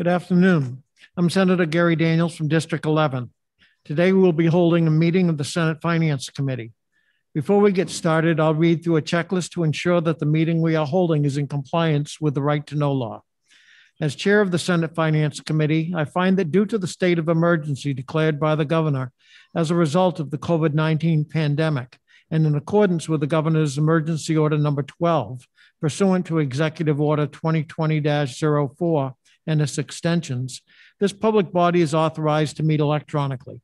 Good afternoon. I'm Senator Gary Daniels from District 11. Today we will be holding a meeting of the Senate Finance Committee. Before we get started, I'll read through a checklist to ensure that the meeting we are holding is in compliance with the right to know law. As chair of the Senate Finance Committee, I find that due to the state of emergency declared by the governor as a result of the COVID 19 pandemic, and in accordance with the governor's emergency order number 12, pursuant to Executive Order 2020 04 and its extensions, this public body is authorized to meet electronically.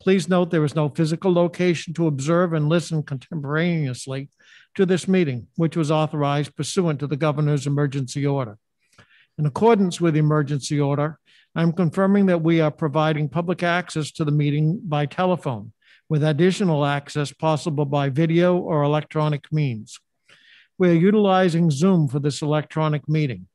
Please note there is no physical location to observe and listen contemporaneously to this meeting, which was authorized pursuant to the governor's emergency order. In accordance with the emergency order, I'm confirming that we are providing public access to the meeting by telephone, with additional access possible by video or electronic means. We are utilizing Zoom for this electronic meeting.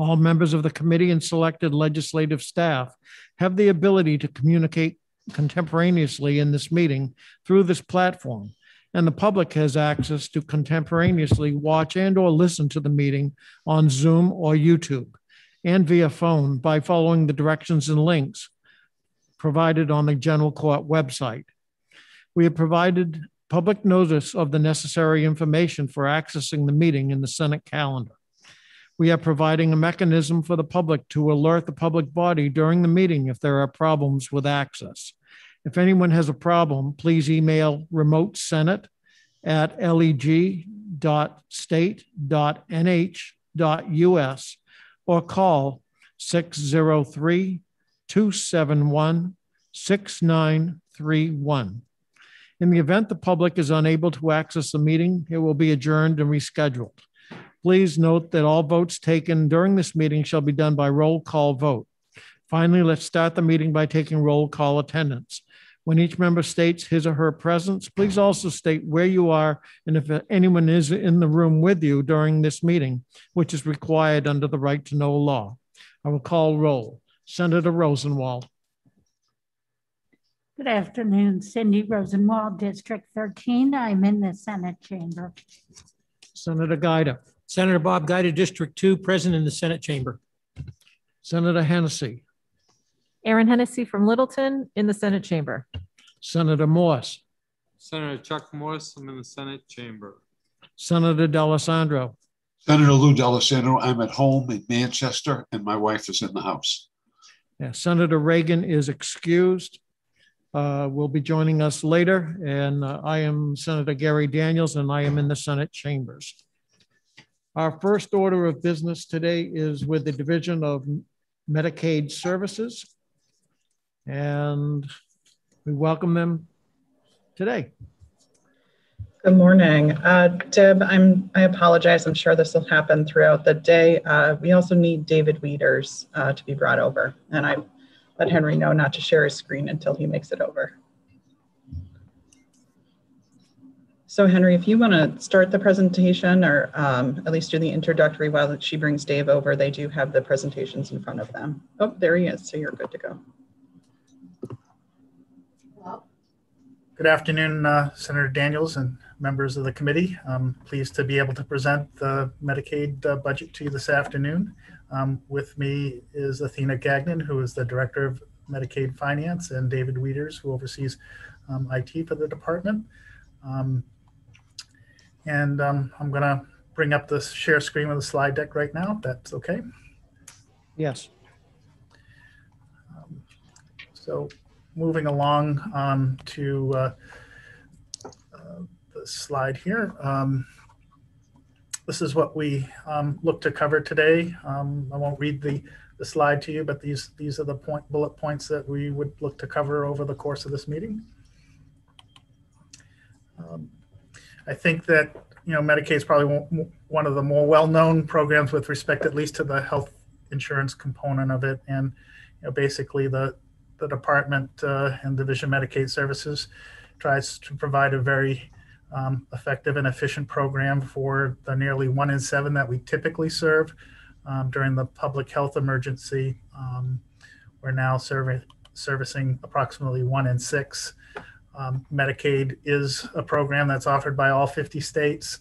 All members of the committee and selected legislative staff have the ability to communicate contemporaneously in this meeting through this platform, and the public has access to contemporaneously watch and or listen to the meeting on Zoom or YouTube and via phone by following the directions and links provided on the General Court website. We have provided public notice of the necessary information for accessing the meeting in the Senate calendar. We are providing a mechanism for the public to alert the public body during the meeting if there are problems with access. If anyone has a problem, please email remote senate at leg.state.nh.us or call 603 271 6931. In the event the public is unable to access the meeting, it will be adjourned and rescheduled. Please note that all votes taken during this meeting shall be done by roll call vote. Finally, let's start the meeting by taking roll call attendance. When each member states his or her presence, please also state where you are and if anyone is in the room with you during this meeting, which is required under the right to know law. I will call roll. Senator Rosenwald. Good afternoon, Cindy Rosenwald, District 13. I'm in the Senate chamber. Senator Guida. Senator Bob Guida, District 2, present in the Senate chamber. Senator Hennessey. Erin Hennessey from Littleton in the Senate chamber. Senator Morse. Senator Chuck Morse, I'm in the Senate chamber. Senator D'Alessandro. Senator Lou D'Alessandro, I'm at home in Manchester and my wife is in the house. Yeah, Senator Reagan is excused. Uh, will be joining us later. And uh, I am Senator Gary Daniels and I am in the Senate chambers. Our first order of business today is with the Division of Medicaid Services. And we welcome them today. Good morning. Uh, Deb, I'm, I apologize. I'm sure this will happen throughout the day. Uh, we also need David Wieters uh, to be brought over. And I let Henry know not to share his screen until he makes it over. So Henry, if you want to start the presentation or um, at least do the introductory while she brings Dave over, they do have the presentations in front of them. Oh, there he is. So you're good to go. Good afternoon, uh, Senator Daniels and members of the committee. I'm pleased to be able to present the Medicaid uh, budget to you this afternoon. Um, with me is Athena Gagnon, who is the Director of Medicaid Finance, and David Wieters, who oversees um, IT for the department. Um, and um, I'm going to bring up the share screen with the slide deck right now, if that's okay. Yes. Um, so moving along um, to uh, uh, the slide here. Um, this is what we um, look to cover today. Um, I won't read the, the slide to you, but these, these are the point, bullet points that we would look to cover over the course of this meeting. Um, I think that you know Medicaid is probably one of the more well-known programs with respect, at least to the health insurance component of it, and you know, basically the the department uh, and Division Medicaid Services tries to provide a very um, effective and efficient program for the nearly one in seven that we typically serve um, during the public health emergency. Um, we're now serving servicing approximately one in six. Um, Medicaid is a program that's offered by all 50 states.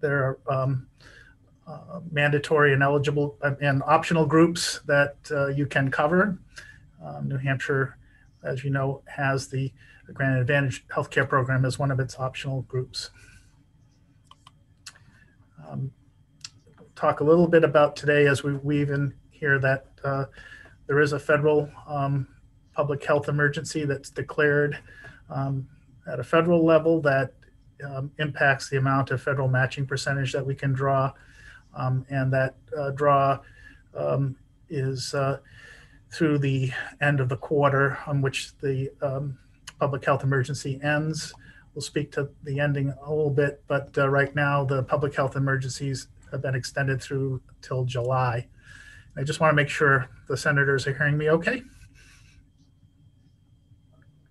There are um, uh, mandatory and eligible uh, and optional groups that uh, you can cover. Um, New Hampshire, as you know, has the Granite Advantage Healthcare Program as one of its optional groups. Um, talk a little bit about today as we weave in here that uh, there is a federal um, public health emergency that's declared um, at a federal level that um, impacts the amount of federal matching percentage that we can draw. Um, and that uh, draw um, is uh, through the end of the quarter on which the um, public health emergency ends. We'll speak to the ending a little bit, but uh, right now the public health emergencies have been extended through till July. I just want to make sure the senators are hearing me okay.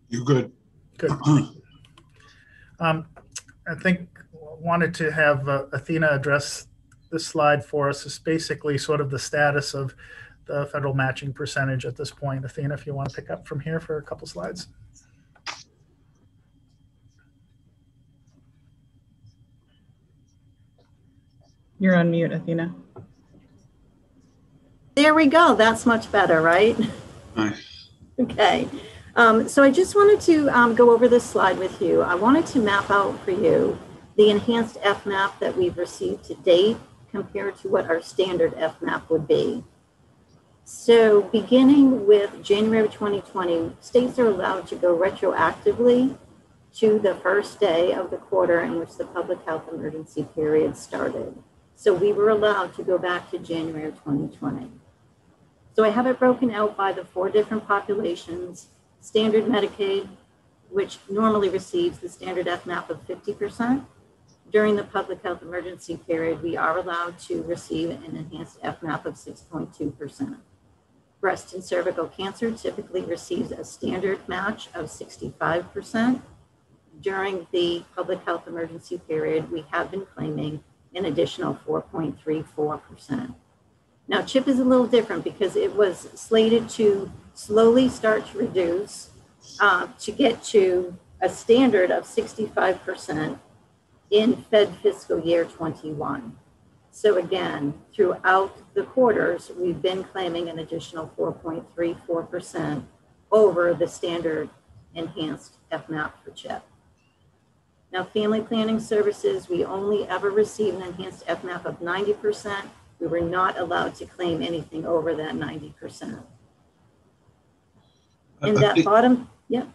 You good? Good. Um, I think wanted to have uh, Athena address this slide for us. Is basically sort of the status of the federal matching percentage at this point. Athena, if you want to pick up from here for a couple slides. You're on mute, Athena. There we go. That's much better, right? Aye. Okay. Um, so I just wanted to um, go over this slide with you. I wanted to map out for you the enhanced FMAP that we've received to date compared to what our standard FMAP would be. So beginning with January 2020, states are allowed to go retroactively to the first day of the quarter in which the public health emergency period started. So we were allowed to go back to January 2020. So I have it broken out by the four different populations. Standard Medicaid, which normally receives the standard FMAP of 50%. During the public health emergency period, we are allowed to receive an enhanced FMAP of 6.2%. Breast and cervical cancer typically receives a standard match of 65%. During the public health emergency period, we have been claiming an additional 4.34%. Now, CHIP is a little different because it was slated to slowly start to reduce uh, to get to a standard of 65% in Fed fiscal year 21. So again, throughout the quarters, we've been claiming an additional 4.34% over the standard enhanced FMAP for CHIP. Now, family planning services, we only ever received an enhanced FMAP of 90%. We were not allowed to claim anything over that 90%. In that bottom, yeah,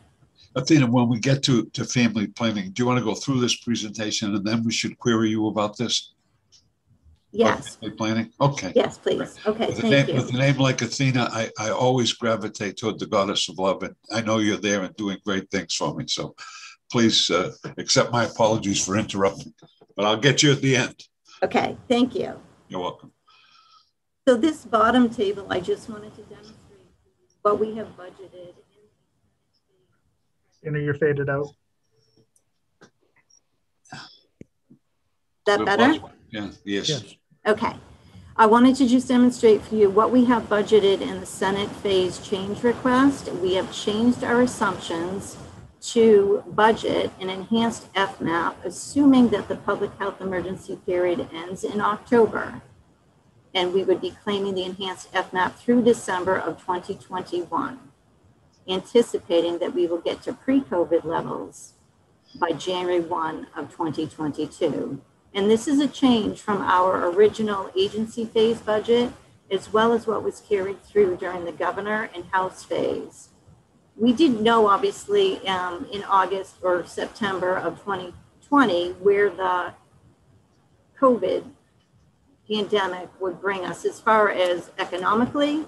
Athena, when we get to, to family planning, do you want to go through this presentation and then we should query you about this? yes, Family Planning? Okay. yes, please. Okay, With a thank name, with a name like Athena, I, I always gravitate toward the goddess of love, and I know you're there and doing great things for me. So please uh, accept my apologies for interrupting, but I'll get you at the end. Okay, thank you. You're welcome. So this bottom table, I just wanted to demonstrate what we have budgeted. You know, you're faded out. Is that better? Yeah, yes. Yes. Okay. I wanted to just demonstrate for you what we have budgeted in the Senate phase change request. We have changed our assumptions to budget an enhanced FMAP, assuming that the public health emergency period ends in October. And we would be claiming the enhanced FMAP through December of 2021, anticipating that we will get to pre-COVID levels by January 1 of 2022. And this is a change from our original agency phase budget, as well as what was carried through during the governor and House phase. We didn't know, obviously, um, in August or September of 2020, where the COVID pandemic would bring us as far as economically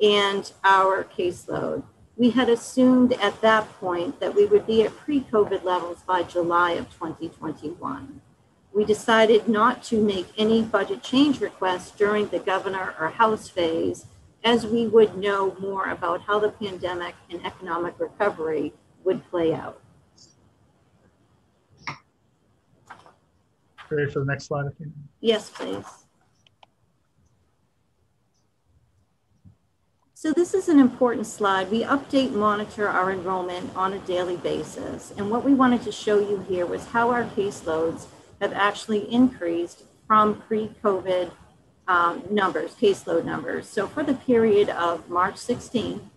and our caseload. We had assumed at that point that we would be at pre COVID levels by July of 2021 we decided not to make any budget change requests during the governor or house phase as we would know more about how the pandemic and economic recovery would play out. Ready for the next slide, Athena? Yes, please. So this is an important slide. We update, monitor our enrollment on a daily basis. And what we wanted to show you here was how our caseloads have actually increased from pre-COVID um, numbers, caseload numbers. So for the period of March 16,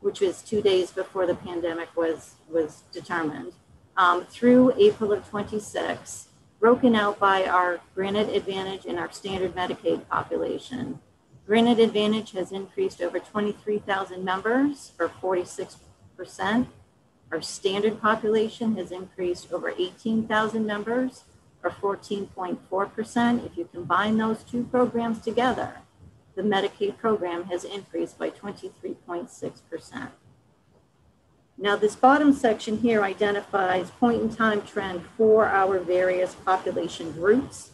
which was two days before the pandemic was, was determined, um, through April of 26, broken out by our Granite Advantage and our standard Medicaid population. Granite Advantage has increased over 23,000 members, or 46%. Our standard population has increased over 18,000 members, or 14.4%. If you combine those two programs together, the Medicaid program has increased by 23.6%. Now, this bottom section here identifies point in time trend for our various population groups.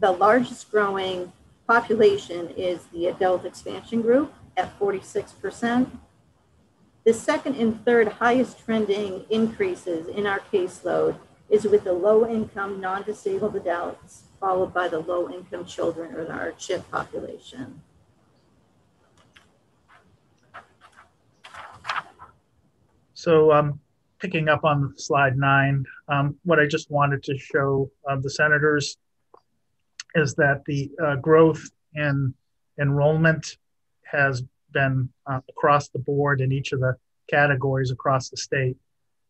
The largest growing population is the adult expansion group at 46%. The second and third highest trending increases in our caseload is with the low income non disabled adults, followed by the low income children or our CHIP population. So um, picking up on slide nine, um, what I just wanted to show uh, the senators is that the uh, growth in enrollment has been uh, across the board in each of the categories across the state.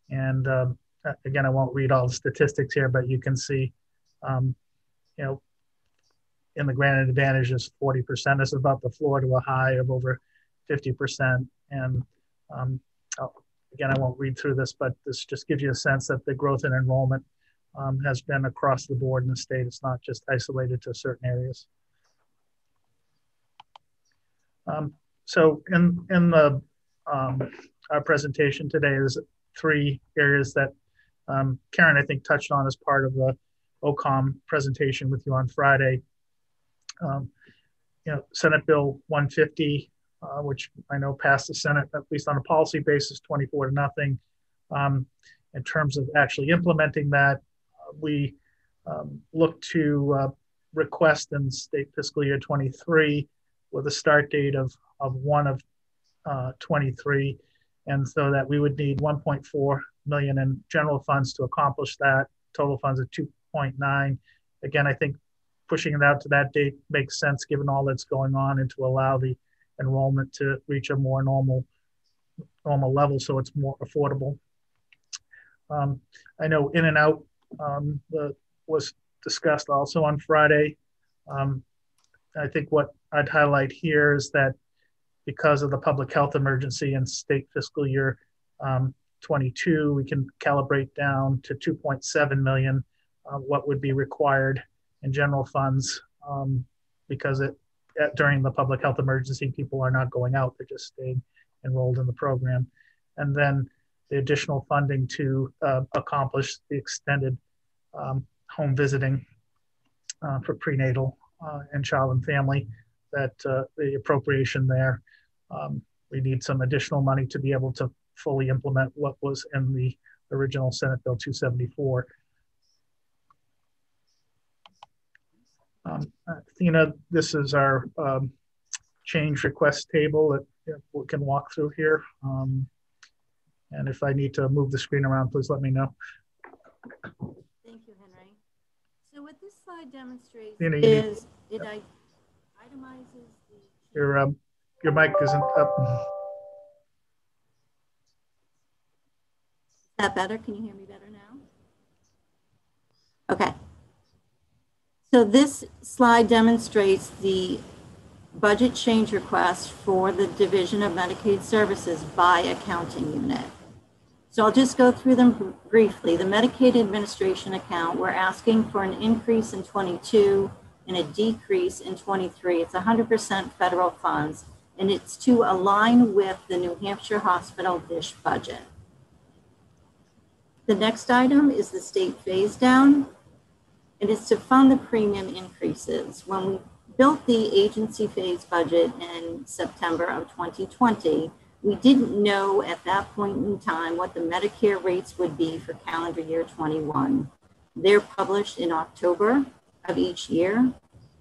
And um, again, I won't read all the statistics here, but you can see, um, you know, in the Granite Advantage is 40%. This is about the floor to a high of over 50%. And um, oh, again, I won't read through this, but this just gives you a sense that the growth in enrollment um, has been across the board in the state. It's not just isolated to certain areas. Um, so in, in the, um, our presentation today, is three areas that um, Karen, I think, touched on as part of the OCOM presentation with you on Friday. Um, you know, Senate Bill 150, uh, which I know passed the Senate, at least on a policy basis, 24 to nothing. Um, in terms of actually implementing that, uh, we um, look to uh, request in state fiscal year 23 with a start date of, of 1 of uh, 23. And so that we would need 1.4 million in general funds to accomplish that. Total funds of 2.9. Again, I think pushing it out to that date makes sense given all that's going on and to allow the enrollment to reach a more normal normal level so it's more affordable. Um, I know in and out um, was discussed also on Friday. Um, I think what I'd highlight here is that because of the public health emergency and state fiscal year um, 22, we can calibrate down to 2.7 million, uh, what would be required in general funds um, because it at, during the public health emergency, people are not going out; they're just staying enrolled in the program, and then the additional funding to uh, accomplish the extended um, home visiting uh, for prenatal uh, and child and family. That uh, the appropriation there, um, we need some additional money to be able to fully implement what was in the original Senate Bill 274. Um, Athena, this is our um, change request table that you know, we can walk through here. Um, and if I need to move the screen around, please let me know. Thank you, Henry. So what this slide demonstrates you is it i- itemizes the. Your um, your mic isn't up. that better? Can you hear me better now? Okay. So this slide demonstrates the budget change request for the Division of Medicaid Services by accounting unit. So I'll just go through them briefly. The Medicaid Administration account, we're asking for an increase in 22 and a decrease in 23. It's 100% federal funds, and it's to align with the New Hampshire Hospital DISH budget. The next item is the state phase down. It is to fund the premium increases. When we built the agency phase budget in September of 2020, we didn't know at that point in time what the Medicare rates would be for calendar year 21. They're published in October of each year.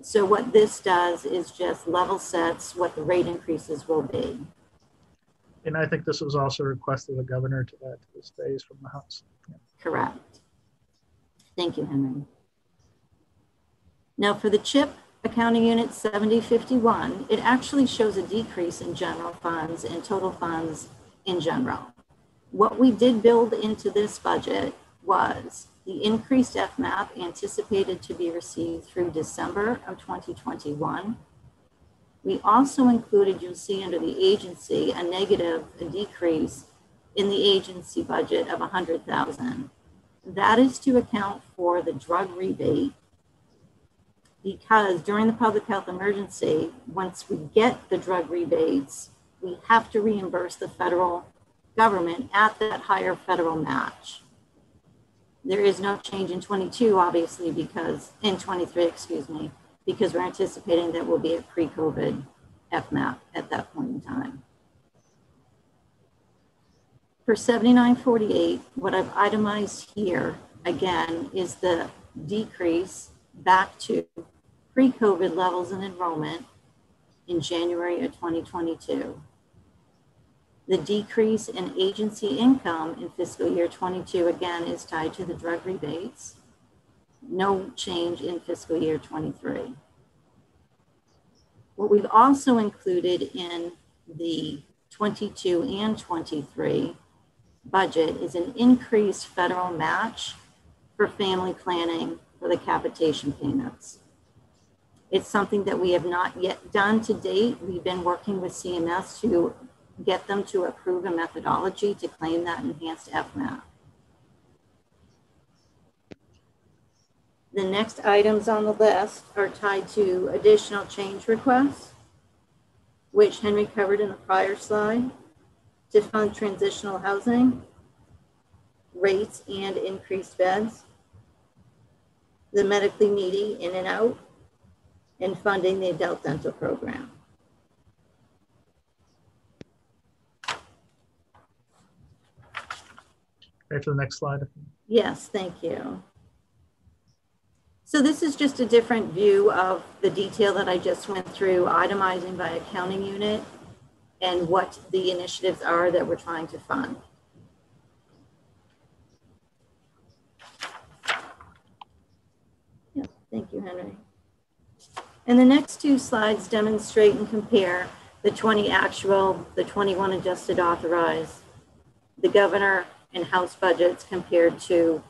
So what this does is just level sets what the rate increases will be. And I think this was also requested of the governor to add to this phase from the House. Correct. Thank you, Henry. Now for the CHIP accounting unit 7051, it actually shows a decrease in general funds and total funds in general. What we did build into this budget was the increased FMAP anticipated to be received through December of 2021. We also included, you'll see under the agency, a negative, a decrease in the agency budget of 100,000. That is to account for the drug rebate because during the public health emergency, once we get the drug rebates, we have to reimburse the federal government at that higher federal match. There is no change in 22, obviously, because in 23, excuse me, because we're anticipating that we'll be at pre-COVID FMAP at that point in time. For 7948, what I've itemized here again is the decrease back to pre-COVID levels in enrollment in January of 2022. The decrease in agency income in fiscal year 22 again is tied to the drug rebates. No change in fiscal year 23. What we've also included in the 22 and 23 budget is an increased federal match for family planning for the capitation payments. It's something that we have not yet done to date. We've been working with CMS to get them to approve a methodology to claim that enhanced FMAP. The next items on the list are tied to additional change requests, which Henry covered in the prior slide, to fund transitional housing, rates and increased beds, the medically needy in and out, and funding the adult dental program. Right for the next slide. Yes, thank you. So this is just a different view of the detail that I just went through, itemizing by accounting unit and what the initiatives are that we're trying to fund. Yeah, thank you, Henry. And the next two slides demonstrate and compare the 20 actual, the 21 adjusted authorized, the governor and House budgets compared to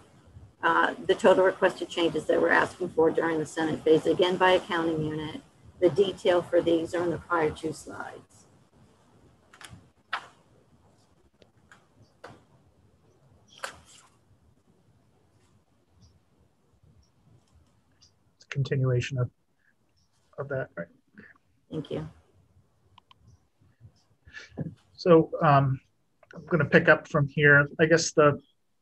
uh, the total requested changes that we're asking for during the Senate phase, again by accounting unit. The detail for these are in the prior two slides. Continuation of of that, right? Thank you. So um, I'm going to pick up from here. I guess the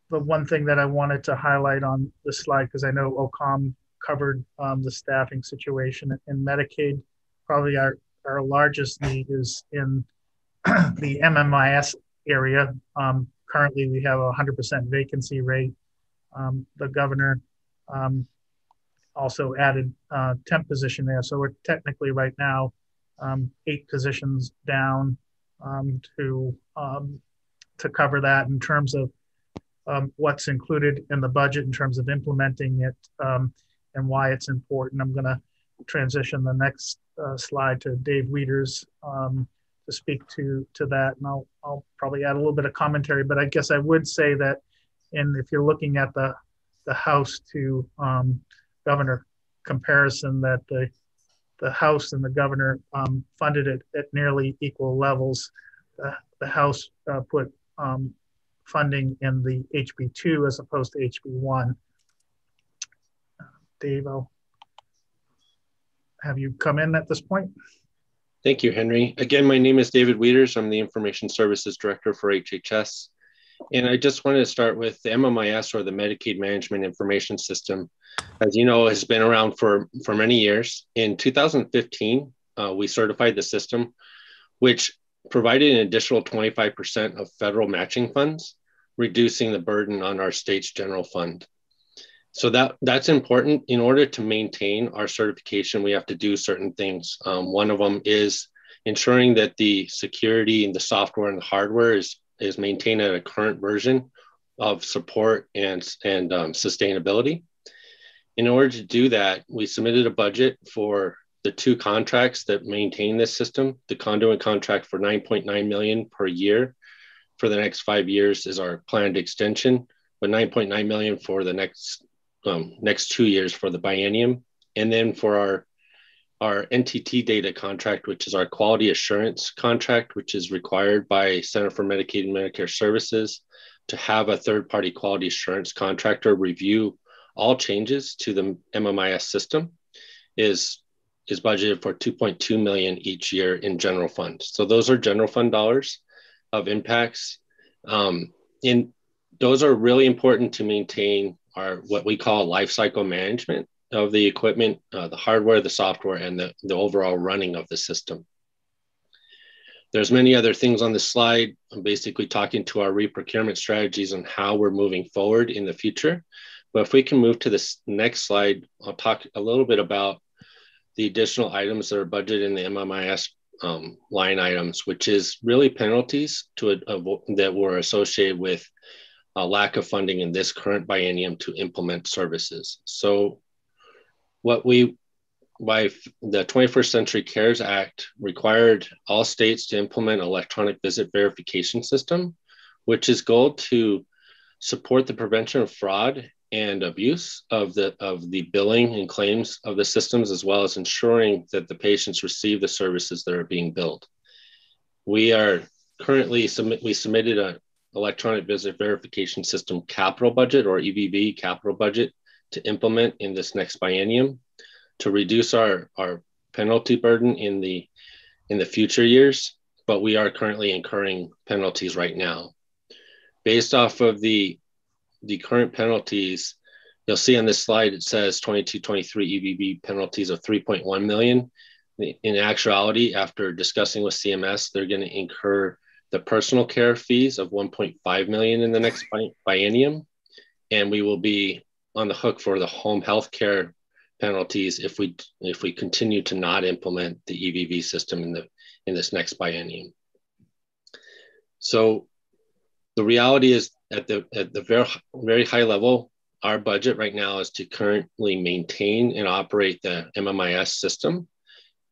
the one thing that I wanted to highlight on the slide, because I know OCOM covered um, the staffing situation in Medicaid. Probably our, our largest need is in the MMIS area. Um, currently, we have a 100% vacancy rate. Um, the governor um, also added uh, temp position there. So we're technically right now um, eight positions down um, to um, to cover that in terms of um, what's included in the budget in terms of implementing it um, and why it's important. I'm going to transition the next uh, slide to Dave Wieters um, to speak to to that, and I'll I'll probably add a little bit of commentary. But I guess I would say that, and if you're looking at the the House to um, governor comparison that the the House and the governor um, funded it at nearly equal levels. Uh, the House uh, put um, funding in the HB2 as opposed to HB1. Dave, I'll have you come in at this point. Thank you, Henry. Again, my name is David Wieters. I'm the Information Services Director for HHS. And I just wanted to start with the MMIS or the Medicaid Management Information System. As you know, has been around for, for many years. In 2015, uh, we certified the system, which provided an additional 25% of federal matching funds, reducing the burden on our state's general fund. So that that's important. In order to maintain our certification, we have to do certain things. Um, one of them is ensuring that the security and the software and the hardware is is maintained at a current version of support and, and um, sustainability. in order to do that, we submitted a budget for the two contracts that maintain this system. The Conduent contract for 9.9 million per year for the next five years is our planned extension, but 9.9 million for the next um, next two years for the biennium, and then for our our NTT data contract, which is our quality assurance contract, which is required by Center for Medicaid and Medicare Services to have a third party quality assurance contractor review all changes to the MMIS system is is budgeted for 2.2 million each year in general fund. So those are general fund dollars of impacts. Um, and those are really important to maintain our what we call life cycle management of the equipment, uh, the hardware, the software, and the, the overall running of the system. There's many other things on the slide. I'm basically talking to our reprocurement strategies and how we're moving forward in the future. But if we can move to this next slide, I'll talk a little bit about the additional items that are budgeted in the MMIS um, line items, which is really penalties to a, that were associated with a lack of funding in this current biennium to implement services. So what we by the 21st Century Cures Act required all states to implement electronic visit verification system, which is goal to support the prevention of fraud and abuse of the of the billing and claims of the systems, as well as ensuring that the patients receive the services that are being billed. We are currently submit we submitted a electronic visit verification system capital budget or EVV capital budget to implement in this next biennium to reduce our, our penalty burden in the in the future years, but we are currently incurring penalties right now. Based off of the the current penalties, you'll see on this slide it says 22 23 EVV penalties of 3.1 million. In actuality, after discussing with CMS, they're going to incur the personal care fees of 1.5 million in the next biennium, and we will be on the hook for the home health care penalties if we if we continue to not implement the EVV system in the in this next biennium. So the reality is at the at the very very high level, our budget right now is to currently maintain and operate the MMIS system,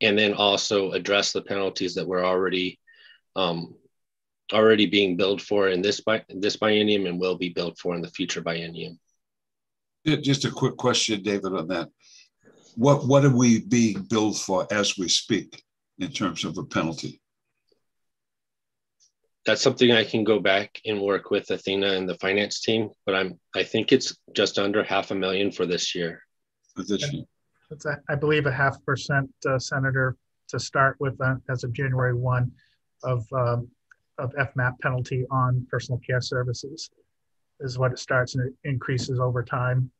and then also address the penalties that we're already um, already being billed for in this bi- this biennium and will be billed for in the future biennium. Just a quick question, David, on that. What what are we being billed for as we speak in terms of a penalty? That's something I can go back and work with Athena and the finance team, but I'm I think it's just under half a million for this year. For this year. It's, a, I believe, a half percent, uh, Senator, to start with uh, as of January 1 of um, of FMAP penalty on personal care services is what it starts and it increases over time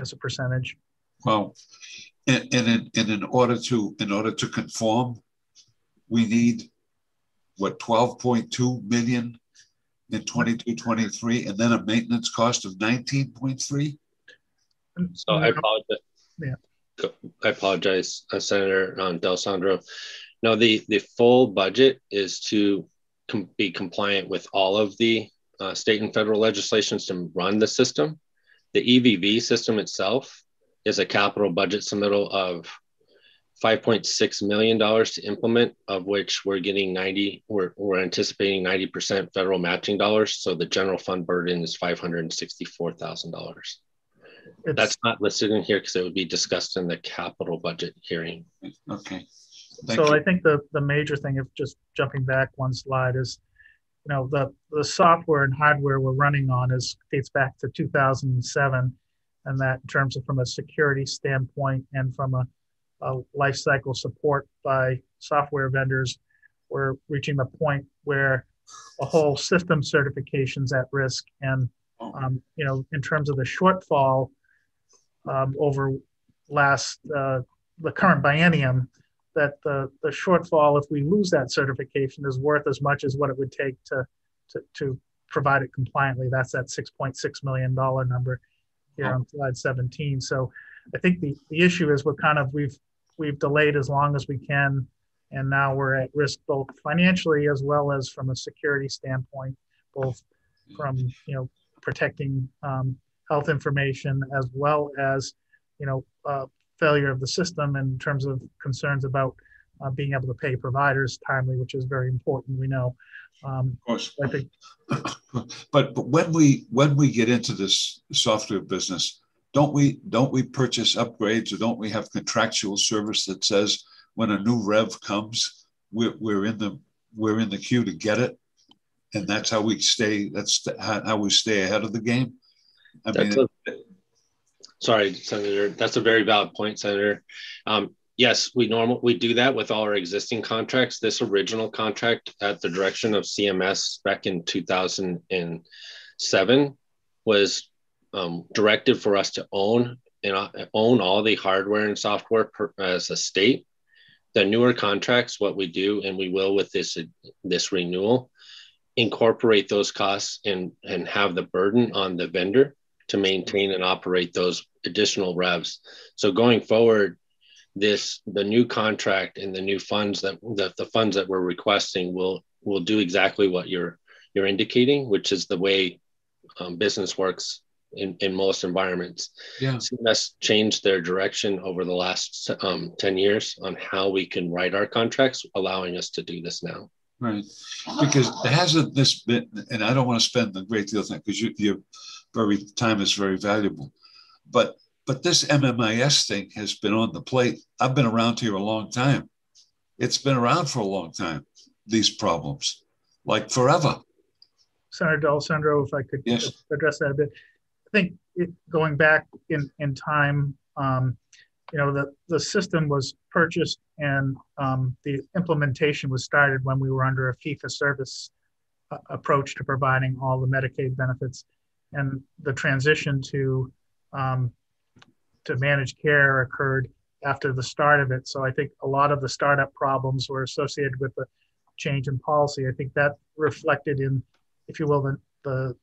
as a percentage. Well, and, and, in, and in order to in order to conform, we need what 12.2 million in 22 23 and then a maintenance cost of 19.3 so i apologize. Yeah. I apologize uh, senator um, D'Alessandro no, the, the full budget is to com- be compliant with all of the uh, state and federal legislations to run the system. The EVV system itself is a capital budget submittal of $5.6 million to implement, of which we're getting 90, we're, we're anticipating 90% federal matching dollars. So the general fund burden is $564,000. That's not listed in here because it would be discussed in the capital budget hearing. Okay. Thank so you. I think the the major thing of just jumping back one slide is, you know, the the software and hardware we're running on is dates back to 2007, and that in terms of from a security standpoint and from a, a life cycle support by software vendors, we're reaching the point where a whole system certification's at risk, and um, you know, in terms of the shortfall um, over last uh, the current biennium that the, the shortfall, if we lose that certification, is worth as much as what it would take to, to, to provide it compliantly. That's that $6.6 million number here on slide 17. So I think the, the issue is we're kind of, we've, we've delayed as long as we can. And now we're at risk both financially as well as from a security standpoint, both from, you know, protecting um, health information as well as, you know, uh, failure of the system in terms of concerns about uh, being able to pay providers timely, which is very important. We know. Um, Of course. I think But, but when we, when we get into this software business, don't we, don't we purchase upgrades or don't we have contractual service that says when a new rev comes, we're, we're in the, we're in the queue to get it? And that's how we stay, that's how, how we stay ahead of the game? I mean, a, sorry, Senator. That's a very valid point, Senator. Um, yes, we normal we do that with all our existing contracts. This original contract, at the direction of CMS back in 2007, was um, directed for us to own and uh, own all the hardware and software per, as a state. The newer contracts, what we do, and we will with this this renewal, incorporate those costs and and have the burden on the vendor to maintain and operate those additional revs. So going forward, this the new contract and the new funds that the, the funds that we're requesting will will do exactly what you're you're indicating, which is the way um, business works in, in most environments. Yeah. CMS changed their direction over the last um, 10 years on how we can write our contracts, allowing us to do this now. Right, because it hasn't this been, and I don't want to spend a great deal of time because you, your very time is very valuable, but but this MMIS thing has been on the plate. I've been around here a long time. It's been around for a long time. These problems, like forever. Senator D'Alessandro, if I could Yes. address that a bit. I think it, going back in, in time, um, you know, the, the system was purchased and um, the implementation was started when we were under a fee for service uh, approach to providing all the Medicaid benefits. And the transition to um, to managed care occurred after the start of it. So I think a lot of the startup problems were associated with the change in policy. I think that reflected in, if you will, the, the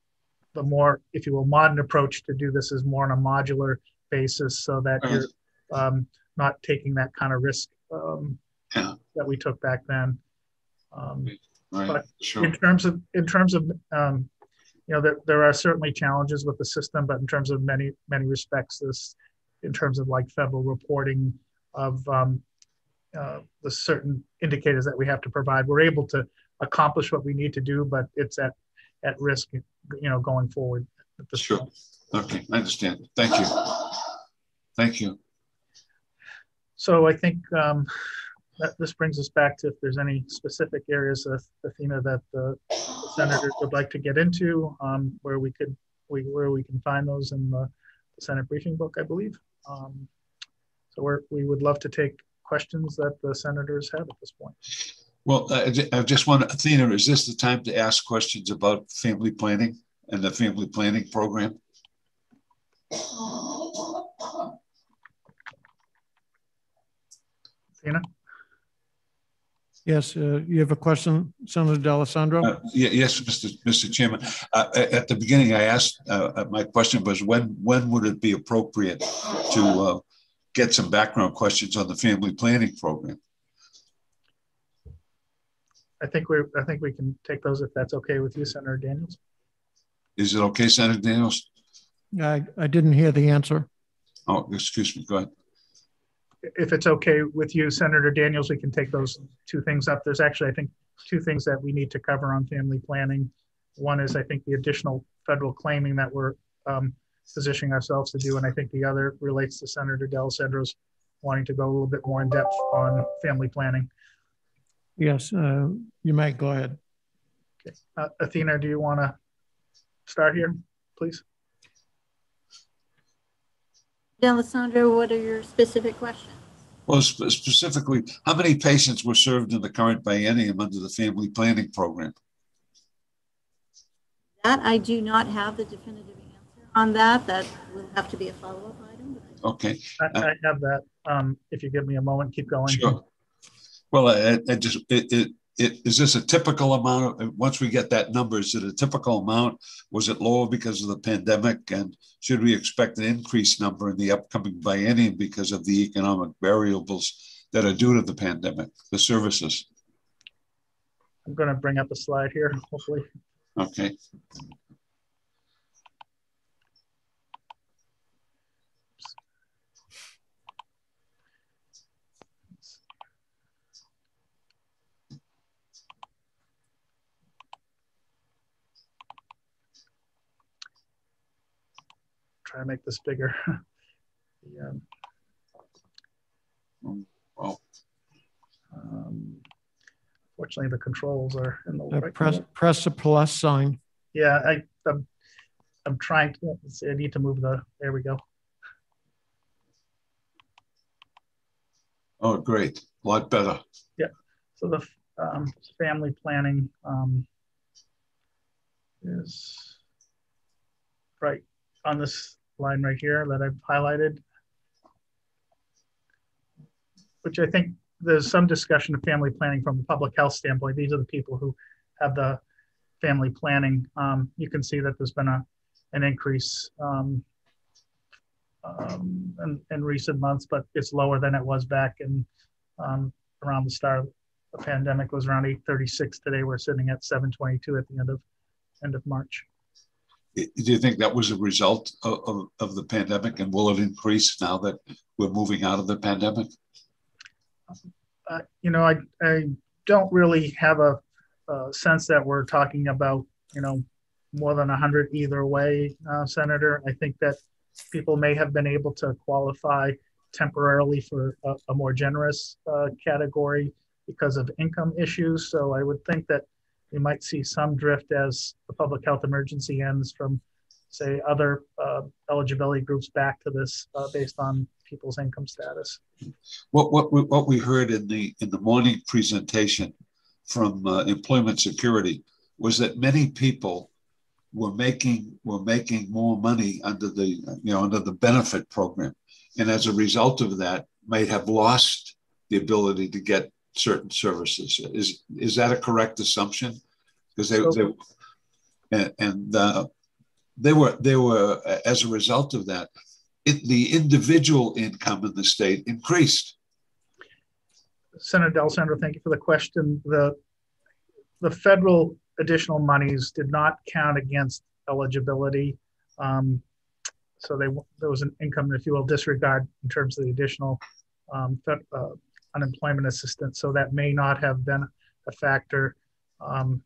the more, if you will, modern approach to do this is more on a modular basis so that you're um, not taking that kind of risk um, Yeah. that we took back then. Um, Right, But sure. in terms of, in terms of, um, you know, there, there are certainly challenges with the system, but in terms of many, many respects, this, in terms of like federal reporting of um, uh, the certain indicators that we have to provide, we're able to accomplish what we need to do, but it's at, at risk, you know, going forward. Sure. point. Okay, I understand. Thank you. Thank you. So I think um, that this brings us back to if there's any specific areas of Athena that the senators would like to get into, um, where we could, we, where we can find those in the Senate briefing book, I believe. Um, So we're, we would love to take questions that the senators have at this point. Well, I, I just want to, Athena, is this the time to ask questions about family planning and the family planning program? Athena? Yes, uh, you have a question, Senator D'Alessandro? Uh, ye- Yes, Mr. Mr. Chairman. Uh, At the beginning, I asked, uh, uh, my question was when, when would it be appropriate to uh, get some background questions on the family planning program? I think we, I think we can take those if that's okay with you, Senator Daniels. Is it okay, Senator Daniels? I, I didn't hear the answer. Oh, excuse me, go ahead. If it's okay with you, Senator Daniels, we can take those two things up. There's actually, I think, two things that we need to cover on family planning. One is, I think, the additional federal claiming that we're um, positioning ourselves to do, and I think the other relates to Senator Del D'Alessandro's wanting to go a little bit more in depth on family planning. Yes, uh, you may go ahead. Uh, Athena, do you want to start here, please? D'Alessandro, what are your specific questions? Well, spe- specifically, how many patients were served in the current biennium under the family planning program? That I do not have the definitive answer on that. That will have to be a follow-up item. Okay, I, I have that. Um, if you give me a moment, keep going. sure. Well, I, I just, it, it, it, is this a typical amount of, once we get that number, is it a typical amount? Was it lower because of the pandemic? And should we expect an increased number in the upcoming biennium because of the economic variables that are due to the pandemic, the services? I'm going to bring up a slide here, hopefully. Okay, try to make this bigger. The, um, Well, um, Fortunately, the controls are in the. Uh, right Press, corner. press the plus sign. Yeah, I, I'm, I'm trying to, see, I need to move the, there we go. oh, great, a lot better. Yeah. So the um, family planning um, is right on this line right here that I've highlighted. Which I think there's some discussion of family planning from a public health standpoint. These are the people who have the family planning. Um, you can see that there's been a an increase um, um, in, in recent months, but it's lower than it was back in um, around the start of the pandemic was around 836 today we're sitting at 722 at the end of end of march Do you think that was a result of, of, of the pandemic and will it increase now that we're moving out of the pandemic? uh, you know I, I don't really have a, a sense that we're talking about you know more than 100 either way uh, senator i think that people may have been able to qualify temporarily for a, a more generous uh, category because of income issues so i would think that we might see some drift as the public health emergency ends from say other uh, eligibility groups back to this uh, based on people's income status What, what, we- what we heard in the, in the morning presentation from uh, Employment Security was that many people were making, were making more money under the, you know, under the benefit program. And as a result of that, may have lost the ability to get certain services. Is, is that a correct assumption? Because they, they, and, and uh, they were, they were, as a result of that, it, the individual income in the state increased. Senator D'Allesandro, thank you for the question. The, the federal additional monies did not count against eligibility. Um, so they, there was an income, if you will, disregard in terms of the additional um, uh, unemployment assistance. So that may not have been a factor. Um,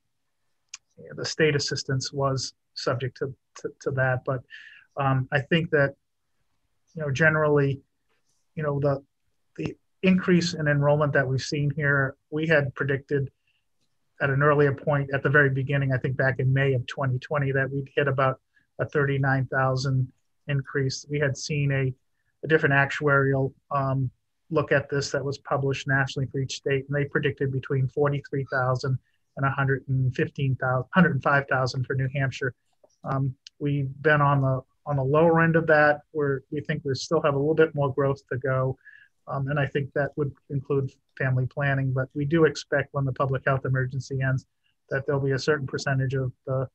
the state assistance was subject to, to, to that, but um, I think that, you know, generally, you know, the, the increase in enrollment that we've seen here, we had predicted at an earlier point at the very beginning, I think back in May of 2020, that we'd hit about a 39,000 increase. We had seen a, a different actuarial um, look at this that was published nationally for each state, and they predicted between 43,000 and 115,000, 105,000 for New Hampshire. Um, we've been on the on the lower end of that, where we think we still have a little bit more growth to go. Um, and I think that would include family planning. But we do expect when the public health emergency ends that there'll be a certain percentage of the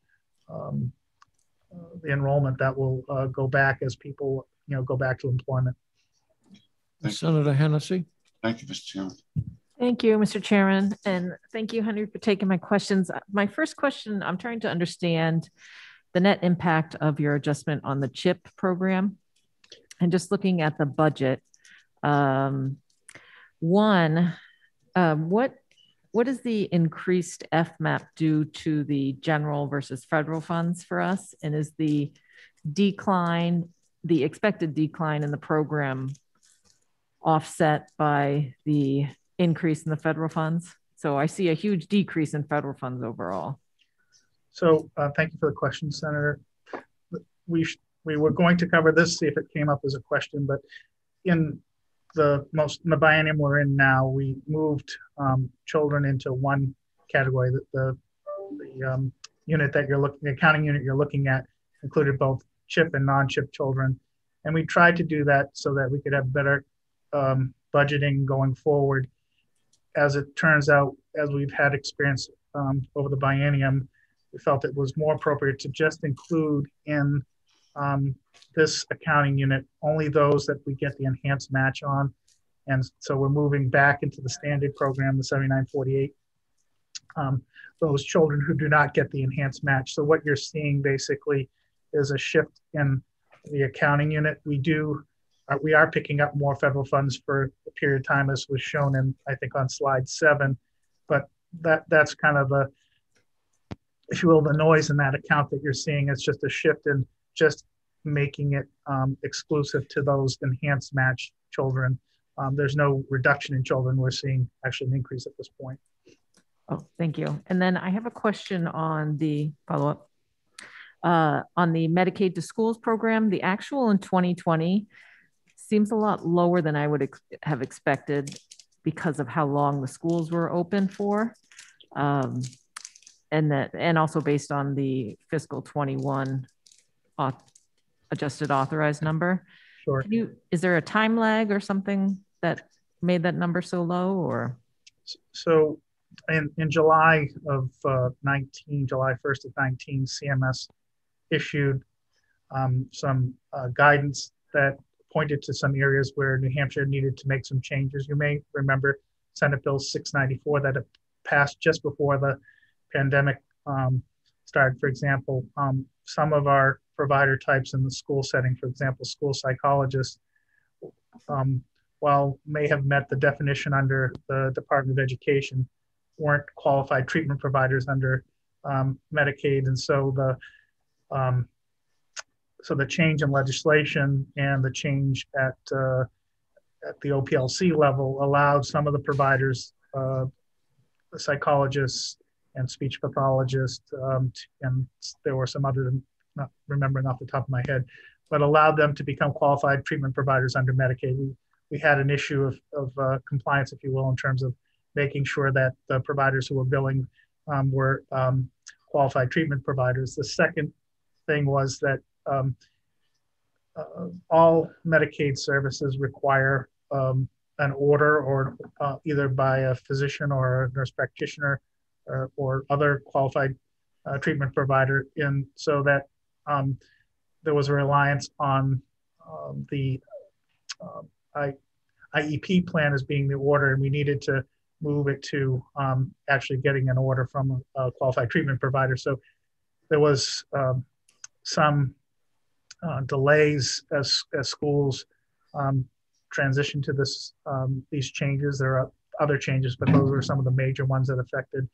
um, uh, the enrollment that will uh, go back as people you know go back to employment. Thank you. Senator Hennessey. Thank you, Mr. Chairman. Thank you, Mr. Chairman. And thank you, Henry, for taking my questions. My first question, I'm trying to understand the net impact of your adjustment on the CHIP program. And just looking at the budget, um, one, um, what what does the increased FMAP do to the general versus federal funds for us? And is the decline, the expected decline in the program offset by the increase in the federal funds? So I see a huge decrease in federal funds overall. So uh, thank you for the question, Senator. We we were going to cover this, see if it came up as a question, but in the most in the biennium we're in now, we moved um, children into one category. That the the um, unit that you're looking, the accounting unit you're looking at, included both chip and non-chip children, and we tried to do that so that we could have better um, budgeting going forward. As it turns out, as we've had experience um, over the biennium, we felt it was more appropriate to just include in um, this accounting unit only those that we get the enhanced match on. And so we're moving back into the standard program, the 7948. Um, those children who do not get the enhanced match. So what you're seeing basically is a shift in the accounting unit. We do, we are picking up more federal funds for a period of time, as was shown in, I think, on slide seven. But that that's kind of a, if you will, the noise in that account that you're seeing. It's just a shift in just making it um, exclusive to those enhanced match children. Um, there's no reduction in children. We're seeing actually an increase at this point. Oh, thank you. And then I have a question on the follow-up. Uh, on the Medicaid to Schools program, the actual in 2020 seems a lot lower than I would ex have expected because of how long the schools were open for. Um, and that, and also based on the fiscal 21 auth adjusted authorized number. Sure. You, is there a time lag or something that made that number so low or? So in, in July of uh, 19, July 1st of 19, CMS issued um, some uh, guidance that pointed to some areas where New Hampshire needed to make some changes. You may remember Senate Bill 694 that passed just before the pandemic um, started. For example, um, some of our provider types in the school setting, for example, school psychologists, um, while may have met the definition under the Department of Education, weren't qualified treatment providers under um, Medicaid, and so the um, so the change in legislation and the change at uh, at the OPLC level allowed some of the providers, uh, the psychologists and speech pathologists, um, and there were some other, not remembering off the top of my head, but allowed them to become qualified treatment providers under Medicaid. We, we had an issue of, of uh, compliance, if you will, in terms of making sure that the providers who were billing um, were um, qualified treatment providers. The second thing was that um, uh, all Medicaid services require um, an order or uh, either by a physician or a nurse practitioner or, or other qualified uh, treatment provider in so that um, there was a reliance on um, the um, I, IEP plan as being the order and we needed to move it to um, actually getting an order from a, a, qualified treatment provider. So there was some uh, delays as, as schools um, transition to this um, these changes. There are other changes, but those were some of the major ones that affected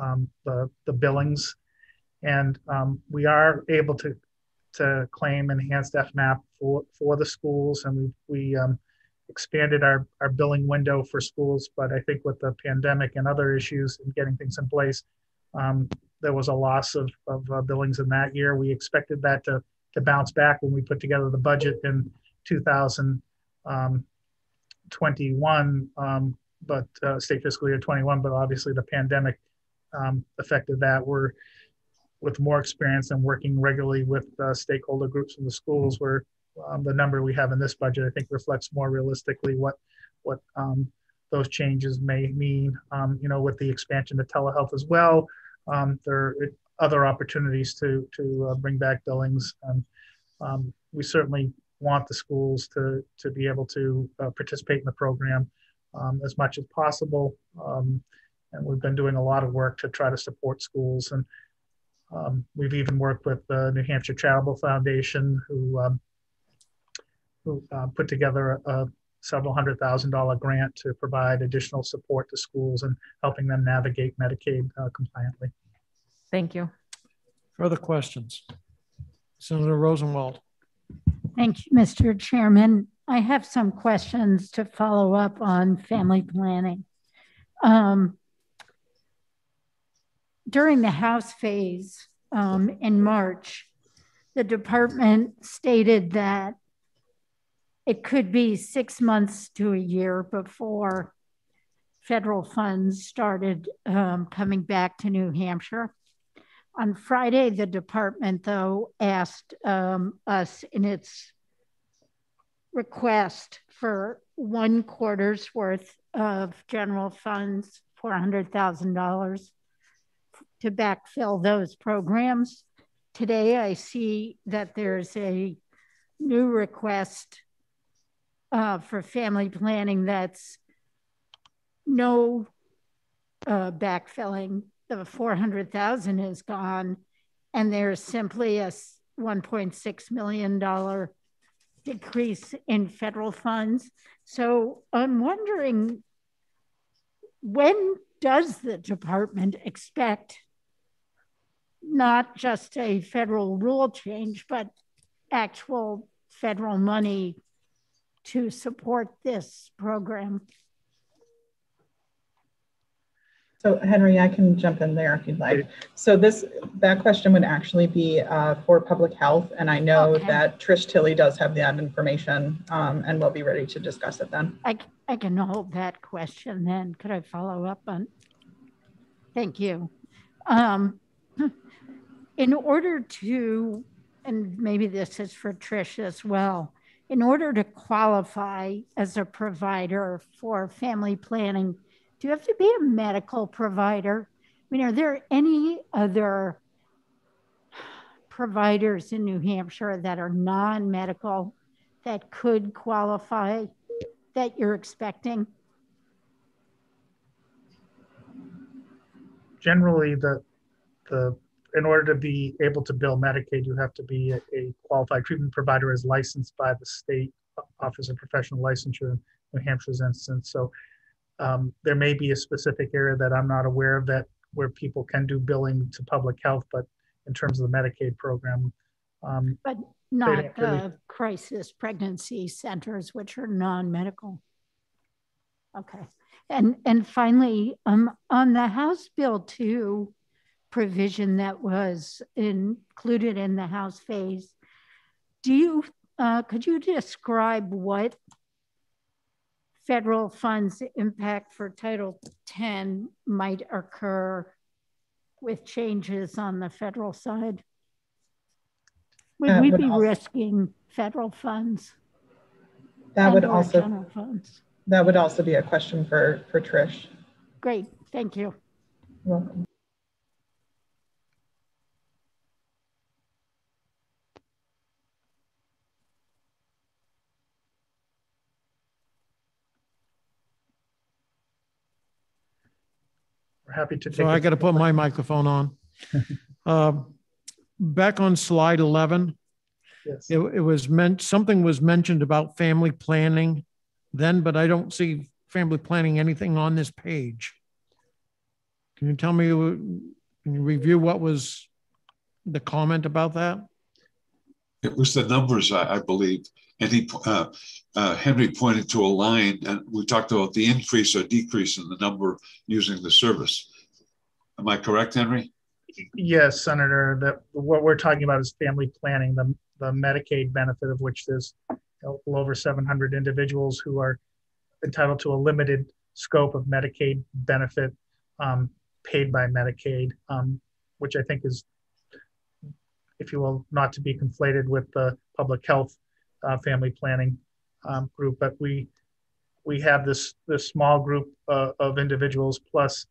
um, the, the billings. And um, we are able to, to claim enhanced FMAP for, for the schools. And we, we um, expanded our, our billing window for schools. But I think with the pandemic and other issues and getting things in place, um, there was a loss of, of uh, billings in that year. We expected that to, to bounce back when we put together the budget in 2021, um, um, but uh, state fiscal year 21. But obviously, the pandemic um, affected that. We're with more experience and working regularly with uh, stakeholder groups in the schools, where um, the number we have in this budget, I think, reflects more realistically what what um, those changes may mean. Um, you know, with the expansion of telehealth as well, there are other opportunities to to uh, bring back billings. And um, we certainly want the schools to to be able to uh, participate in the program um, as much as possible. Um, and we've been doing a lot of work to try to support schools. And um, we've even worked with the New Hampshire Charitable Foundation, who um, who uh, put together a, several hundred thousand dollar grant to provide additional support to schools and helping them navigate Medicaid uh, compliantly. Thank you. Further questions? Senator Rosenwald. Thank you, Mr. Chairman. I have some questions to follow up on family planning. Um, during the House phase um, in March, the department stated that it could be six months to a year before federal funds started um, coming back to New Hampshire. On Friday, the department, though, asked um, us in its request for one quarter's worth of general funds, $400,000 to backfill those programs. Today, I see that there's a new request uh, for family planning that's no uh, backfilling the 400,000 is gone and there's simply a 1.6 million dollar decrease in federal funds. So I'm wondering when does the department expect not just a federal rule change, but actual federal money to support this program? So Henry, I can jump in there if you'd like. So this, that question would actually be uh, for public health. And I know Okay. that Trish Tilley does have that information um, and we'll be ready to discuss it then. I, I can hold that question then. Could I follow up on? Thank you. Um, in order to, and maybe this is for Trish as well, in order to qualify as a provider for family planning, do you have to be a medical provider? I mean, are there any other providers in New Hampshire that are non-medical that could qualify that you're expecting? Generally, the, the, in order to be able to bill Medicaid, you have to be a, a qualified treatment provider as licensed by the state Office of Professional Licensure in New Hampshire's instance. So um, there may be a specific area that I'm not aware of that where people can do billing to public health, but in terms of the Medicaid program, um, But not really- the crisis pregnancy centers, which are non-medical. Okay. And, and finally, um, on the House Bill two provision that was included in the House phase, do you, uh, could you describe what federal funds impact for Title 10 might occur with changes on the federal side? Would That we would be also- risking federal funds? That would also, funds. that would also be a question for, for Trish. Great, thank you. You're Welcome. We're happy to take. So I got to put my microphone on. Um, Back on slide 11, Yes. it, it was meant, something was mentioned about family planning then, but I don't see family planning anything on this page. Can you tell me, can you review what was the comment about that? It was the numbers, I, I believe. And he, uh, uh, Henry pointed to a line and we talked about the increase or decrease in the number using the service. Am I correct, Henry? Yes, Senator, that what we're talking about is family planning, the, the Medicaid benefit of which there's know, well over 700 individuals who are entitled to a limited scope of Medicaid benefit um, paid by Medicaid, um, which I think is, if you will, not to be conflated with the public health uh, family planning um, group, but we we have this this small group uh, of individuals plus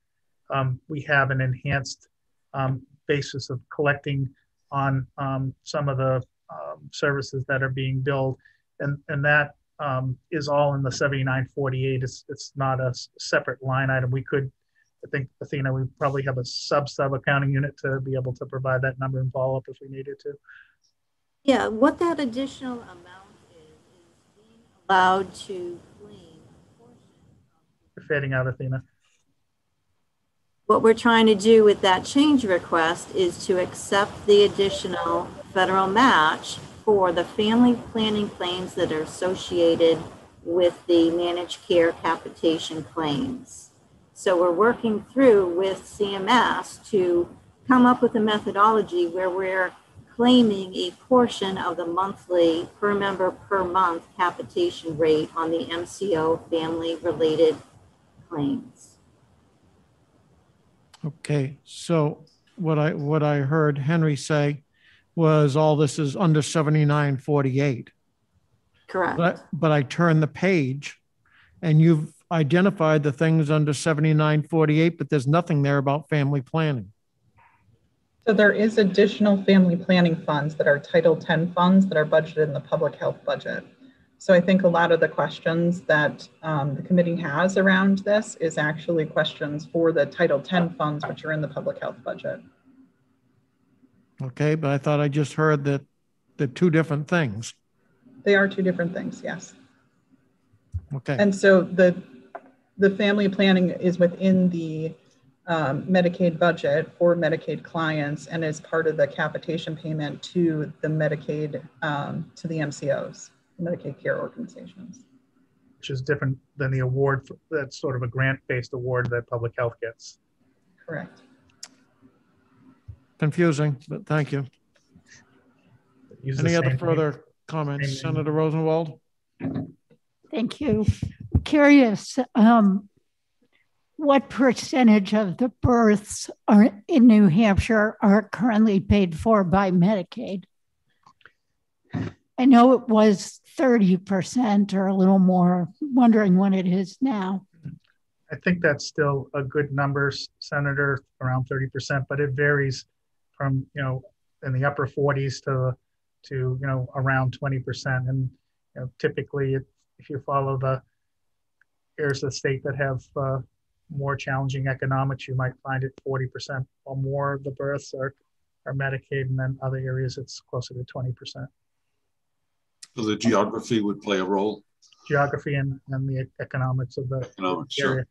um, we have an enhanced um, basis of collecting on um, some of the um, services that are being billed, and and that um, is all in the 7948. It's it's not a separate line item. We could, I think, Athena, we probably have a sub sub accounting unit to be able to provide that number and follow up if we needed to. Yeah, what that additional amount is, is being allowed to claim a portion of You're fading out, Athena. What we're trying to do with that change request is to accept the additional federal match for the family planning claims that are associated with the managed care capitation claims. So we're working through with CMS to come up with a methodology where we're claiming a portion of the monthly per member per month capitation rate on the MCO family related claims. Okay, so what I, what I heard Henry say was all this is under 7948. Correct. But, but I turned the page and you've identified the things under 7948, but there's nothing there about family planning. So there is additional family planning funds that are Title 10 funds that are budgeted in the public health budget. So I think a lot of the questions that um, the committee has around this is actually questions for the Title 10 funds, which are in the public health budget. Okay, but I thought I just heard that the two different things. They are two different things, yes. Okay, And so the, the family planning is within the um, Medicaid budget for Medicaid clients and is part of the capitation payment to the Medicaid, um, to the MCOs, Medicaid care organizations. which is different than the award, for- that's sort of a grant-based award that public health gets. Correct. Confusing, but thank you. Use Any other same- further comments? same- Senator Rosenwald? Thank you. Curious, um, what percentage of the births are in New Hampshire are currently paid for by Medicaid? I know it was 30% or a little more, wondering what it is now. I think that's still a good number, Senator, around thirty percent, but it varies from, you know, in the upper forties to, to, you know, around twenty percent. And, you know, typically, if- if you follow the areas of the state that have uh, more challenging economics, you might find it forty percent or more of the births are, are Medicaid, and then other areas it's closer to twenty percent. So the geography would play a role, Geography and, and the economics of the economic, area. sure,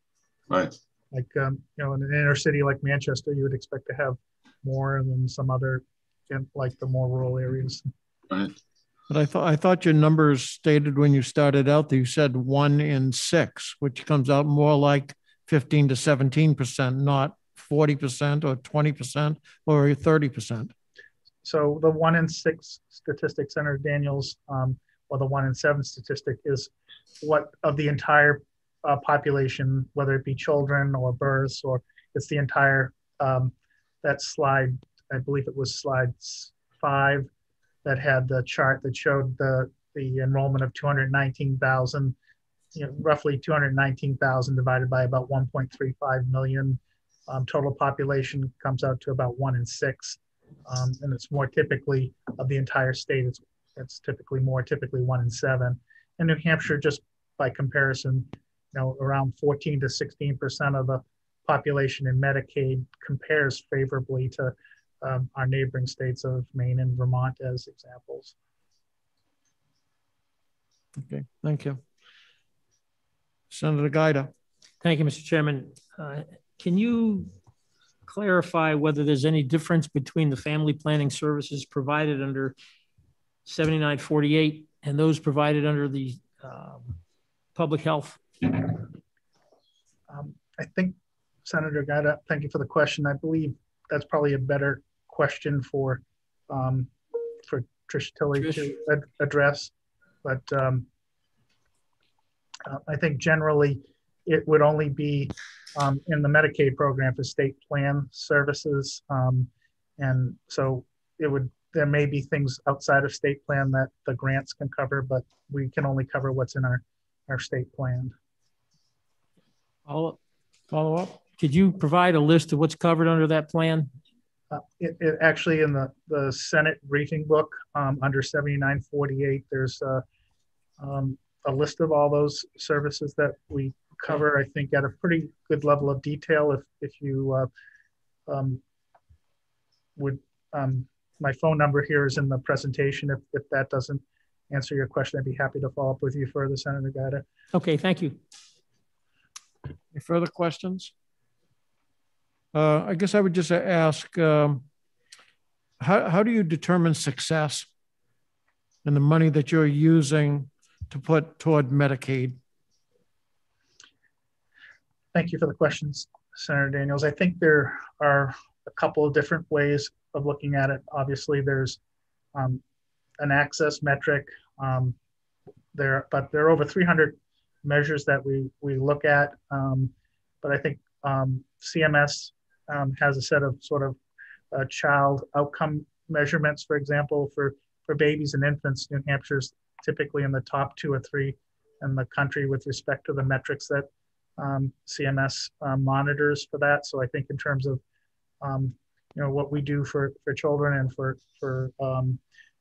right? like um, you know in an inner city like manchester you would expect to have more than some other like the more rural areas Right. But I thought, I thought your numbers stated when you started out that you said one in six, which comes out more like 15 to 17%, not 40% or 20% or 30%. so the one in six statistic senator daniels um, or the one in seven statistic is what of the entire uh, population whether it be children or births or it's the entire um, that slide i believe it was slide five that had the chart that showed the the enrollment of 219,000 you know, roughly 219,000 divided by about 1.35 million. Um, total population comes out to about one in six. Um, and it's more typically of the entire state, it's, it's typically more typically one in seven. In New Hampshire, just by comparison, you know, around 14 to 16% of the population in Medicaid compares favorably to um, our neighboring states of Maine and Vermont as examples. Okay, thank you. Senator Giuda. Thank you, Mr. Chairman. Uh, Can you clarify whether there's any difference between the family planning services provided under 7948 and those provided under the um, public health? Um, I think Senator Giuda, thank you for the question. I believe that's probably a better question for um, for Trish Tilley Trish. to ad- address. But um, uh, I think generally it would only be um, in the Medicaid program for state plan services. Um, and so it would, there may be things outside of state plan that the grants can cover, but we can only cover what's in our, our state plan. Follow Follow up? Could you provide a list of what's covered under that plan? Uh, it, it actually in the, the Senate briefing book, um, under 7948, there's a, um, a list of all those services that we cover, I think at a pretty good level of detail. If, if you, uh, um, would, um, my phone number here is in the presentation. If, if that doesn't answer your question, I'd be happy to follow up with you further, Senator Giuda. Okay, thank you. Any further questions? Uh, I guess I would just ask, um, how, how do you determine success and the money that you're using to put toward Medicaid? Thank you for the questions, Senator Daniels. I think there are a couple of different ways of looking at it. Obviously, there's um, an access metric um, there, but there are over 300 measures that we we look at. Um, but I think um, CMS um, has a set of sort of uh, child outcome measurements, for example, for for babies and infants. New Hampshire's typically in the top two or three in the country with respect to the metrics that um, CMS uh, monitors for that. So I think in terms of um, you know what we do for for children and for for um,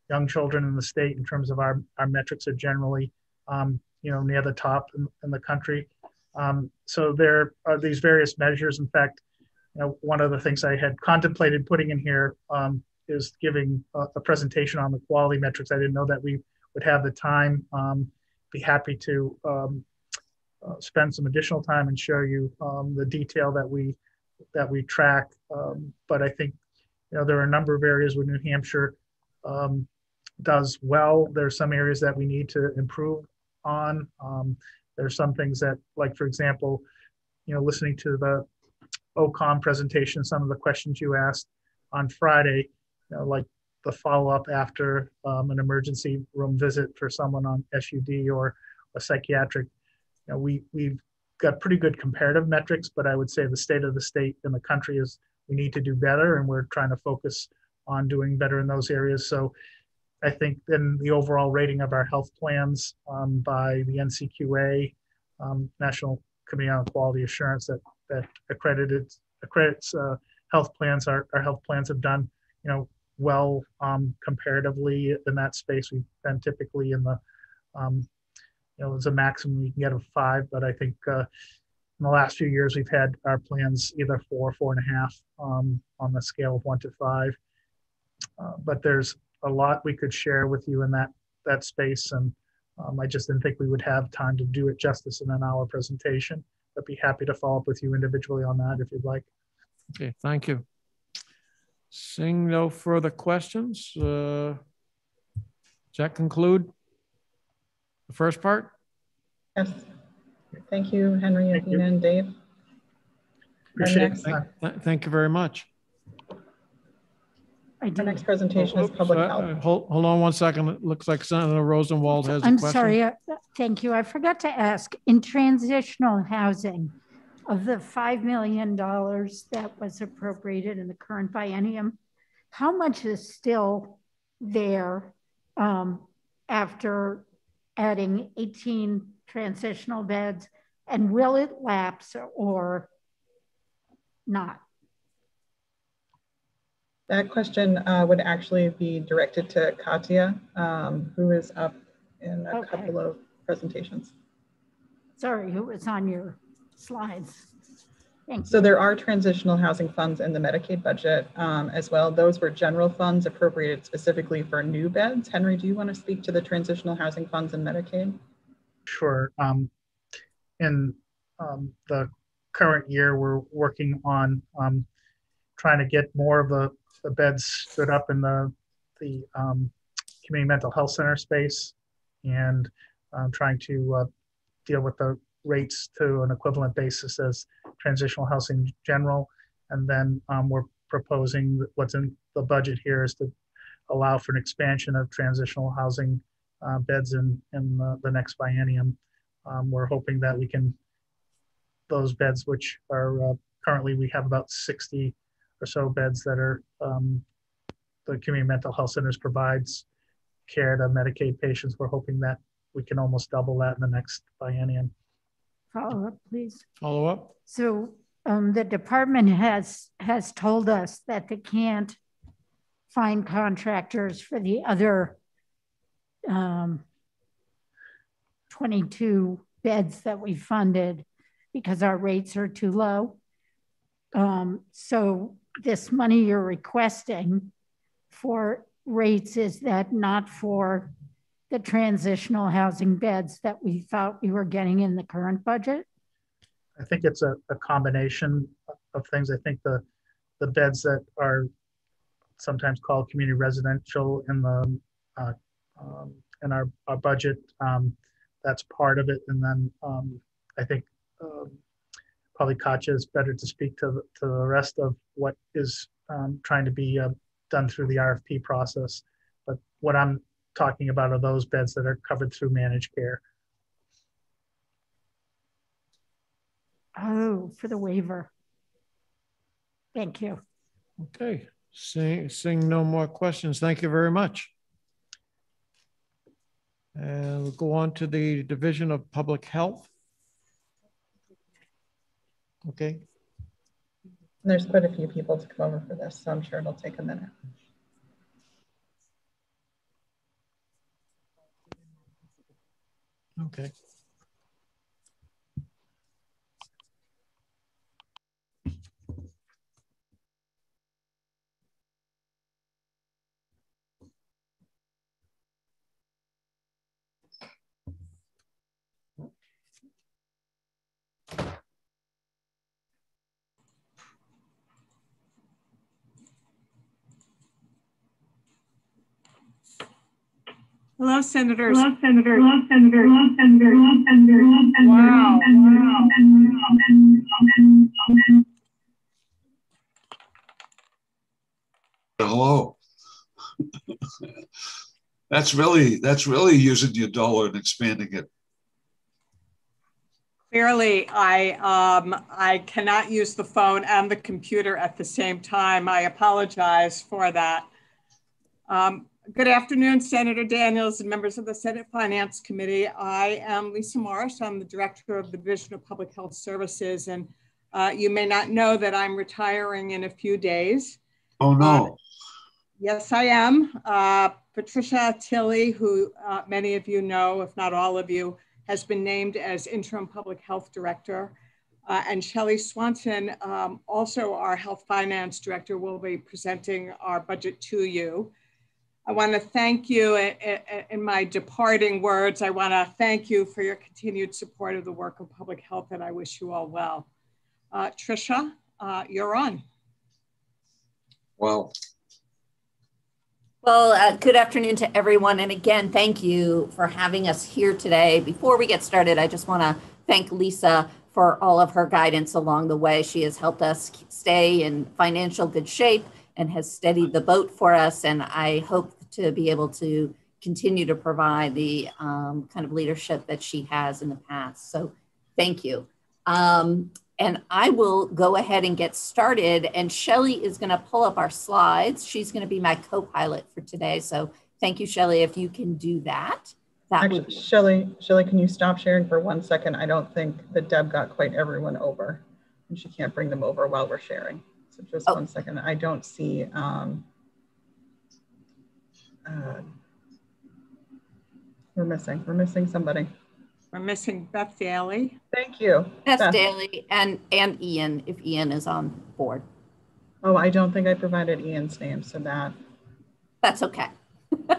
young children in the state in terms of our our metrics are generally um, you know near the top in, in the country. Um, so there are these various measures. In fact, you know one of the things I had contemplated putting in here um, is giving a, a, presentation on the quality metrics. I didn't know that we would have the time. Um, be happy to um, uh, spend some additional time and show you um, the detail that we that we track. Um, but I think, you know, there are a number of areas where New Hampshire um, does well. There's some areas that we need to improve on. Um, there's some things that, like for example, you know, listening to the OCOM presentation, some of the questions you asked on Friday, you know, like the follow-up after um, an emergency room visit for someone on SUD or a psychiatric. You know, we we've got pretty good comparative metrics, but I would say the state of the state in the country is we need to do better, and we're trying to focus on doing better in those areas. So I think then the overall rating of our health plans um, by the NCQA, um, National Committee on Quality Assurance, that that accredited accredits uh, health plans. Our, our health plans have done, you know, well um, comparatively in that space. We've been typically in the, um, you know, there's a maximum we can get of five, but I think uh, in the last few years we've had our plans either four, four and a half um, on the scale of one to five. Uh, but there's a lot we could share with you in that that space, and um, I just didn't think we would have time to do it justice in an hour presentation. I'd be happy to follow up with you individually on that if you'd like. Okay, thank you. Seeing no further questions, uh, does that conclude the first part? Yes. Thank you, Henry, Thank Adina, and Dave. Appreciate next, it. Th- Thank you very much. I our do. next presentation is Oops, public uh, health. uh, Hold, hold on one second. It looks like Senator Rosenwald has a I'm question. sorry, uh, thank you. I forgot to ask, in transitional housing, of the $5 million that was appropriated in the current biennium, how much is still there um, after adding 18 transitional beds? And will it lapse or not? That question uh, would actually be directed to Katja, um, who is up in a Okay. couple of presentations. Sorry, who was on your slides? Thank So there are transitional housing funds in the Medicaid budget um, as well. Those were general funds appropriated specifically for new beds. Henry, do you want to speak to the transitional housing funds in Medicaid? Sure. Um, in um, the current year, we're working on um, trying to get more of the, the beds stood up in the the um, community mental health center space, and um, trying to uh, deal with the rates to an equivalent basis as transitional housing general. And then um, we're proposing what's in the budget here is to allow for an expansion of transitional housing uh, beds in, in the, the next biennium. Um, we're hoping that we can, those beds, which are uh, currently, we have about 60 or so beds that are, um, the community mental health centers provides care to Medicaid patients. We're hoping that we can almost double that in the next biennium. Follow up, please. Follow up? So um, the department has, has told us that they can't find contractors for the other um, 22 beds that we funded because our rates are too low. Um, so this money you're requesting for rates, is that not for the transitional housing beds that we thought we were getting in the current budget? I think it's a, a combination of things. I think the, the beds that are sometimes called community residential in the, uh, um, in our, our budget, um, that's part of it. And then, um, I think, um, probably Katja is better to speak to, the- to the rest of what is, um, trying to be, uh, done through the RFP process. But what I'm talking about are those beds that are covered through managed care. Oh, for the waiver. Thank you. Okay, seeing, seeing no more questions, thank you very much. And we'll go on to the Division of Public Health. Okay, there's quite a few people to come over for this, so I'm sure it'll take a minute. okay. Hello, Senators. Hello, Senators. Hello, Senators. Hello, Senators. Hello, Senators. Wow. Hello. That's really, that's really using your dollar and expanding it. Clearly, I, um, I cannot use the phone and the computer at the same time. I apologize for that. Um, good afternoon, Senator Daniels and members of the Senate Finance Committee. I am Lisa Morris. I'm the Director of the Division of Public Health Services. And uh, you may not know that I'm retiring in a few days. Oh, no. Uh, yes, I am. Uh, Patricia Tilley, who uh, many of you know, if not all of you, has been named as interim public health director. Uh, and Shelley Swanson, um, also our health finance director, will be presenting our budget to you. I want to thank you in my departing words. I want to thank you for your continued support of the work of public health, and I wish you all well. Uh, Tricia, uh, you're on. Well, well, uh, good afternoon to everyone. And again, thank you for having us here today. Before we get started, I just want to thank Lisa for all of her guidance along the way. She has helped us stay in financial good shape and has steadied the boat for us. And I hope to be able to continue to provide the um, kind of leadership that she has in the past. So thank you. Um, and I will go ahead and get started. And Shelly is going to pull up our slides. She's going to be my co-pilot for today. So thank you, Shelly, if you can do that. that Actually, would... Shelly, Shelly, can you stop sharing for one second? I don't think that Deb got quite everyone over and she can't bring them over while we're sharing. So just oh. one second. I don't see, um, uh, we're missing, we're missing somebody. We're missing Beth Daly. Thank you. Beth, Beth Daly and, and Ian, if Ian is on board. Oh, I don't think I provided Ian's name, so that. That's okay.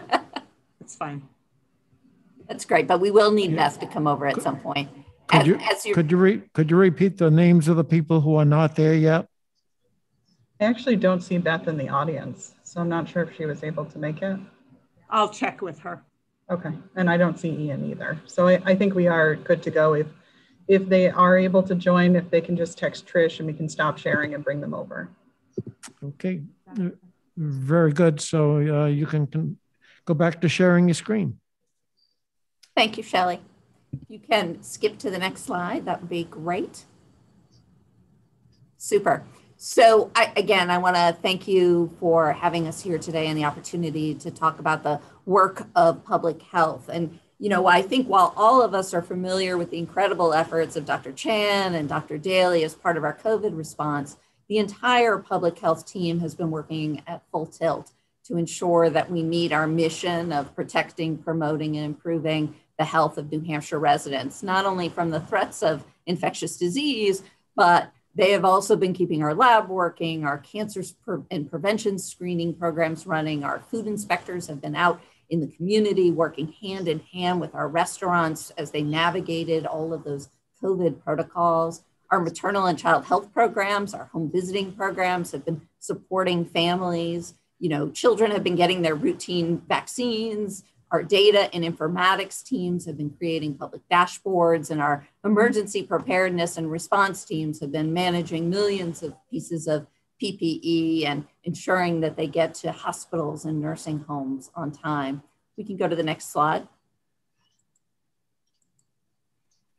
It's fine. That's great, but we will need Beth to come over at some point. Could you, could you, re, could you repeat the names of the people who are not there yet? I actually don't see Beth in the audience, so I'm not sure if she was able to make it. I'll check with her. Okay, and I don't see Ian either. So I, I think we are good to go if if they are able to join, if they can just text Trish and we can stop sharing and bring them over. Okay, very good. So uh, you can, can go back to sharing your screen. Thank you, Shelley. You can skip to the next slide. That would be great. Super. So I, again, I want to thank you for having us here today and the opportunity to talk about the work of public health. And, you know, I think while all of us are familiar with the incredible efforts of Dr. Chan and Dr. Daly as part of our COVID response, the entire public health team has been working at full tilt to ensure that we meet our mission of protecting, promoting, and improving the health of New Hampshire residents, not only from the threats of infectious disease, but they have also been keeping our lab working, our cancer and prevention screening programs running. Our food inspectors have been out in the community working hand in hand with our restaurants as they navigated all of those COVID protocols. Our maternal and child health programs, our home visiting programs have been supporting families. You know, children have been getting their routine vaccines. Our data and informatics teams have been creating public dashboards, and our emergency preparedness and response teams have been managing millions of pieces of PPE and ensuring that they get to hospitals and nursing homes on time. We can go to the next slide.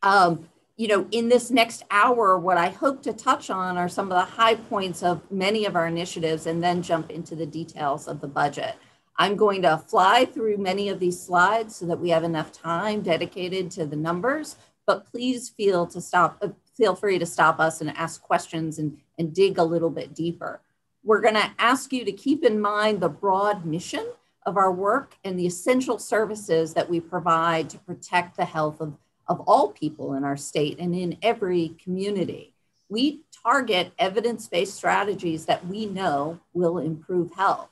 Um, you know, in this next hour, what I hope to touch on are some of the high points of many of our initiatives and then jump into the details of the budget. I'm going to fly through many of these slides so that we have enough time dedicated to the numbers, but please feel to stop, uh, feel free to stop us and ask questions and, and dig a little bit deeper. We're gonna ask you to keep in mind the broad mission of our work and the essential services that we provide to protect the health of, of all people in our state and in every community. We target evidence-based strategies that we know will improve health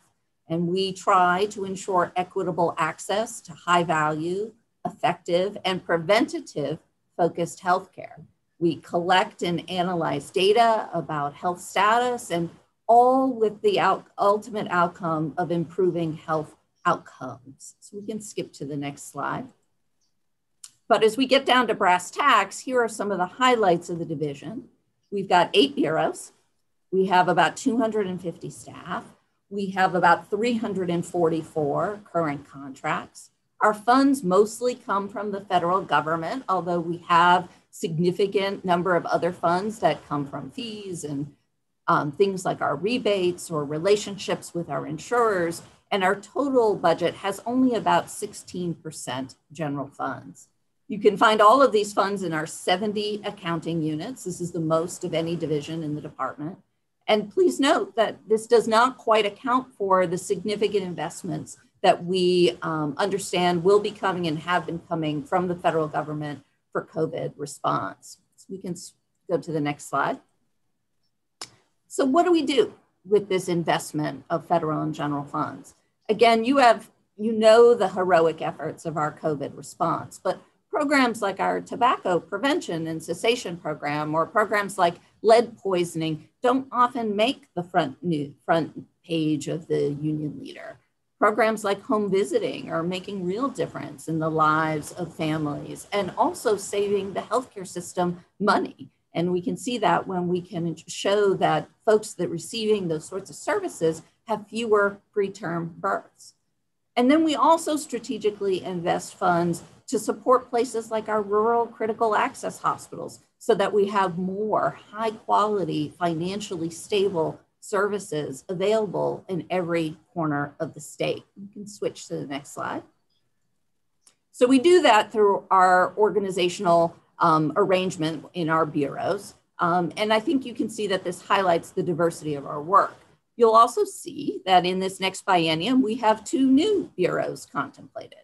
and we try to ensure equitable access to high value, effective, and preventative focused healthcare. We collect and analyze data about health status and all with the out ultimate outcome of improving health outcomes. So we can skip to the next slide. But as we get down to brass tacks, here are some of the highlights of the division. We've got eight bureaus. We have about 250 staff. We have about 344 current contracts. Our funds mostly come from the federal government, although we have significant number of other funds that come from fees and um, things like our rebates or relationships with our insurers. And our total budget has only about 16% general funds. You can find all of these funds in our 70 accounting units. This is the most of any division in the department. And please note that this does not quite account for the significant investments that we um, understand will be coming and have been coming from the federal government for COVID response. So we can go to the next slide. So what do we do with this investment of federal and general funds? Again, you have, you know the heroic efforts of our COVID response, but programs like our tobacco prevention and cessation program or programs like lead poisoning don't often make the front new, front page of the union leader. Programs like home visiting are making real difference in the lives of families and also saving the healthcare system money. And we can see that when we can show that folks that receiving those sorts of services have fewer preterm births. And then we also strategically invest funds to support places like our rural critical access hospitals so that we have more high quality, financially stable services available in every corner of the state. You can switch to the next slide. So we do that through our organizational um, arrangement in our bureaus. Um, and I think you can see that this highlights the diversity of our work. You'll also see that in this next biennium, we have two new bureaus contemplated.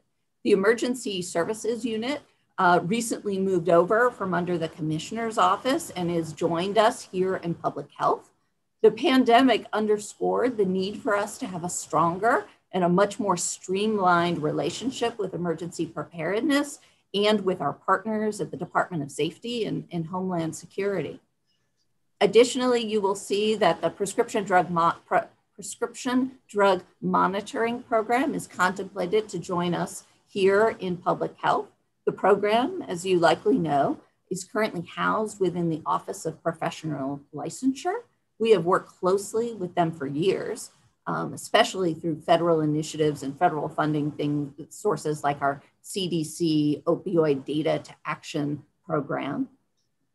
The Emergency Services Unit uh, recently moved over from under the Commissioner's Office and has joined us here in Public Health. The pandemic underscored the need for us to have a stronger and a much more streamlined relationship with emergency preparedness and with our partners at the Department of Safety and, and Homeland Security. Additionally, you will see that the prescription drug, pro prescription drug monitoring program is contemplated to join us here in public health. The program, as you likely know, is currently housed within the Office of Professional Licensure we have worked closely with them for years, um, especially through federal initiatives and federal funding sources like our CDC opioid data to action program.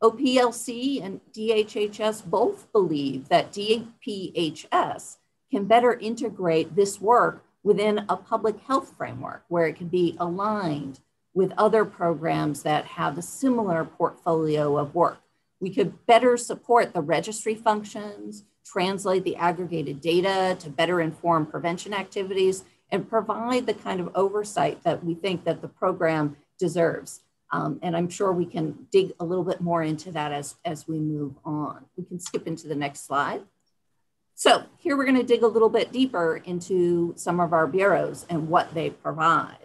OPLC and DHHS both believe that DPHS can better integrate this work within a public health framework where it can be aligned with other programs that have a similar portfolio of work. We could better support the registry functions, translate the aggregated data to better inform prevention activities, and provide the kind of oversight that we think that the program deserves. Um, and I'm sure we can dig a little bit more into that as, as we move on. We can skip into the next slide. So here we're gonna dig a little bit deeper into some of our bureaus and what they provide.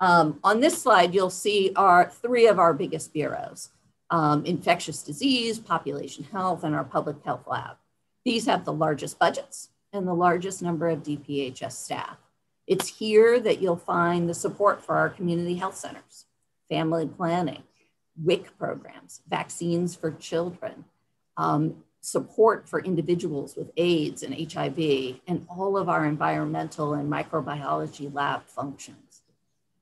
Um, on this slide, you'll see our three of our biggest bureaus um, infectious disease, population health, and our public health lab. These have the largest budgets and the largest number of DPHS staff. It's here that you'll find the support for our community health centers, family planning, WIC programs, vaccines for children, um, support for individuals with AIDS and HIV, and all of our environmental and microbiology lab functions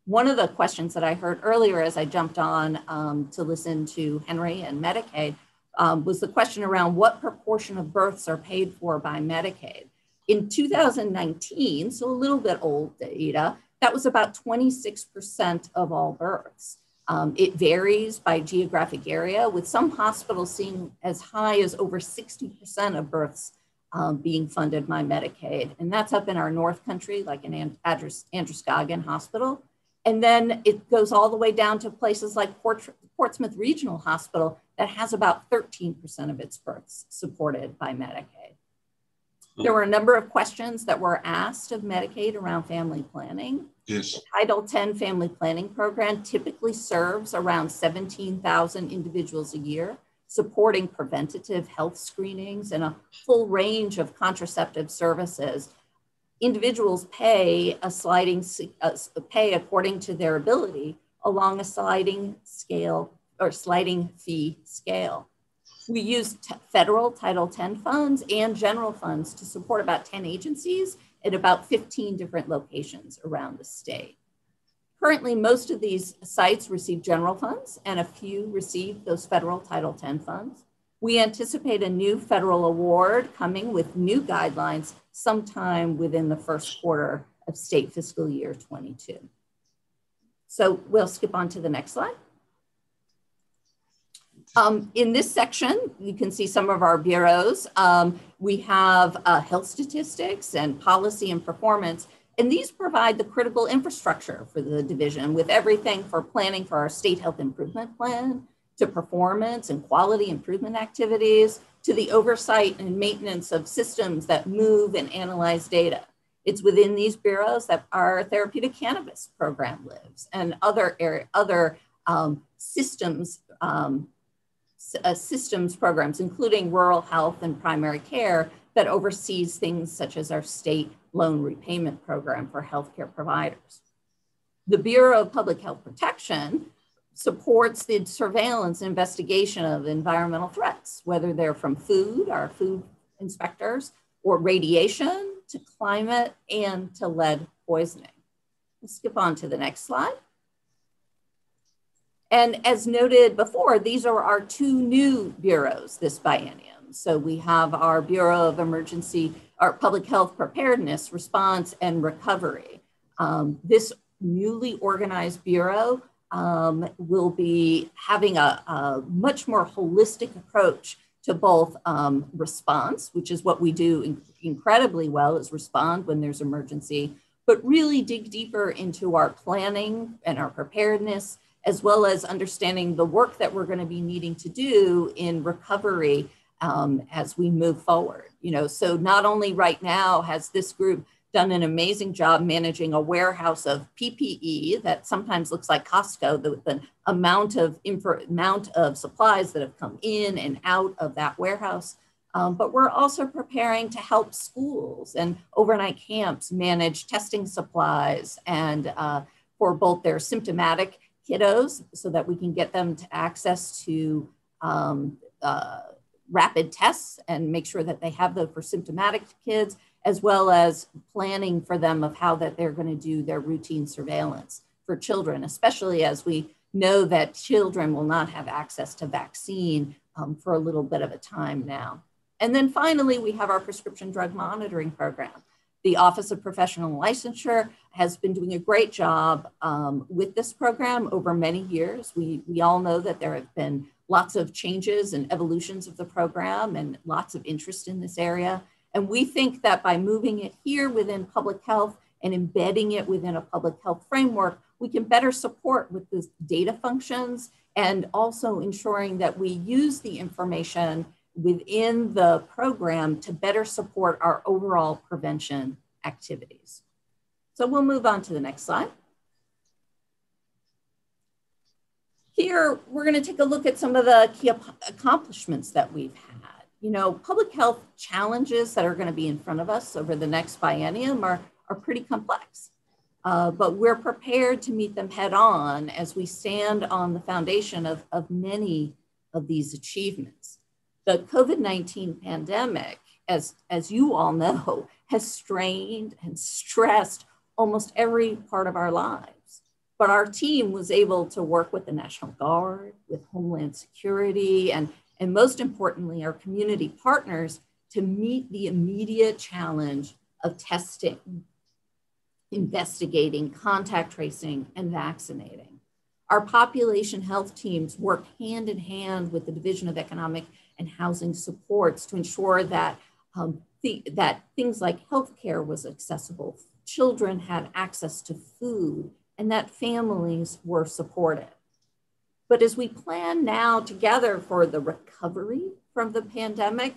one of the questions that I heard earlier as I jumped on um, to listen to Henry and Medicaid um, was the question around what proportion of births are paid for by Medicaid. In 2019, so a little bit old data, that was about 26% of all births. Um, it varies by geographic area, with some hospitals seeing as high as over 60% of births um, being funded by Medicaid. And that's up in our North Country, like in Androscoggin Hospital. And then it goes all the way down to places like Port, Portsmouth Regional Hospital that has about 13% of its births supported by Medicaid. There were a number of questions that were asked of Medicaid around family planning. Yes. The Title 10 family planning program typically serves around 17,000 individuals a year, supporting preventative health screenings and a full range of contraceptive services individuals pay a sliding uh, pay according to their ability along a sliding scale or sliding fee scale. We use federal Title X funds and general funds to support about 10 agencies at about 15 different locations around the state. Currently, most of these sites receive general funds and a few receive those federal Title X funds. We anticipate a new federal award coming with new guidelines sometime within the first quarter of state fiscal year 22. So we'll skip on to the next slide. Um, in this section, you can see some of our bureaus. Um, we have uh, health statistics and policy and performance, and these provide the critical infrastructure for the division with everything for planning for our state health improvement plan, to performance and quality improvement activities, to the oversight and maintenance of systems that move and analyze data. It's within these bureaus that our therapeutic cannabis program lives and other other um, systems um, uh, systems programs, including rural health and primary care, that oversees things such as our state loan repayment program for healthcare providers. The Bureau of Public Health Protection supports the surveillance and investigation of environmental threats, whether they're from food, our food inspectors, or radiation to climate and to lead poisoning. Let's skip on to the next slide. And as noted before, these are our two new bureaus this biennium. So we have our Bureau of Emergency, our Public Health Preparedness, Response, and Recovery. Um, this newly organized bureau um, will be having a, a, much more holistic approach to both um, response, which is what we do in, incredibly well, is respond when there's emergency, but really dig deeper into our planning and our preparedness as well as understanding the work that we're going to be needing to do in recovery um, as we move forward. You know, so not only right now has this group done an amazing job managing a warehouse of PPE that sometimes looks like Costco, the, the amount of amount of supplies that have come in and out of that warehouse. Um, but we're also preparing to help schools and overnight camps manage testing supplies and uh, for both their symptomatic kiddos so that we can get them to access to um, uh, rapid tests and make sure that they have them for symptomatic kids, as well as planning for them of how that they're going to do their routine surveillance for children, especially as we know that children will not have access to vaccine um, for a little bit of a time now. And then finally, we have our prescription drug monitoring program. The Office of Professional Licensure has been doing a great job um, with this program over many years. We, we all know that there have been lots of changes and evolutions of the program and lots of interest in this area. And we think that by moving it here within public health and embedding it within a public health framework, we can better support with the data functions and also ensuring that we use the information within the program to better support our overall prevention activities. So we'll move on to the next slide. Here, we're gonna take a look at some of the key accomplishments that we've had. You know, public health challenges that are gonna be in front of us over the next biennium are, are pretty complex. Uh, but we're prepared to meet them head on as we stand on the foundation of, of many of these achievements the COVID 19 pandemic, as, as you all know, has strained and stressed almost every part of our lives. But our team was able to work with the National Guard, with Homeland Security, and, and most importantly, our community partners to meet the immediate challenge of testing, investigating, contact tracing, and vaccinating. Our population health teams work hand in hand with the Division of Economic and housing supports to ensure that, um, that things like healthcare was accessible, children had access to food, and that families were supported. But as we plan now together for the recovery from the pandemic,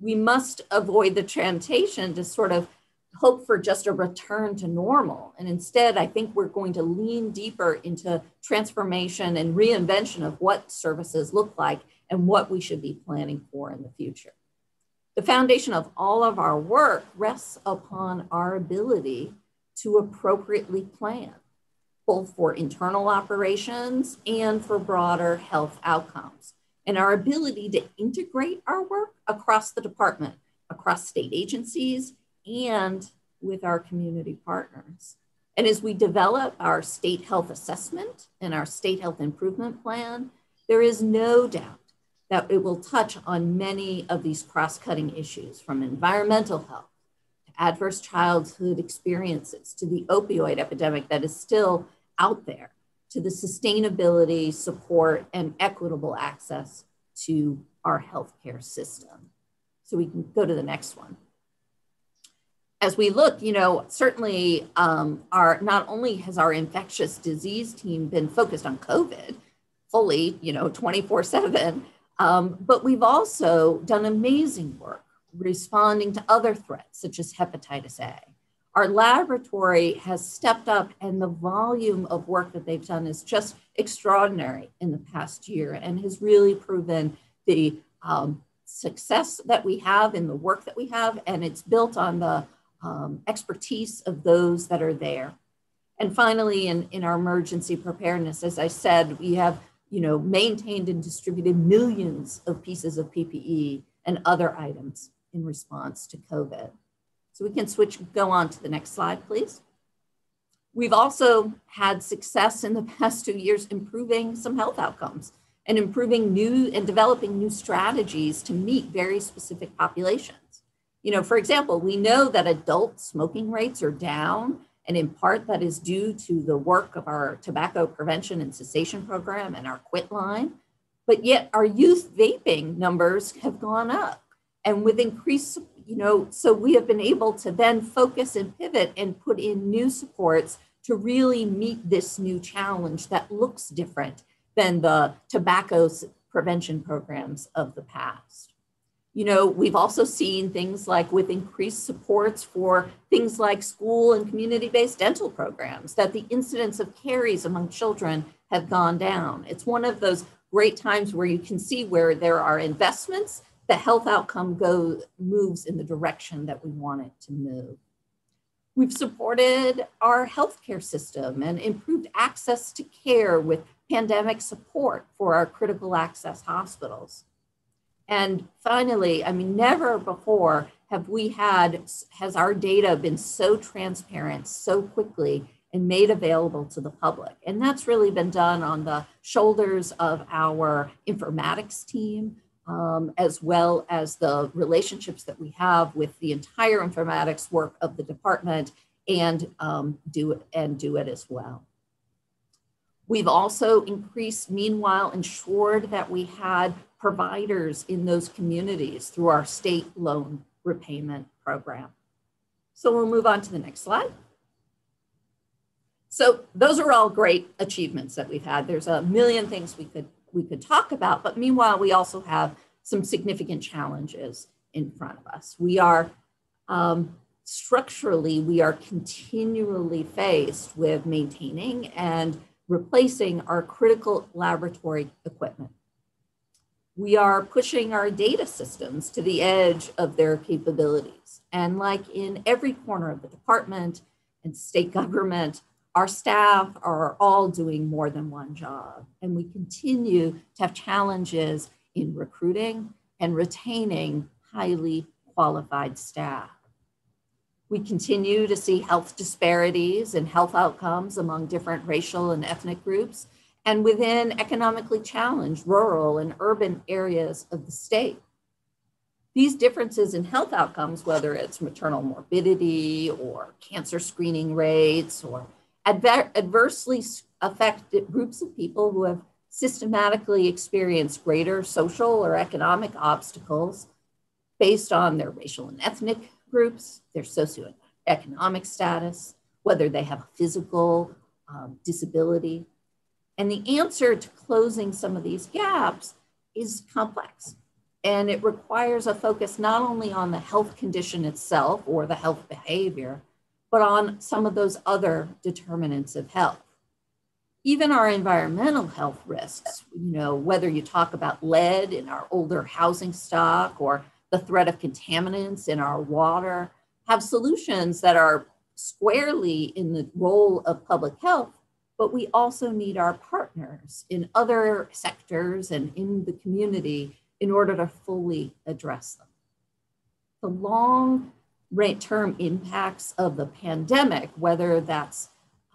we must avoid the temptation to sort of hope for just a return to normal. And instead, I think we're going to lean deeper into transformation and reinvention of what services look like and what we should be planning for in the future. The foundation of all of our work rests upon our ability to appropriately plan, both for internal operations and for broader health outcomes, and our ability to integrate our work across the department, across state agencies, and with our community partners. And as we develop our state health assessment and our state health improvement plan, there is no doubt that it will touch on many of these cross cutting issues from environmental health to adverse childhood experiences to the opioid epidemic that is still out there to the sustainability, support, and equitable access to our healthcare system. So we can go to the next one. As we look, you know, certainly um, our not only has our infectious disease team been focused on COVID fully, you know, 24 7, um, but we've also done amazing work responding to other threats, such as hepatitis A. Our laboratory has stepped up, and the volume of work that they've done is just extraordinary in the past year and has really proven the um, success that we have in the work that we have. And it's built on the um, expertise of those that are there. And finally, in, in our emergency preparedness, as I said, we have you know, maintained and distributed millions of pieces of PPE and other items in response to COVID. So we can switch, go on to the next slide, please. We've also had success in the past two years improving some health outcomes and improving new and developing new strategies to meet very specific populations. You know, for example, we know that adult smoking rates are down and in part, that is due to the work of our tobacco prevention and cessation program and our quit line. But yet, our youth vaping numbers have gone up. And with increased, you know, so we have been able to then focus and pivot and put in new supports to really meet this new challenge that looks different than the tobacco prevention programs of the past. You know, we've also seen things like with increased supports for things like school and community based dental programs, that the incidence of caries among children have gone down. It's one of those great times where you can see where there are investments, the health outcome go, moves in the direction that we want it to move. We've supported our healthcare system and improved access to care with pandemic support for our critical access hospitals. And finally, I mean, never before have we had, has our data been so transparent so quickly and made available to the public. And that's really been done on the shoulders of our informatics team, um, as well as the relationships that we have with the entire informatics work of the department and um, do it and do it as well. We've also increased, meanwhile, ensured that we had providers in those communities through our state loan repayment program. So we'll move on to the next slide. So those are all great achievements that we've had. There's a million things we could we could talk about, but meanwhile, we also have some significant challenges in front of us. We are um, structurally, we are continually faced with maintaining and replacing our critical laboratory equipment we are pushing our data systems to the edge of their capabilities. And like in every corner of the department and state government, our staff are all doing more than one job. And we continue to have challenges in recruiting and retaining highly qualified staff. We continue to see health disparities and health outcomes among different racial and ethnic groups and within economically challenged rural and urban areas of the state. These differences in health outcomes, whether it's maternal morbidity or cancer screening rates, or adver- adversely affect groups of people who have systematically experienced greater social or economic obstacles based on their racial and ethnic groups, their socioeconomic status, whether they have a physical um, disability, and the answer to closing some of these gaps is complex. And it requires a focus not only on the health condition itself or the health behavior, but on some of those other determinants of health. Even our environmental health risks, you know, whether you talk about lead in our older housing stock or the threat of contaminants in our water, have solutions that are squarely in the role of public health, but we also need our partners in other sectors and in the community in order to fully address them. The long term impacts of the pandemic, whether that's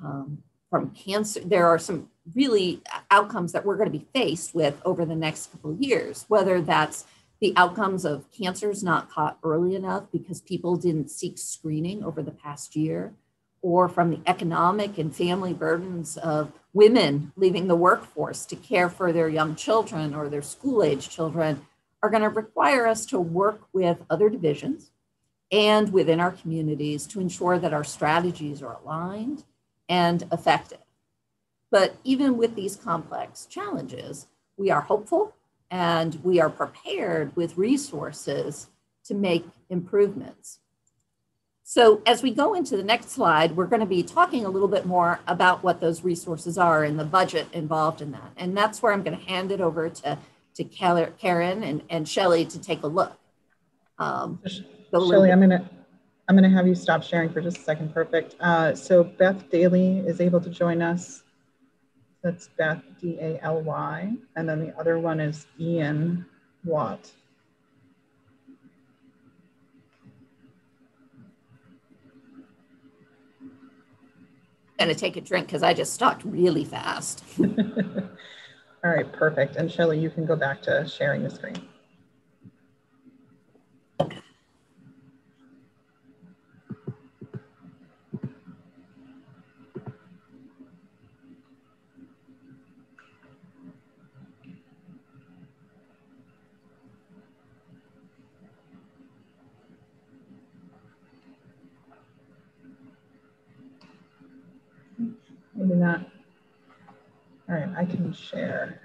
um, from cancer, there are some really outcomes that we're going to be faced with over the next couple of years, whether that's the outcomes of cancers not caught early enough because people didn't seek screening over the past year, or from the economic and family burdens of women leaving the workforce to care for their young children or their school age children, are going to require us to work with other divisions and within our communities to ensure that our strategies are aligned and effective. But even with these complex challenges, we are hopeful and we are prepared with resources to make improvements. So as we go into the next slide, we're going to be talking a little bit more about what those resources are and the budget involved in that. And that's where I'm going to hand it over to, to Karen and, and Shelly to take a look. Um, Shelly, I'm going to I'm going to have you stop sharing for just a second. Perfect. Uh, so Beth Daly is able to join us. That's Beth, D A L Y. And then the other one is Ian Watt. Going to take a drink because I just talked really fast. All right, perfect. And Shelly, you can go back to sharing the screen. Not. All right, I can share.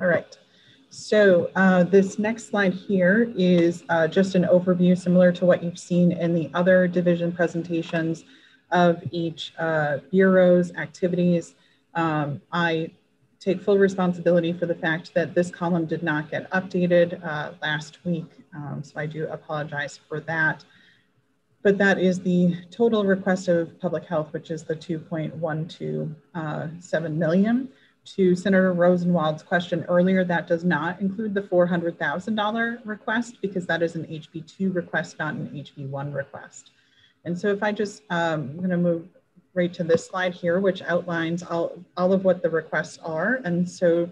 All right. So uh, this next slide here is uh, just an overview similar to what you've seen in the other division presentations of each uh, bureau's activities. Um, I take full responsibility for the fact that this column did not get updated uh, last week. Um, so I do apologize for that but that is the total request of public health, which is the 2.127 uh, million. To Senator Rosenwald's question earlier, that does not include the $400,000 request because that is an HB2 request, not an HB1 request. And so if I just, um, I'm gonna move right to this slide here, which outlines all, all of what the requests are. And so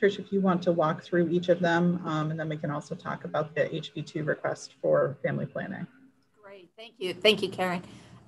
Trish, if you want to walk through each of them, um, and then we can also talk about the HB2 request for family planning. Thank you. Thank you, Karen.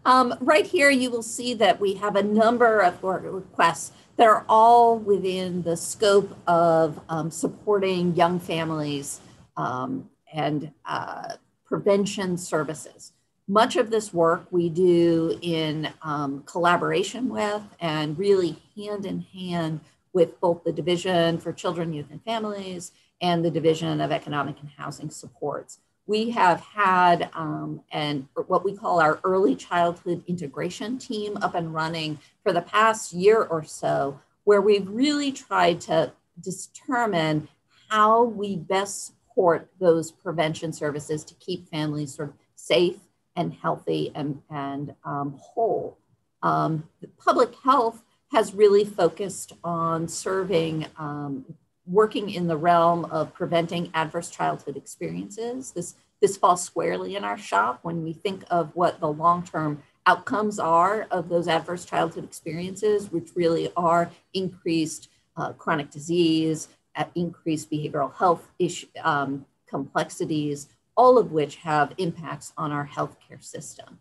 Um, right here, you will see that we have a number of requests that are all within the scope of um, supporting young families um, and uh, prevention services. Much of this work we do in um, collaboration with and really hand in hand with both the Division for Children, Youth, and Families and the Division of Economic and Housing Supports we have had um, and what we call our early childhood integration team up and running for the past year or so, where we've really tried to determine how we best support those prevention services to keep families sort of safe and healthy and, and um, whole. Um, public health has really focused on serving um, working in the realm of preventing adverse childhood experiences. This, this falls squarely in our shop when we think of what the long-term outcomes are of those adverse childhood experiences, which really are increased uh, chronic disease, increased behavioral health issue, um, complexities, all of which have impacts on our healthcare system.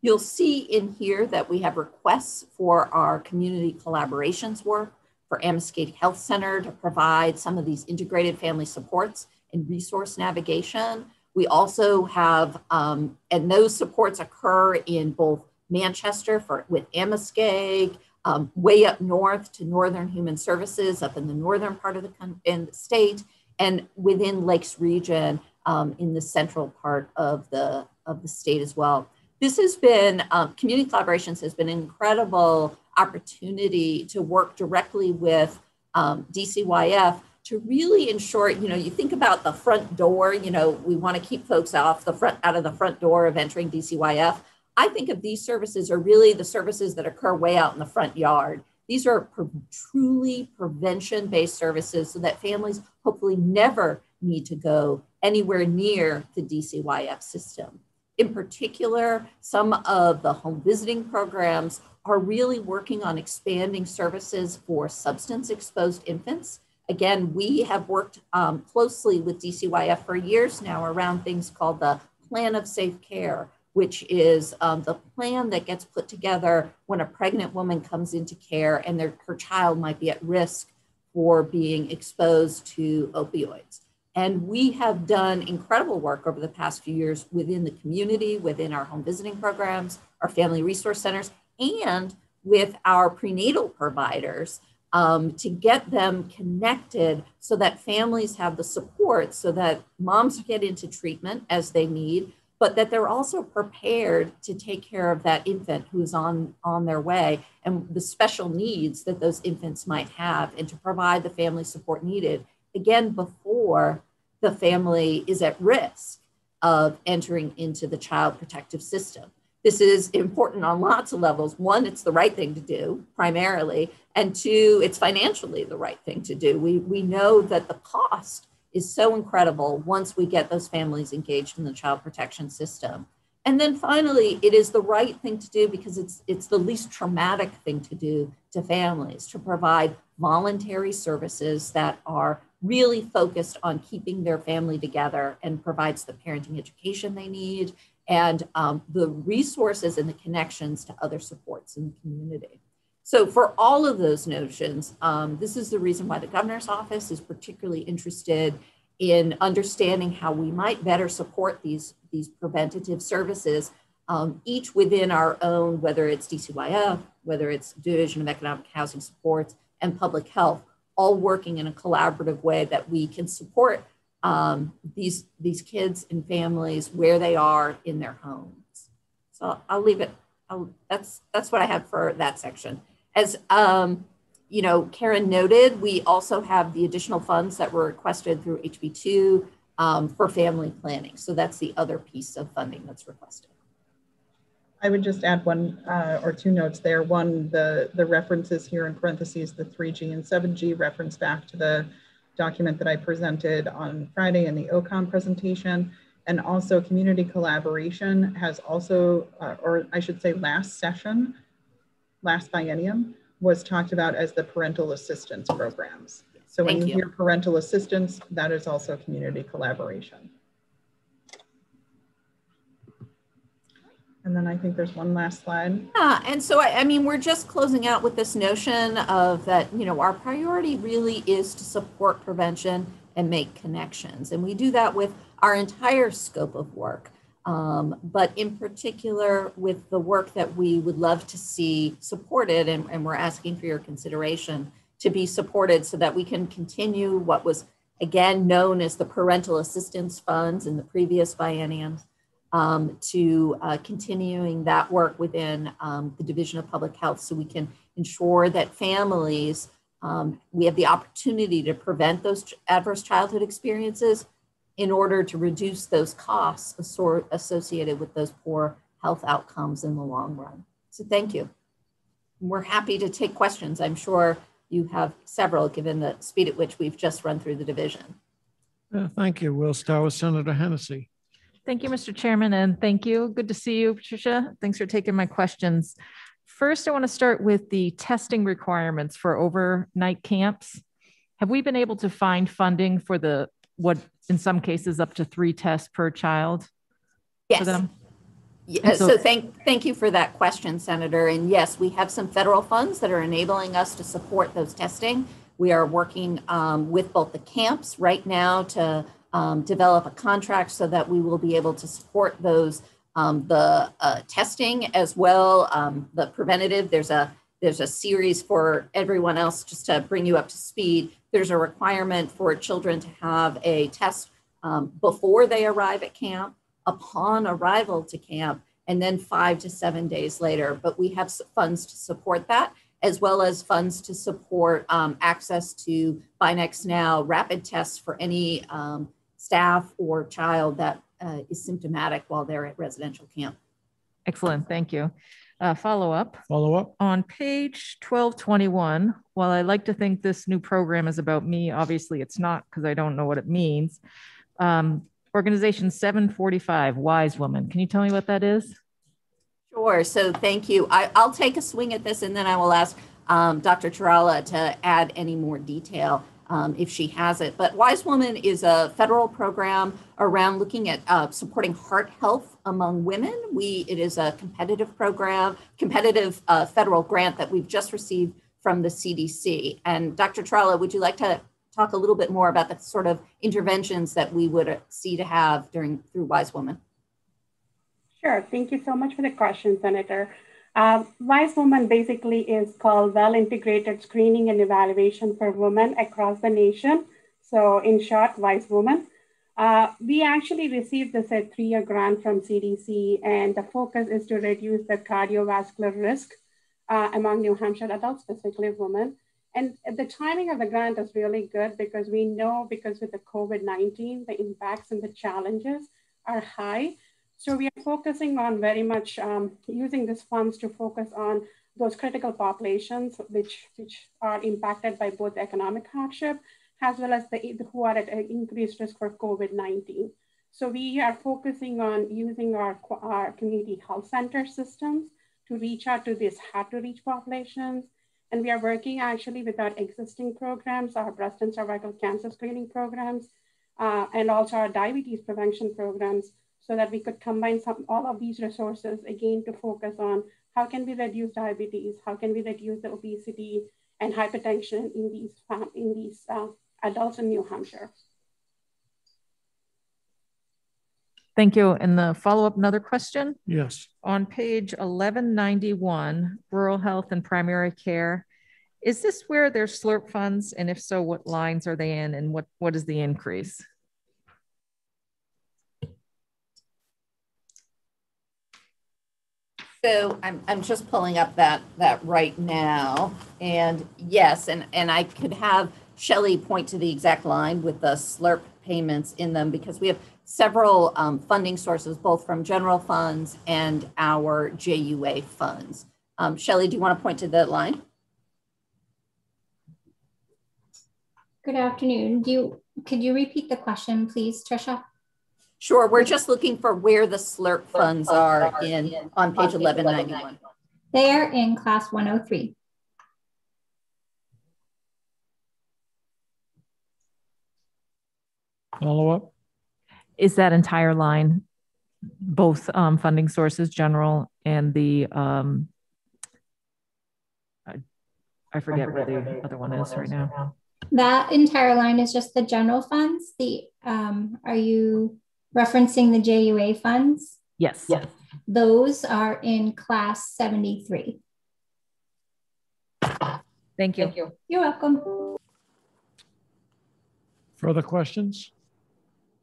You'll see in here that we have requests for our community collaborations work for Amoskeag Health Center to provide some of these integrated family supports and resource navigation. We also have, um, and those supports occur in both Manchester for with Amoskeag, um, way up north to Northern Human Services up in the northern part of the, in the state, and within Lakes Region um, in the central part of the, of the state as well. This has been, um, community collaborations has been incredible opportunity to work directly with um, DCYF to really ensure, you know, you think about the front door, you know, we want to keep folks off the front, out of the front door of entering DCYF. I think of these services are really the services that occur way out in the front yard. These are pre- truly prevention based services so that families hopefully never need to go anywhere near the DCYF system. In particular, some of the home visiting programs are really working on expanding services for substance exposed infants. Again, we have worked um, closely with DCYF for years now around things called the Plan of Safe Care, which is um, the plan that gets put together when a pregnant woman comes into care and their, her child might be at risk for being exposed to opioids. And we have done incredible work over the past few years within the community, within our home visiting programs, our family resource centers, and with our prenatal providers um, to get them connected so that families have the support so that moms get into treatment as they need but that they're also prepared to take care of that infant who's on on their way and the special needs that those infants might have and to provide the family support needed again before the family is at risk of entering into the child protective system this is important on lots of levels one it's the right thing to do primarily and two it's financially the right thing to do we we know that the cost is so incredible once we get those families engaged in the child protection system. And then finally, it is the right thing to do because it's it's the least traumatic thing to do to families to provide voluntary services that are really focused on keeping their family together and provides the parenting education they need and um, the resources and the connections to other supports in the community. So, for all of those notions, um, this is the reason why the governor's office is particularly interested in understanding how we might better support these, these preventative services, um, each within our own, whether it's DCYF, whether it's Division of Economic Housing Supports, and public health, all working in a collaborative way that we can support um, these, these kids and families where they are in their homes. So I'll leave it. I'll, that's, that's what I have for that section. As um, you know, Karen noted, we also have the additional funds that were requested through HB2 um, for family planning. So that's the other piece of funding that's requested. I would just add one uh, or two notes there. One, the, the references here in parentheses, the 3G and 7G reference back to the document that I presented on Friday in the OCOM presentation. And also community collaboration has also, uh, or I should say last session, last biennium was talked about as the parental assistance programs. So when you, you, hear parental assistance, that is also community collaboration. And then I think there's one last slide. Yeah, and so I, I, mean, we're just closing out with this notion of that, you know, our priority really is to support prevention and make connections. And we do that with our entire scope of work um, but in particular with the work that we would love to see supported, and, and, we're asking for your consideration to be supported so that we can continue what was again known as the parental assistance funds in the previous bienniums um, to uh, continuing that work within um, the Division of Public Health so we can ensure that families, um, we have the opportunity to prevent those adverse childhood experiences in order to reduce those costs associated with those poor health outcomes in the long run. So thank you. We're happy to take questions. I'm sure you have several given the speed at which we've just run through the division. Uh, thank you. We'll start with Senator Hennessey. Thank you, Mr. Chairman, and thank you. Good to see you, Patricia. Thanks for taking my questions. First, I want to start with the testing requirements for overnight camps. Have we been able to find funding for the what in some cases up to three tests per child yes. for them? Yeah, so, so, thank thank you for that question, Senator. And yes, we have some federal funds that are enabling us to support those testing. We are working um, with both the camps right now to um, develop a contract so that we will be able to support those um, the uh, testing as well um, the preventative. There's a there's a series for everyone else just to bring you up to speed there's a requirement for children to have a test um, before they arrive at camp, upon arrival to camp, and then five to seven days later. But we have funds to support that. as well as funds to support um, access to BinaxNOW rapid tests for any um, staff or child that uh, is symptomatic while they're at residential camp. Excellent, thank you. Uh, follow up. Follow up. On page 1221, while I like to think this new program is about me, obviously it's not because I don't know what it means. Um, organization 745, Wise Woman. Can you tell me what that is? Sure. So thank you. I, will take a swing at this and then I will ask um, Dr. Charala to add any more detail um, if she has it. But Wise Woman is a federal program around looking at uh, supporting heart health among women. We it is a competitive program, competitive uh, federal grant that we've just received from the CDC. And Dr. Charala, would you like to talk a little bit more about the sort of interventions that we would see to have during through Wise Woman? Sure. Thank you so much for the question, Senator. Uh, Wise Woman basically is called Well Integrated Screening and Evaluation for Women across the nation. So, in short, Wise Woman. Uh, we actually received this a three year grant from CDC, and the focus is to reduce the cardiovascular risk uh, among New Hampshire adults, specifically women. And the timing of the grant is really good because we know, because with the COVID 19, the impacts and the challenges are high. So we are focusing on very much um, using these funds to focus on those critical populations which, which are impacted by both economic hardship as well as the who are at increased risk for COVID-19. So we are focusing on using our, our community health center systems to reach out to these hard to reach populations. And we are working actually with our existing programs, our breast and cervical cancer screening programs, uh, and also our diabetes prevention programs so that we could combine some, all of these resources again to focus on how can we reduce diabetes, how can we reduce the obesity and hypertension in these, in these uh, adults in New Hampshire. Thank you. And the follow up, another question? Yes. On page 1191, rural health and primary care, is this where there's SLRP funds? And if so, what lines are they in and what, what is the increase? So I'm, I'm just pulling up that that right now. And yes, and, and I could have Shelly point to the exact line with the SLRP payments in them because we have several um, funding sources, both from general funds and our JUA funds. Um, Shelly, do you want to point to the line? Good afternoon. Do you, could you repeat the question, please, Trisha? Sure, we're just looking for where the SLRP funds are in on page 1191. They are in class 103. Follow up? Is that entire line both um, funding sources, general and the, um, I, I forget where the other one is right now. That entire line is just the general funds. The um, Are you referencing the JUA funds. Yes. Yes. Those are in class 73. Thank you. Thank you. You're welcome. Further questions?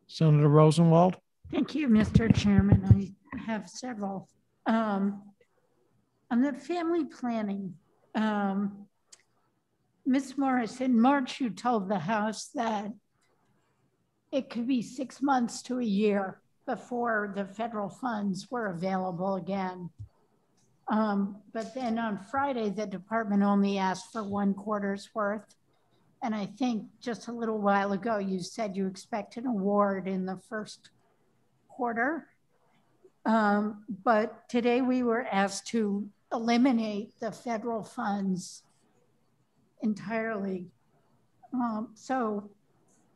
Senator Rosenwald? Thank you, Mr. Chairman. I have several. Um, on the family planning, um, Ms. Morris, in March, you told the House that it could be six months to a year before the federal funds were available again. Um, but then on Friday, the department only asked for one quarter's worth. And I think just a little while ago, you said you expect an award in the first quarter. Um, but today we were asked to eliminate the federal funds entirely. Um, so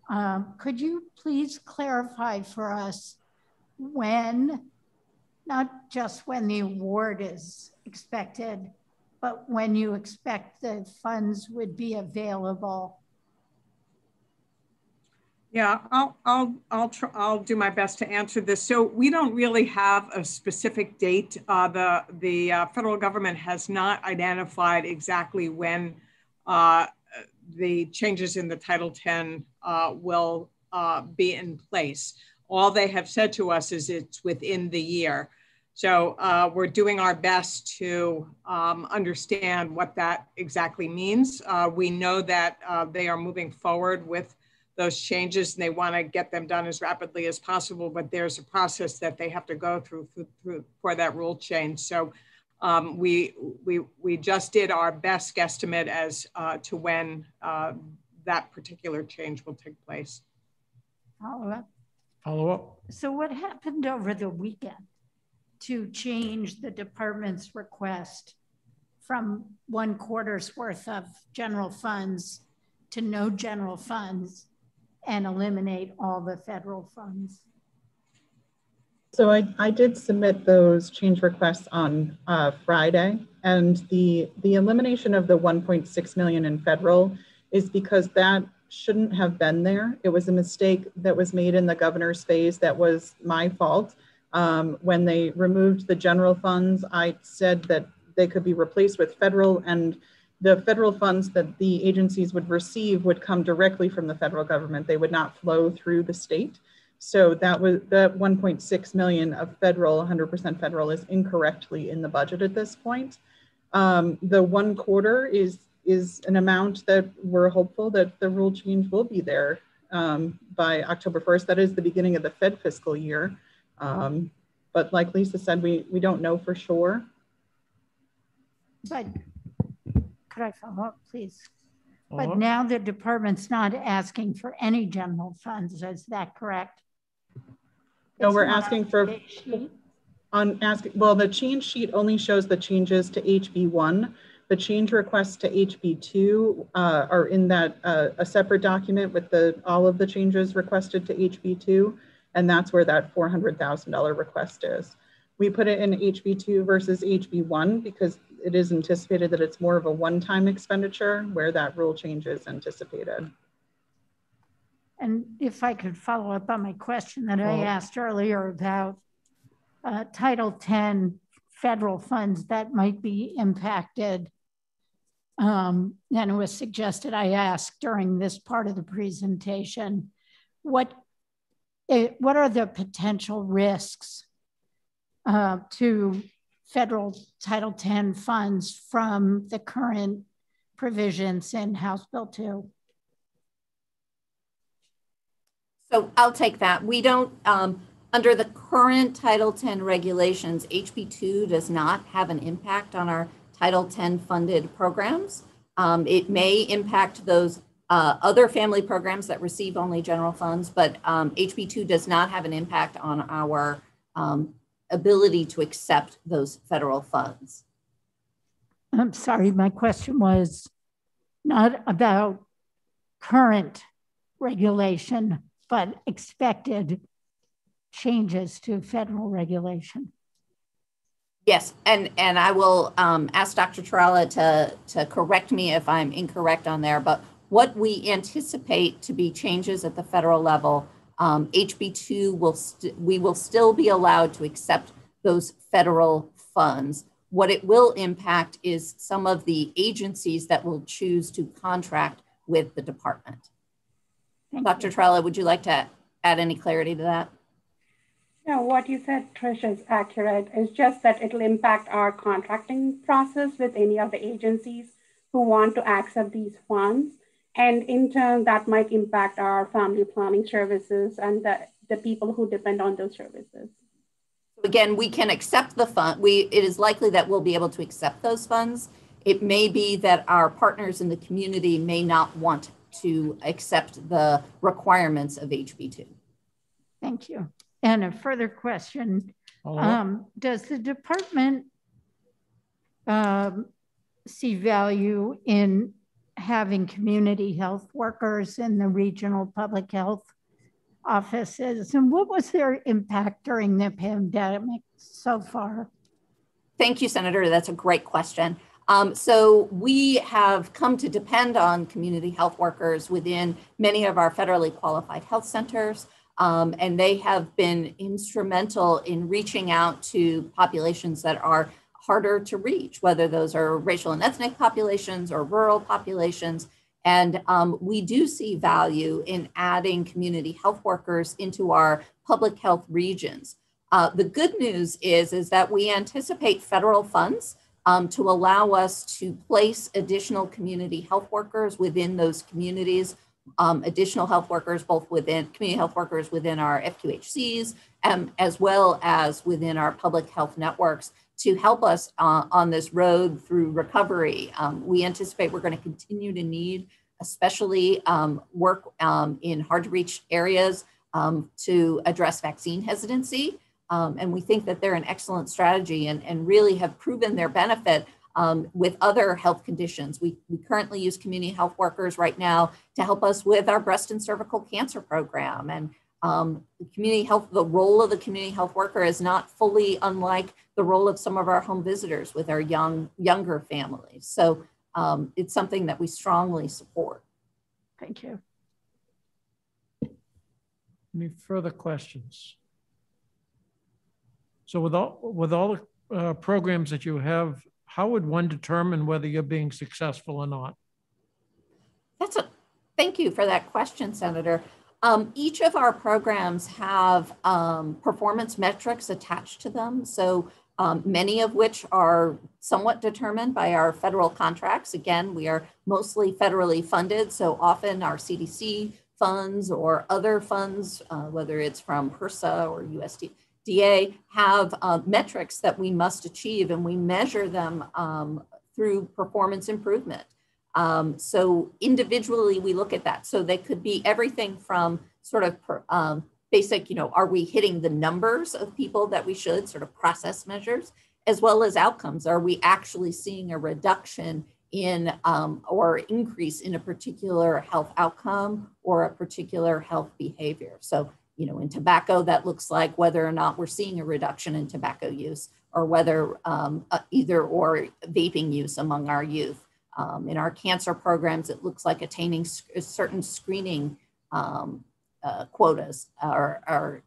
um, could you please clarify for us when, not just when the award is expected, but when you expect the funds would be available? Yeah, I'll I'll I'll try, I'll do my best to answer this. So we don't really have a specific date. Uh, the the uh, federal government has not identified exactly when uh, the changes in the Title 10 uh, will uh, be in place. All they have said to us is it's within the year. So uh, we're doing our best to um, understand what that exactly means. Uh, we know that uh, they are moving forward with those changes and they want to get them done as rapidly as possible, but there's a process that they have to go through, through, through for that rule change. So um, we, we, we just did our best guesstimate as uh, to when uh, that particular change will take place. Follow up. Follow up. So what happened over the weekend to change the department's request from one quarter's worth of general funds to no general funds and eliminate all the federal funds? So I, I did submit those change requests on uh, Friday, and the the elimination of the 1.6 million in federal is because that shouldn't have been there. It was a mistake that was made in the governor's phase. That was my fault. Um, when they removed the general funds, I said that they could be replaced with federal, and the federal funds that the agencies would receive would come directly from the federal government. They would not flow through the state. So that was the 1.6 million of federal, 100% federal is incorrectly in the budget at this point. Um, the one quarter is is an amount that we're hopeful that the rule change will be there um, by October 1st. That is the beginning of the Fed fiscal year. Um, but like Lisa said, we, we don't know for sure. But could I follow up, please? But now the department's not asking for any general funds, is that correct? No, we're asking for on asking, well, the change sheet only shows the changes to HB1. The change requests to HB2 uh, are in that uh, a separate document with the all of the changes requested to HB2, and that's where that $400,000 request is. We put it in HB2 versus HB1 because it is anticipated that it's more of a one-time expenditure where that rule change is anticipated. And if I could follow up on my question that I asked earlier about uh, Title 10 federal funds that might be impacted. Um, and it was suggested I ask during this part of the presentation, what, it, eh, what are the potential risks uh, to federal Title 10 funds from the current provisions in House Bill 2? So I'll take that. We don't, um, under the current Title 10 regulations, HB2 does not have an impact on our Title 10 funded programs. Um, it may impact those uh, other family programs that receive only general funds, but um, HB2 does not have an impact on our um, ability to accept those federal funds. I'm sorry, my question was not about current regulation, but expected changes to federal regulation. Yes, and, and I will um, ask Dr. Trella to, to correct me if I'm incorrect on there, but what we anticipate to be changes at the federal level, um, HB2 will, we will still be allowed to accept those federal funds. What it will impact is some of the agencies that will choose to contract with the department. Thank Dr. You. Trella, would you like to add any clarity to that? No, what you said, Trish, is accurate. It's just that it'll impact our contracting process with any of the agencies who want to accept these funds. And in turn, that might impact our family planning services and the, the people who depend on those services. Again, we can accept the fund. We, it is likely that we'll be able to accept those funds. It may be that our partners in the community may not want to accept the requirements of HB2. Thank you. And a further question, um, does the department um, see value in having community health workers in the regional public health offices? And what was their impact during the pandemic so far? Thank you, Senator. That's a great question. Um, so we have come to depend on community health workers within many of our federally qualified health centers. Um, and they have been instrumental in reaching out to populations that are harder to reach, whether those are racial and ethnic populations or rural populations. And um, we do see value in adding community health workers into our public health regions. Uh, the good news is, is that we anticipate federal funds um, to allow us to place additional community health workers within those communities, um, additional health workers, both within community health workers within our FQHCs, um, as well as within our public health networks to help us uh, on this road through recovery. Um, we anticipate we're going to continue to need, especially um, work um, in hard to reach areas to address vaccine hesitancy. Um, and we think that they're an excellent strategy and, and really have proven their benefit um, with other health conditions. We, we currently use community health workers right now to help us with our breast and cervical cancer program. And um, the community health, the role of the community health worker is not fully unlike the role of some of our home visitors with our young, younger families. So um, it's something that we strongly support. Thank you. Any further questions? So with all, with all the uh, programs that you have, how would one determine whether you're being successful or not? That's a, thank you for that question, Senator. Um, each of our programs have um, performance metrics attached to them. So um, many of which are somewhat determined by our federal contracts. Again, we are mostly federally funded. So often our CDC funds or other funds, uh, whether it's from HRSA or USD, DA have uh, metrics that we must achieve and we measure them um, through performance improvement. Um, so individually we look at that. So they could be everything from sort of per, um, basic, you know, are we hitting the numbers of people that we should, sort of process measures, as well as outcomes. Are we actually seeing a reduction in um, or increase in a particular health outcome or a particular health behavior? So you know, in tobacco, that looks like whether or not we're seeing a reduction in tobacco use or whether um, uh, either or vaping use among our youth. Um, in our cancer programs, it looks like attaining certain screening um, uh, quotas or, or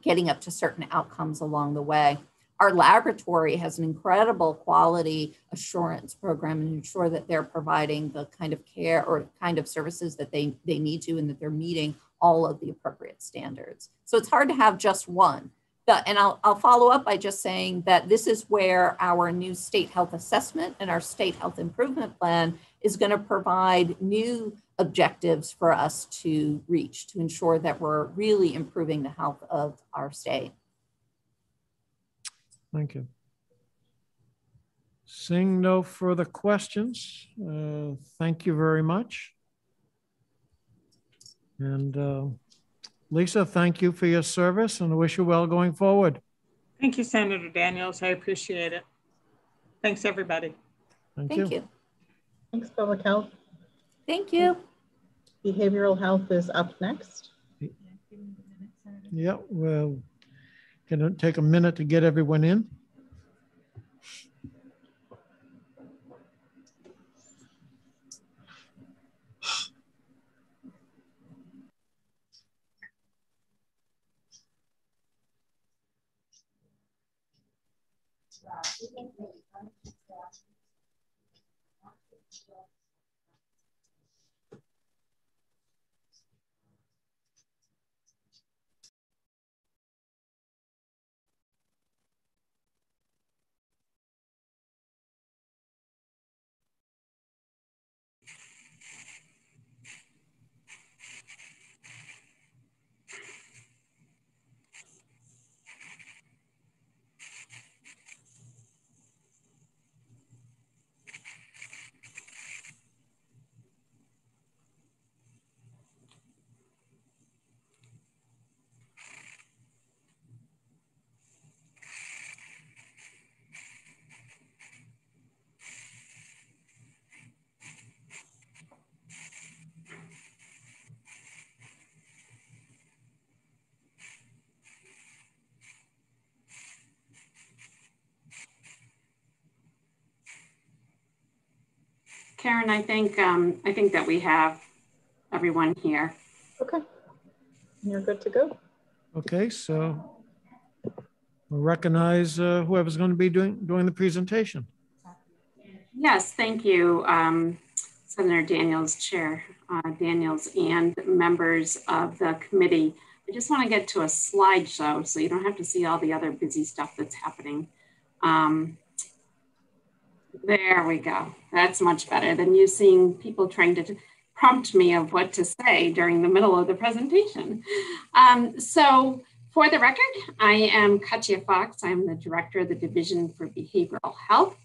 getting up to certain outcomes along the way. Our laboratory has an incredible quality assurance program and ensure that they're providing the kind of care or kind of services that they, they need to and that they're meeting all of the appropriate standards. So it's hard to have just one. But, and I'll, I'll follow up by just saying that this is where our new state health assessment and our state health improvement plan is going to provide new objectives for us to reach to ensure that we're really improving the health of our state. Thank you. Seeing no further questions, uh, thank you very much. And uh, Lisa, thank you for your service and I wish you well going forward. Thank you, Senator Daniels. I appreciate it. Thanks, everybody. Thank, Thank you. you. Thanks, Public Health. Thank you. Behavioral Health is up next. Yeah, well, can it take a minute to get everyone in? uh, Karen, I think um, I think that we have everyone here. Okay, you're good to go. Okay, so we'll recognize uh, whoever's going to be doing doing the presentation. Yes, thank you, um, Senator Daniels, Chair uh, Daniels, and members of the committee. I just want to get to a slideshow so you don't have to see all the other busy stuff that's happening. Um, there we go. That's much better than you seeing people trying to prompt me of what to say during the middle of the presentation. Um, so for the record, I am Katja Fox. I'm the director of the Division for Behavioral Health.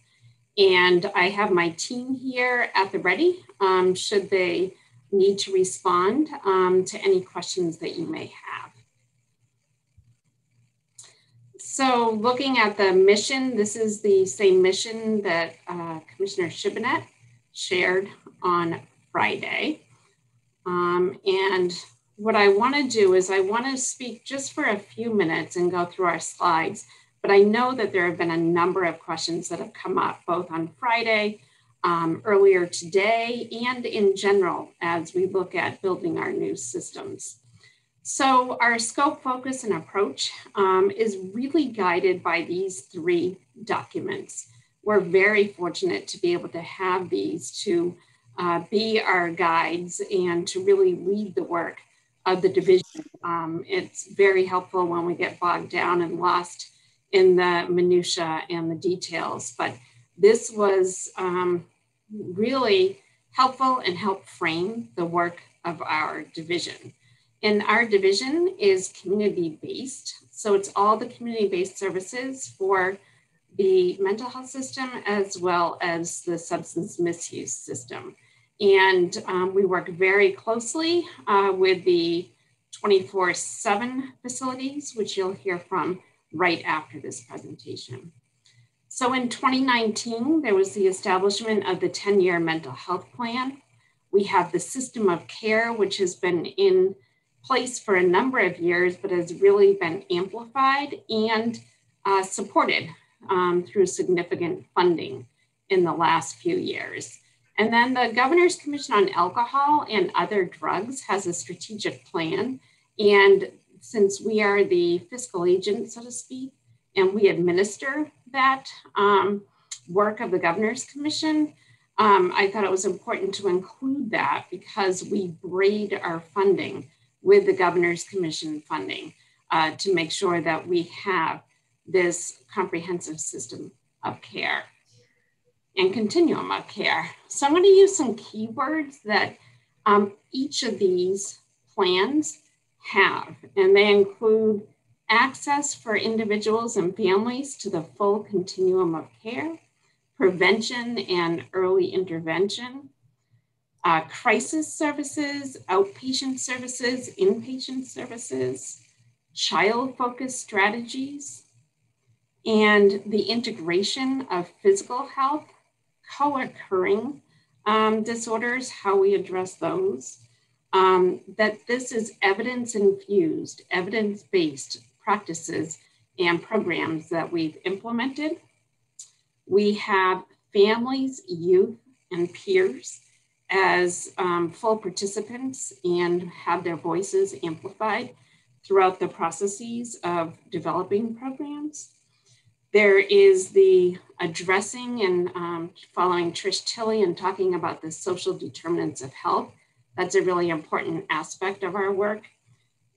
And I have my team here at the ready um, should they need to respond um, to any questions that you may have. So looking at the mission, this is the same mission that uh, Commissioner Shibinette shared on Friday. Um, and what I want to do is I want to speak just for a few minutes and go through our slides. But I know that there have been a number of questions that have come up both on Friday, um, earlier today, and in general as we look at building our new systems. So our scope, focus, and approach um, is really guided by these three documents. We're very fortunate to be able to have these to uh, be our guides and to really lead the work of the division. Um, it's very helpful when we get bogged down and lost in the minutia and the details, but this was um, really helpful and helped frame the work of our division. And our division is community based. So it's all the community based services for the mental health system as well as the substance misuse system. And um, we work very closely uh, with the 24 7 facilities, which you'll hear from right after this presentation. So in 2019, there was the establishment of the 10 year mental health plan. We have the system of care, which has been in place for a number of years, but has really been amplified and uh, supported um, through significant funding in the last few years. And then the Governor's Commission on Alcohol and Other Drugs has a strategic plan. And since we are the fiscal agent, so to speak, and we administer that um, work of the Governor's Commission, um, I thought it was important to include that because we braid our funding with the Governor's Commission funding uh, to make sure that we have this comprehensive system of care and continuum of care. So I'm going to use some keywords that um, each of these plans have, and they include access for individuals and families to the full continuum of care, prevention and early intervention, uh, crisis services, outpatient services, inpatient services, child-focused strategies, and the integration of physical health co-occurring um, disorders, how we address those, um, that this is evidence infused, evidence based practices and programs that we've implemented. We have families, youth, and peers as um, full participants and have their voices amplified throughout the processes of developing programs. There is the addressing and um, following Trish Tilley and talking about the social determinants of health. That's a really important aspect of our work.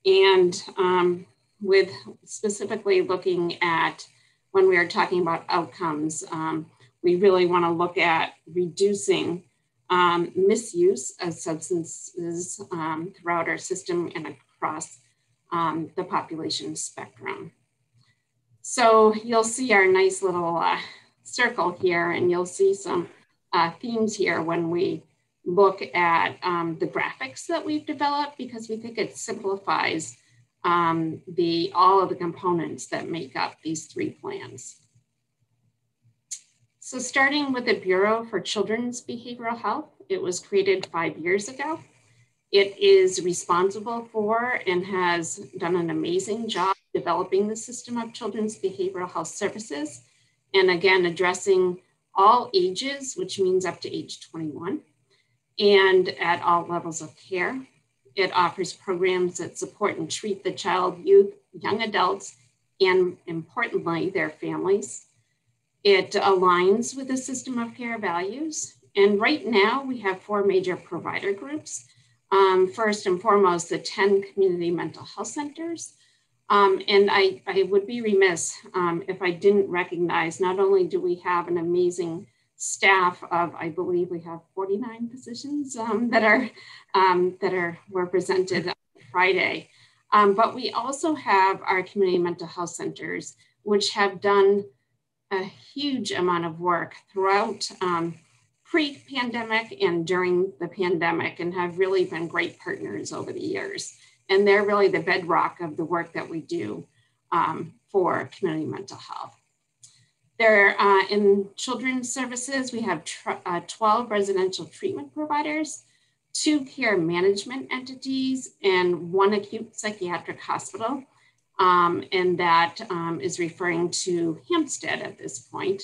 And um, with specifically looking at when we are talking about outcomes, um, we really want to look at reducing um, misuse of substances um, throughout our system and across um, the population spectrum. So you'll see our nice little uh, circle here and you'll see some uh, themes here when we look at um, the graphics that we've developed because we think it simplifies um, the, all of the components that make up these three plans. So starting with the Bureau for Children's Behavioral Health, it was created five years ago. It is responsible for and has done an amazing job developing the system of children's behavioral health services. And again, addressing all ages, which means up to age 21, and at all levels of care. It offers programs that support and treat the child, youth, young adults, and importantly, their families. It aligns with the system of care values. And right now, we have four major provider groups Um, first and foremost, the 10 community mental health centers. Um, and I, I would be remiss um, if I didn't recognize not only do we have an amazing staff of, I believe we have 49 positions um, that are um, that are were presented on Friday, um, but we also have our community mental health centers, which have done a huge amount of work throughout um, pre-pandemic and during the pandemic and have really been great partners over the years. And they're really the bedrock of the work that we do um, for community mental health. There, uh, in children's services, we have uh, 12 residential treatment providers, two care management entities, and one acute psychiatric hospital. Um, and that um, is referring to Hampstead at this point.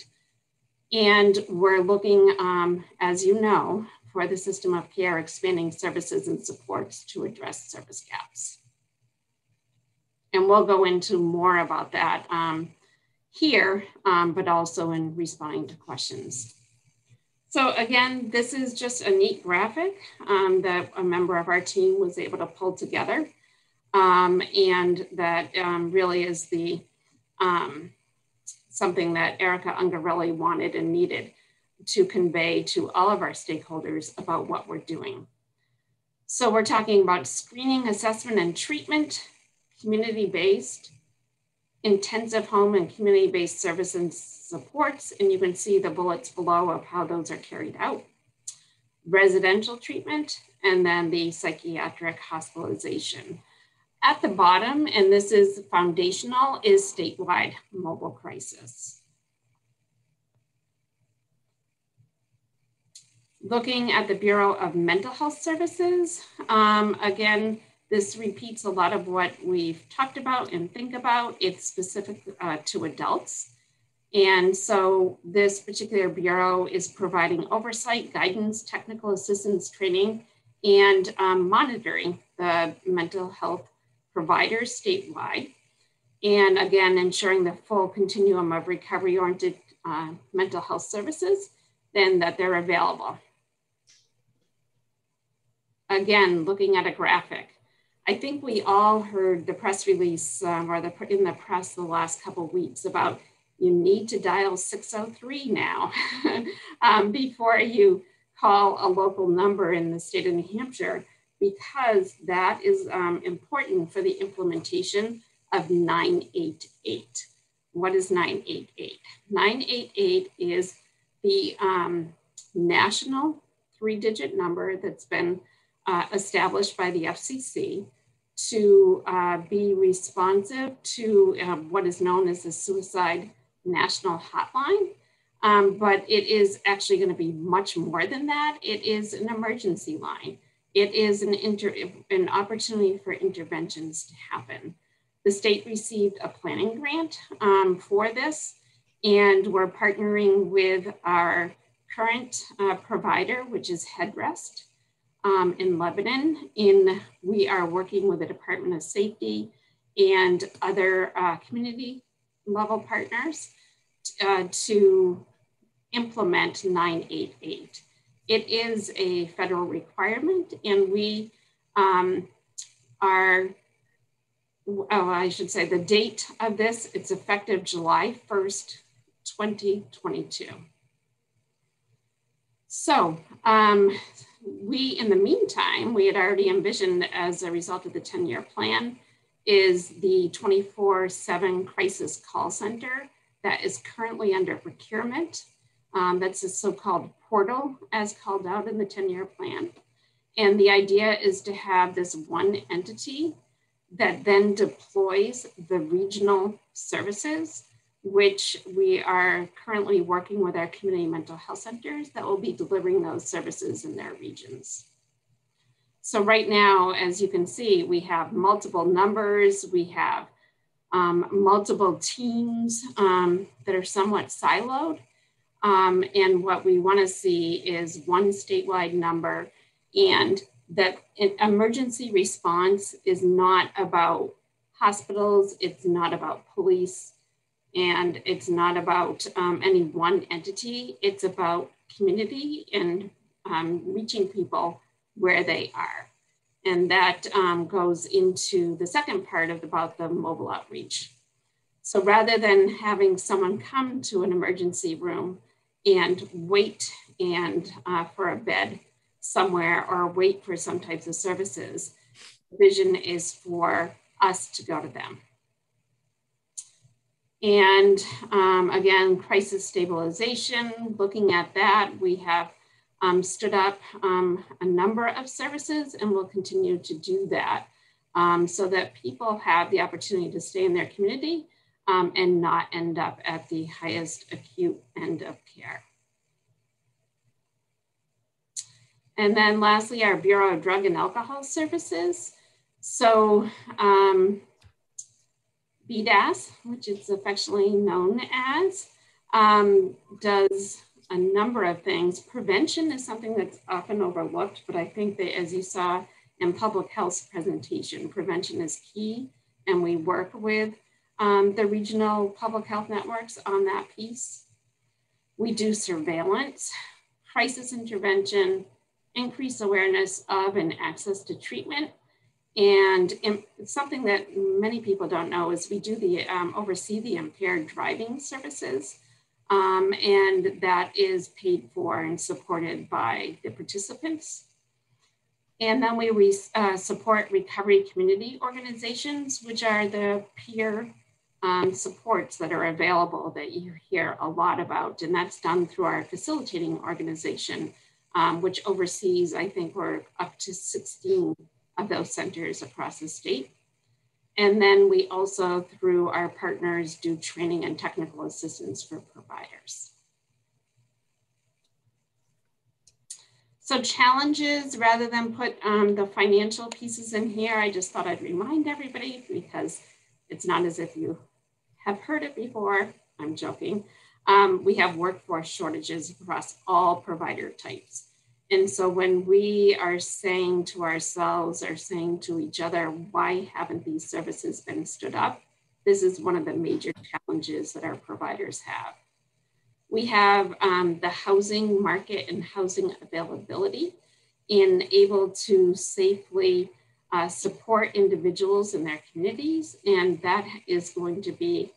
And we're looking, um, as you know, for the system of care, expanding services and supports to address service gaps. And we'll go into more about that um, here, um, but also in responding to questions. So again, this is just a neat graphic um, that a member of our team was able to pull together. Um, and that um, really is the um, something that Erica Ungarelli wanted and needed to convey to all of our stakeholders about what we're doing. So we're talking about screening, assessment, and treatment, community-based, intensive home and community-based service and supports, and you can see the bullets below of how those are carried out. Residential treatment, and then the psychiatric hospitalization. At the bottom, and this is foundational, is statewide mobile crisis. Looking at the Bureau of Mental Health Services, um, again, this repeats a lot of what we've talked about and think about. It's specific uh, to adults. And so this particular Bureau is providing oversight, guidance, technical assistance, training, and um, monitoring the mental health providers statewide. And again, ensuring the full continuum of recovery oriented uh, mental health services, then that they're available. Again, looking at a graphic. I think we all heard the press release um, or the, in the press the last couple weeks about you need to dial 603 now um, before you call a local number in the state of New Hampshire because that is um, important for the implementation of 988. What is 988? 988 is the um, national three digit number that's been uh, established by the FCC to uh, be responsive to uh, what is known as the Suicide National Hotline. Um, but it is actually going to be much more than that. It is an emergency line it is an, inter, an opportunity for interventions to happen. The state received a planning grant um, for this, and we're partnering with our current uh, provider, which is Headrest um, in Lebanon. In we are working with the Department of Safety and other uh, community level partners uh, to implement 988 it is a federal requirement and we um, are, oh, I should say the date of this, it's effective July 1st, 2022. So um, we, in the meantime, we had already envisioned as a result of the 10 year plan is the 24 seven crisis call center that is currently under procurement. Um, that's a so-called portal as called out in the 10-year plan. And the idea is to have this one entity that then deploys the regional services, which we are currently working with our community mental health centers that will be delivering those services in their regions. So right now, as you can see, we have multiple numbers, we have um, multiple teams um, that are somewhat siloed, um, and what we want to see is one statewide number and that emergency response is not about hospitals, it's not about police, and it's not about um, any one entity. It's about community and um, reaching people where they are. And that um, goes into the second part of about the mobile outreach. So rather than having someone come to an emergency room and wait and uh, for a bed somewhere or wait for some types of services, the vision is for us to go to them. And um, again, crisis stabilization, looking at that, we have um, stood up um, a number of services and will continue to do that um, so that people have the opportunity to stay in their community um, and not end up at the highest acute end of care. And then lastly, our Bureau of Drug and Alcohol Services. So um, BDAS, which it's affectionately known as, um, does a number of things. Prevention is something that's often overlooked, but I think that as you saw in public health presentation, prevention is key. And we work with um, the regional public health networks on that piece. We do surveillance, crisis intervention, increase awareness of and access to treatment, and something that many people don't know is we do the um, oversee the impaired driving services. Um, and that is paid for and supported by the participants. And then we re uh, support recovery community organizations, which are the peer um, supports that are available that you hear a lot about. And that's done through our facilitating organization, um, which oversees, I think we're up to 16 of those centers across the state. And then we also, through our partners, do training and technical assistance for providers. So challenges, rather than put um, the financial pieces in here, I just thought I'd remind everybody because it's not as if you have heard it before. I'm joking. Um, we have workforce shortages across all provider types. And so when we are saying to ourselves or saying to each other, why haven't these services been stood up? This is one of the major challenges that our providers have. We have um, the housing market and housing availability in able to safely uh, support individuals in their communities. And that is going to be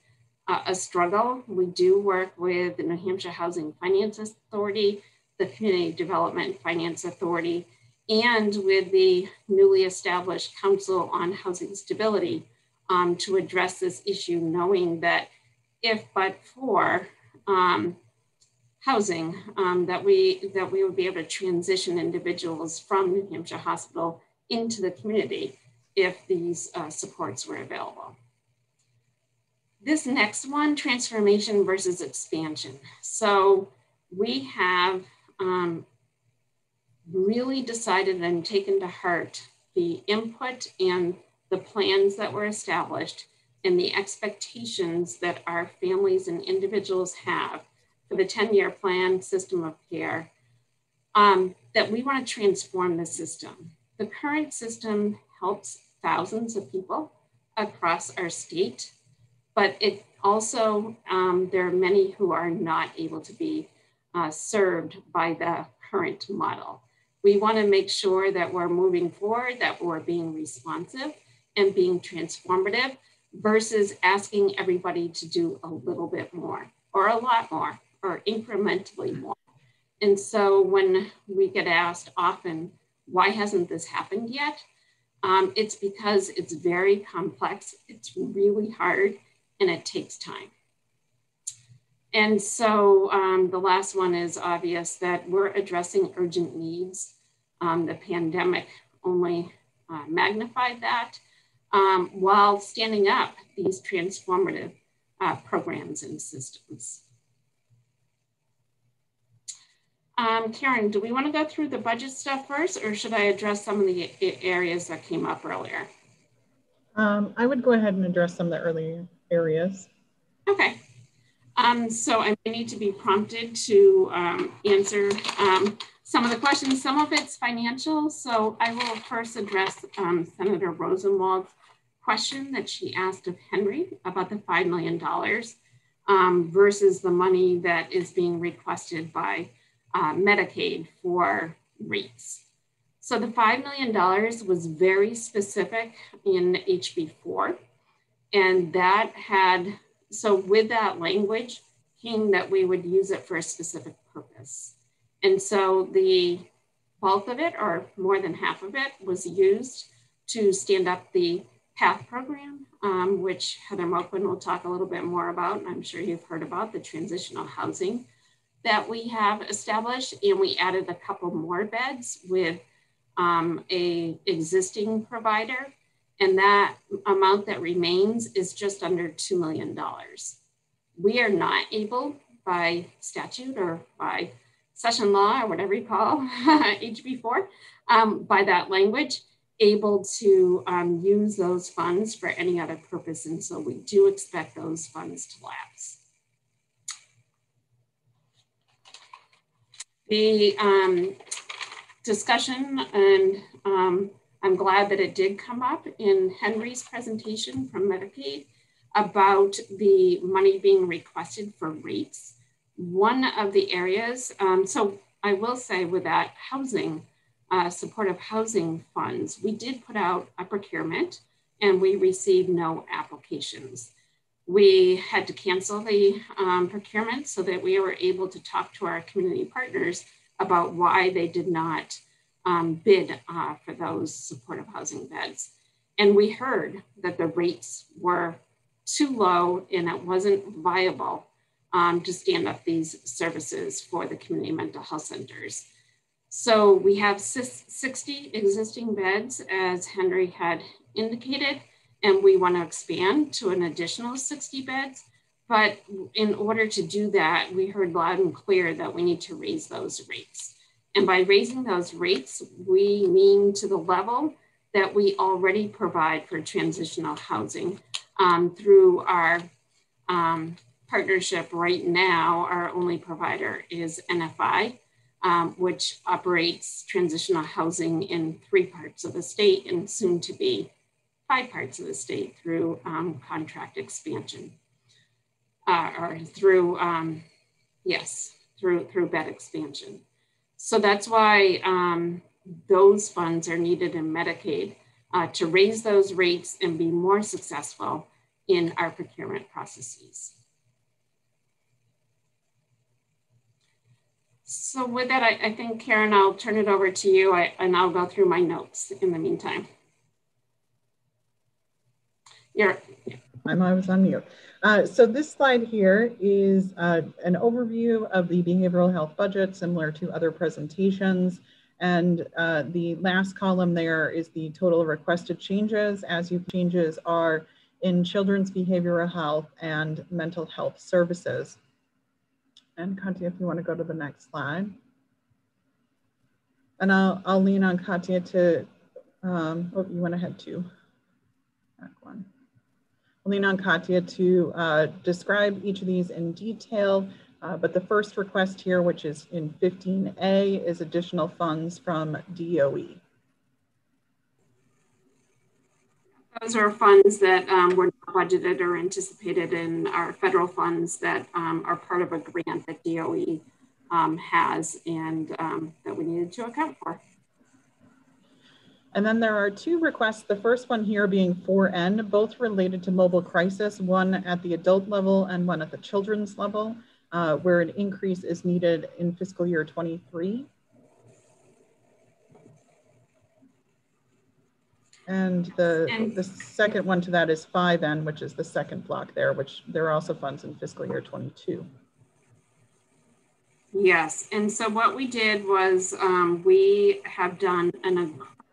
a struggle. We do work with the New Hampshire Housing Finance Authority the Community Development Finance Authority and with the newly established Council on Housing Stability um, to address this issue, knowing that if but for um, housing, um, that we that we would be able to transition individuals from New Hampshire Hospital into the community if these uh, supports were available. This next one, transformation versus expansion. So we have um, really decided and taken to heart the input and the plans that were established and the expectations that our families and individuals have for the 10 year plan system of care, um, that we want to transform the system. The current system helps thousands of people across our state, but it also, um, there are many who are not able to be uh, served by the current model. We want to make sure that we're moving forward, that we're being responsive and being transformative versus asking everybody to do a little bit more or a lot more or incrementally more. And so when we get asked often, why hasn't this happened yet? Um, it's because it's very complex, it's really hard, and it takes time. And so um, the last one is obvious that we're addressing urgent needs. Um, the pandemic only uh, magnified that um, while standing up these transformative uh, programs and systems. Um, Karen, do we want to go through the budget stuff first, or should I address some of the areas that came up earlier? Um, I would go ahead and address some of the earlier areas. Okay. Um, so I may need to be prompted to um, answer um, some of the questions. Some of it's financial. So I will first address um, Senator Rosenwald's question that she asked of Henry about the $5 million um, versus the money that is being requested by uh, Medicaid for rates. So the $5 million was very specific in HB4. And that had, so with that language came that we would use it for a specific purpose. And so the bulk of it, or more than half of it, was used to stand up the PATH program, um, which Heather Moquin will talk a little bit more about. I'm sure you've heard about the transitional housing that we have established. And we added a couple more beds with um, a existing provider. And that amount that remains is just under $2 million. We are not able by statute or by session law or whatever you call HB4, um, by that language, able to um, use those funds for any other purpose. And so we do expect those funds to lapse. The um, discussion, and um, I'm glad that it did come up in Henry's presentation from Medicaid about the money being requested for rates. One of the areas, um, so I will say with that housing, uh, supportive housing funds, we did put out a procurement and we received no applications. We had to cancel the um, procurement so that we were able to talk to our community partners about why they did not um, bid uh, for those supportive housing beds. And we heard that the rates were too low and it wasn't viable um, to stand up these services for the community mental health centers. So we have 60 existing beds, as Henry had indicated, and we want to expand to an additional 60 beds. But in order to do that, we heard loud and clear that we need to raise those rates. And by raising those rates, we mean to the level that we already provide for transitional housing um, through our um, partnership right now. Our only provider is NFI, um, which operates transitional housing in three parts of the state and soon to be five parts of the state through um, contract expansion uh, or through, um, yes, through, through bed expansion. So that's why um, those funds are needed in Medicaid uh, to raise those rates and be more successful in our procurement processes. So with that, I, I, think, Karen, I'll turn it over to you I, and I'll go through my notes in the meantime. You're, I'm, I was on mute. Uh, so this slide here is uh, an overview of the behavioral health budget, similar to other presentations. And uh, the last column there is the total requested changes, as you changes are in children's behavioral health and mental health services. And Katja, if you want to go to the next slide. And I'll, I'll lean on Katja to, um, oh, you went ahead. Back one lean on Katja to uh, describe each of these in detail. Uh, but the first request here, which is in 15A, is additional funds from DOE. Those are funds that um, were not budgeted or anticipated in our federal funds that um, are part of a grant that DOE um, has and um, that we needed to account for. And then there are two requests, the first one here being 4N, both related to mobile crisis, one at the adult level and one at the children's level, uh, where an increase is needed in fiscal year 23. And the, and the second one to that is 5N, which is the second block there, which there are also funds in fiscal year 22. Yes, and so what we did was um, we have done an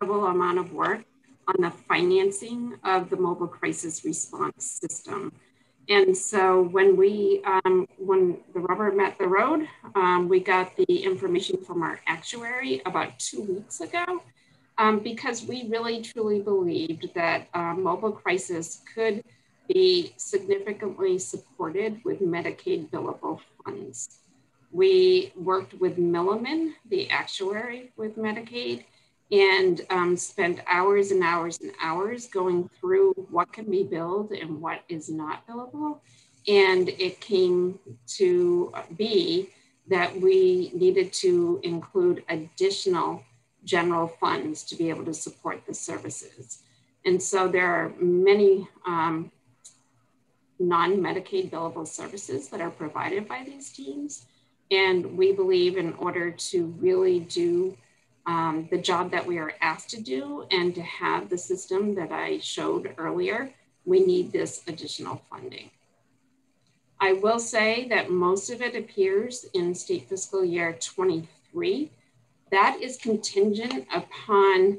incredible amount of work on the financing of the mobile crisis response system. And so when we, um, when the rubber met the road, um, we got the information from our actuary about two weeks ago, um, because we really truly believed that uh, mobile crisis could be significantly supported with Medicaid billable funds. We worked with Milliman, the actuary with Medicaid, and um, spent hours and hours and hours going through what can be billed and what is not billable. And it came to be that we needed to include additional general funds to be able to support the services. And so there are many um, non-Medicaid billable services that are provided by these teams. And we believe in order to really do um, the job that we are asked to do and to have the system that I showed earlier, we need this additional funding. I will say that most of it appears in state fiscal year 23. That is contingent upon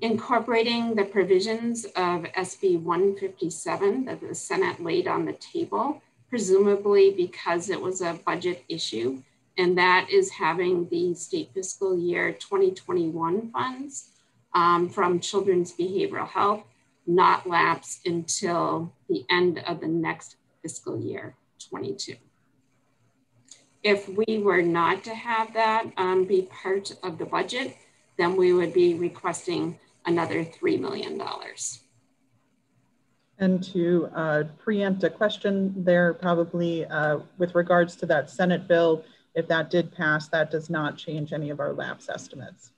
incorporating the provisions of SB 157 that the Senate laid on the table, presumably because it was a budget issue, and that is having the state fiscal year 2021 funds um, from Children's Behavioral Health not lapse until the end of the next fiscal year 22. If we were not to have that um, be part of the budget, then we would be requesting another $3 million. And to uh, preempt a question there, probably uh, with regards to that Senate bill, if that did pass, that does not change any of our lapse estimates.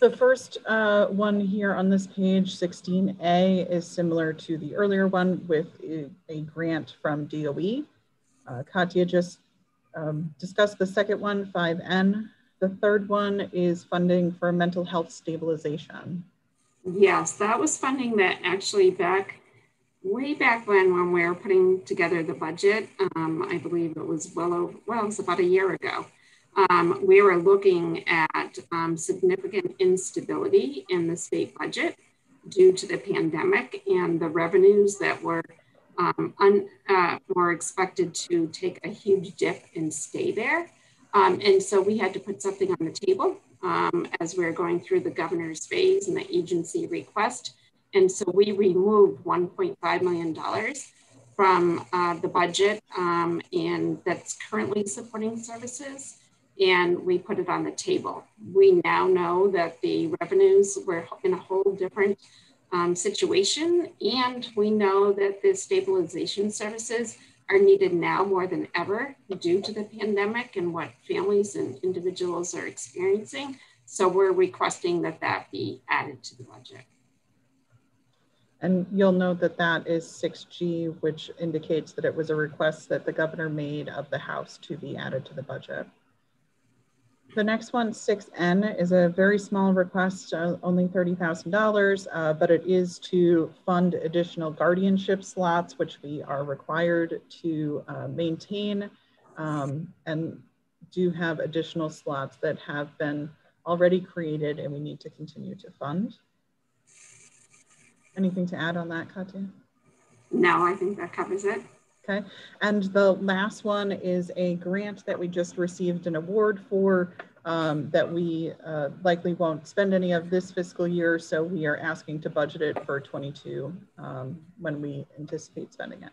The first uh, one here on this page, 16A, is similar to the earlier one with a, a grant from DOE. Uh, Katja just um, discussed the second one, 5N. The third one is funding for mental health stabilization. Yes, that was funding that actually back way back when when we were putting together the budget. Um, I believe it was well over well, it was about a year ago. Um, we were looking at um, significant instability in the state budget due to the pandemic and the revenues that were um, un, uh, were expected to take a huge dip and stay there. Um, and so we had to put something on the table um, as we are going through the governor's phase and the agency request. And so we removed $1.5 million from uh, the budget um, and that's currently supporting services and we put it on the table. We now know that the revenues were in a whole different um, situation and we know that the stabilization services are needed now more than ever due to the pandemic and what families and individuals are experiencing. So we're requesting that that be added to the budget. And you'll note that that is 6G, which indicates that it was a request that the governor made of the House to be added to the budget. The next one, 6N, is a very small request, uh, only $30,000, uh, but it is to fund additional guardianship slots, which we are required to uh, maintain um, and do have additional slots that have been already created and we need to continue to fund. Anything to add on that, Katja? No, I think that covers it. Okay, and the last one is a grant that we just received an award for um, that we uh, likely won't spend any of this fiscal year, so we are asking to budget it for 22 um, when we anticipate spending it.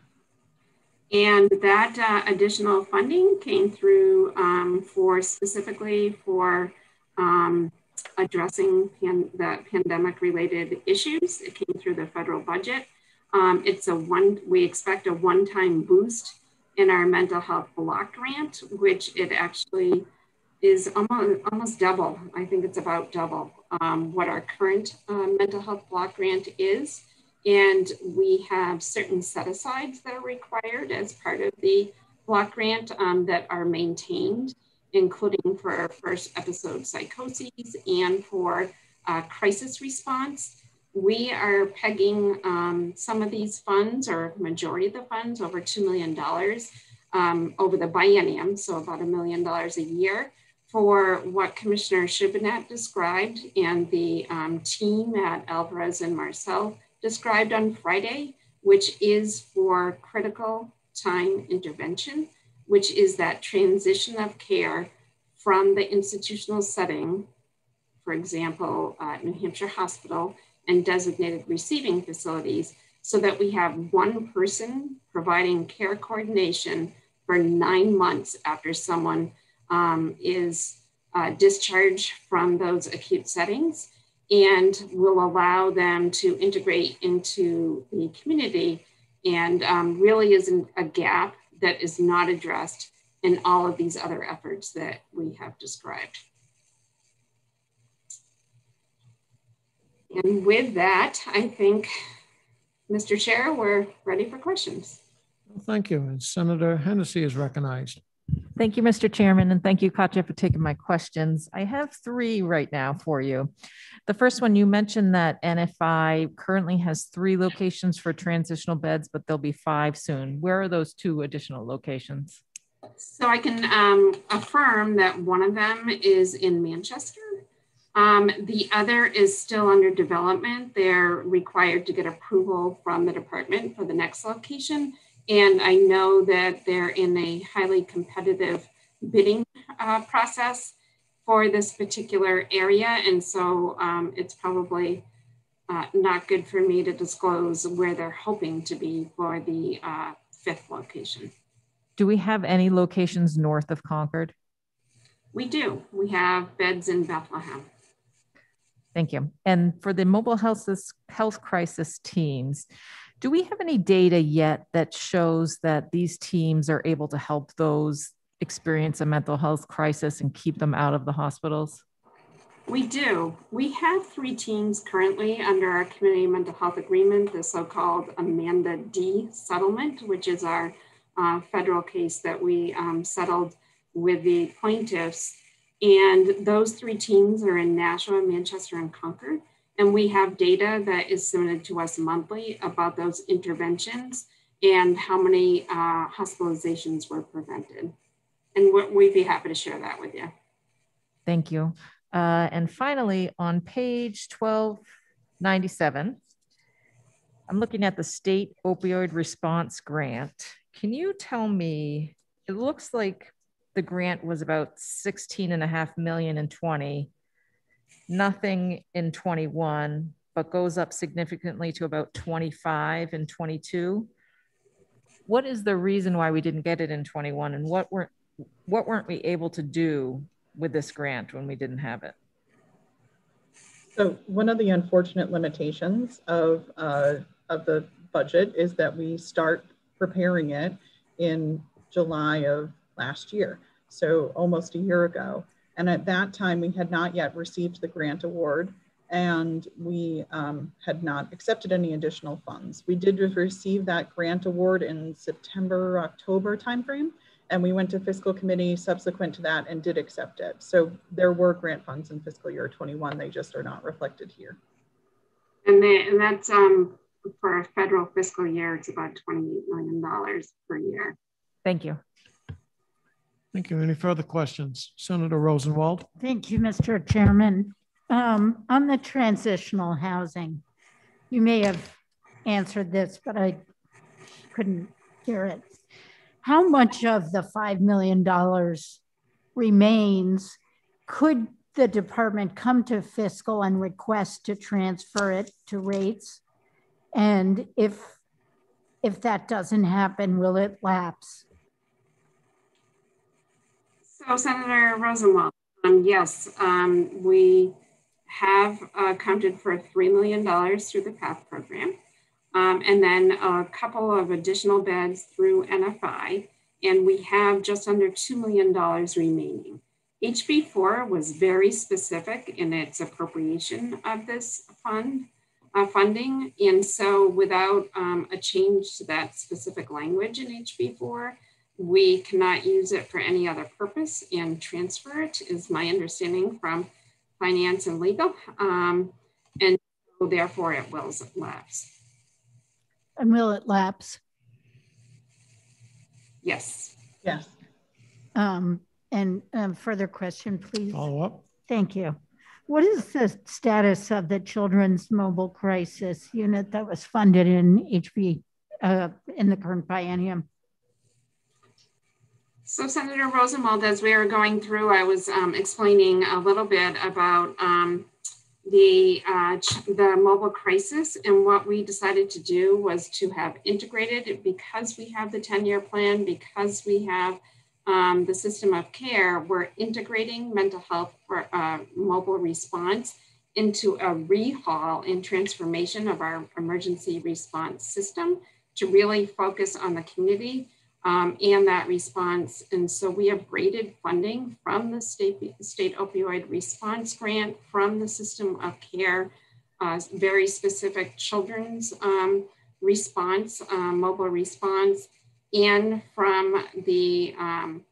And that uh, additional funding came through um, for specifically for um, addressing pan the pandemic related issues. It came through the federal budget. Um, it's a one, we expect a one-time boost in our mental health block grant, which it actually is almost, almost double. I think it's about double um, what our current uh, mental health block grant is. And we have certain set asides that are required as part of the block grant um, that are maintained, including for our first episode psychoses and for uh, crisis response. We are pegging um, some of these funds or majority of the funds over $2 million um, over the biennium, so about a million dollars a year for what Commissioner Shibinette described and the um, team at Alvarez and Marsal described on Friday, which is for critical time intervention, which is that transition of care from the institutional setting, for example, uh, New Hampshire Hospital, and designated receiving facilities so that we have one person providing care coordination for nine months after someone um, is uh, discharged from those acute settings and will allow them to integrate into the community and um, really isn't a gap that is not addressed in all of these other efforts that we have described. And with that, I think, Mr. Chair, we're ready for questions. Well, thank you. And Senator Hennessey is recognized. Thank you, Mr. Chairman, and thank you, Katja, for taking my questions. I have three right now for you. The first one, you mentioned that NFI currently has three locations for transitional beds, but there'll be five soon. Where are those two additional locations? So I can um, affirm that one of them is in Manchester. Um, the other is still under development. They're required to get approval from the department for the next location. And I know that they're in a highly competitive bidding uh, process for this particular area. And so um, it's probably uh, not good for me to disclose where they're hoping to be for the uh, fifth location. Do we have any locations north of Concord? We do. We have beds in Bethlehem. Thank you. And for the mobile health, health crisis teams, do we have any data yet that shows that these teams are able to help those experience a mental health crisis and keep them out of the hospitals? We do. We have three teams currently under our community mental health agreement, the so-called Amanda D settlement, which is our uh, federal case that we um, settled with the plaintiffs. And those three teams are in Nashua, Manchester, and Concord. And we have data that is submitted to us monthly about those interventions and how many uh, hospitalizations were prevented. And we'd be happy to share that with you. Thank you. Uh, and finally, on page 1297, I'm looking at the state opioid response grant. Can you tell me, it looks like the grant was about 16 and a half million in 20, nothing in 21, but goes up significantly to about 25 and 22. What is the reason why we didn't get it in 21 and what weren't, what weren't we able to do with this grant when we didn't have it? So one of the unfortunate limitations of, uh, of the budget is that we start preparing it in July of last year, so almost a year ago. And at that time, we had not yet received the grant award and we um, had not accepted any additional funds. We did receive that grant award in September, October timeframe, and we went to fiscal committee subsequent to that and did accept it. So there were grant funds in fiscal year 21, they just are not reflected here. And, they, and that's um, for a federal fiscal year, it's about $28 million per year. Thank you. Thank you. Any further questions? Senator Rosenwald. Thank you, Mr. Chairman. Um, on the transitional housing, you may have answered this, but I couldn't hear it. How much of the $5 million remains? Could the department come to fiscal and request to transfer it to rates? And if, if that doesn't happen, will it lapse? So Senator Rosenwald, um, yes, um, we have uh, accounted for $3 million through the PATH program. Um, and then a couple of additional beds through NFI. And we have just under $2 million remaining. HB4 was very specific in its appropriation of this fund uh, funding. And so without um, a change to that specific language in HB4, we cannot use it for any other purpose and transfer it is my understanding from finance and legal. Um, and so therefore it will lapse. And will it lapse? Yes. Yes. Um, and um, further question, please. Follow up. Thank you. What is the status of the Children's Mobile Crisis Unit that was funded in HB uh, in the current biennium? So Senator Rosenwald, as we were going through, I was um, explaining a little bit about um, the, uh, the mobile crisis. And what we decided to do was to have integrated because we have the 10 year plan, because we have um, the system of care, we're integrating mental health for uh, mobile response into a rehaul and transformation of our emergency response system to really focus on the community um, and that response. And so we have graded funding from the state, state opioid response grant, from the system of care uh, very specific children's um, response, uh, mobile response, and from the um,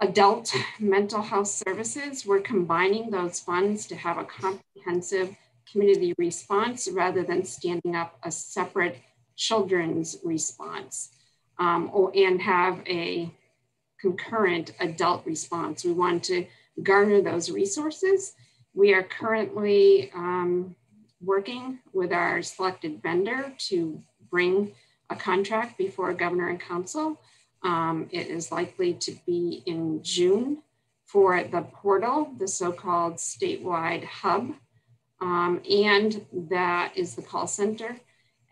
adult mental health services. We're combining those funds to have a comprehensive community response rather than standing up a separate children's response um, or, and have a concurrent adult response. We want to garner those resources. We are currently um, working with our selected vendor to bring a contract before governor and council. Um, it is likely to be in June for the portal, the so-called statewide hub, um, and that is the call center.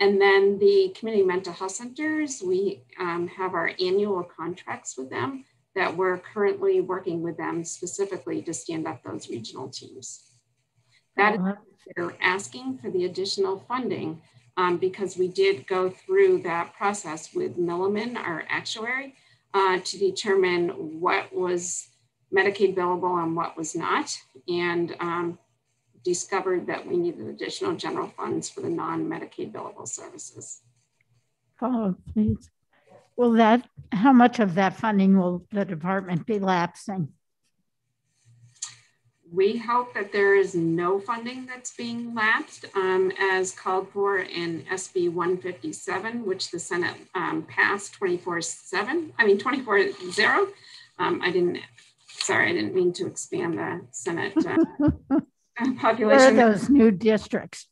And then the community mental health centers, we um, have our annual contracts with them that we're currently working with them specifically to stand up those regional teams. That is they're asking for the additional funding um, because we did go through that process with Milliman, our actuary, uh, to determine what was Medicaid billable and what was not, and um, discovered that we needed additional general funds for the non-Medicaid billable services. Follow, please. Will that, how much of that funding will the department be lapsing? we hope that there is no funding that's being lapsed um, as called for in SB 157, which the Senate um, passed 24 7, I mean 24 0. Um, I didn't, sorry, I didn't mean to expand the Senate uh, population. Where are those new districts?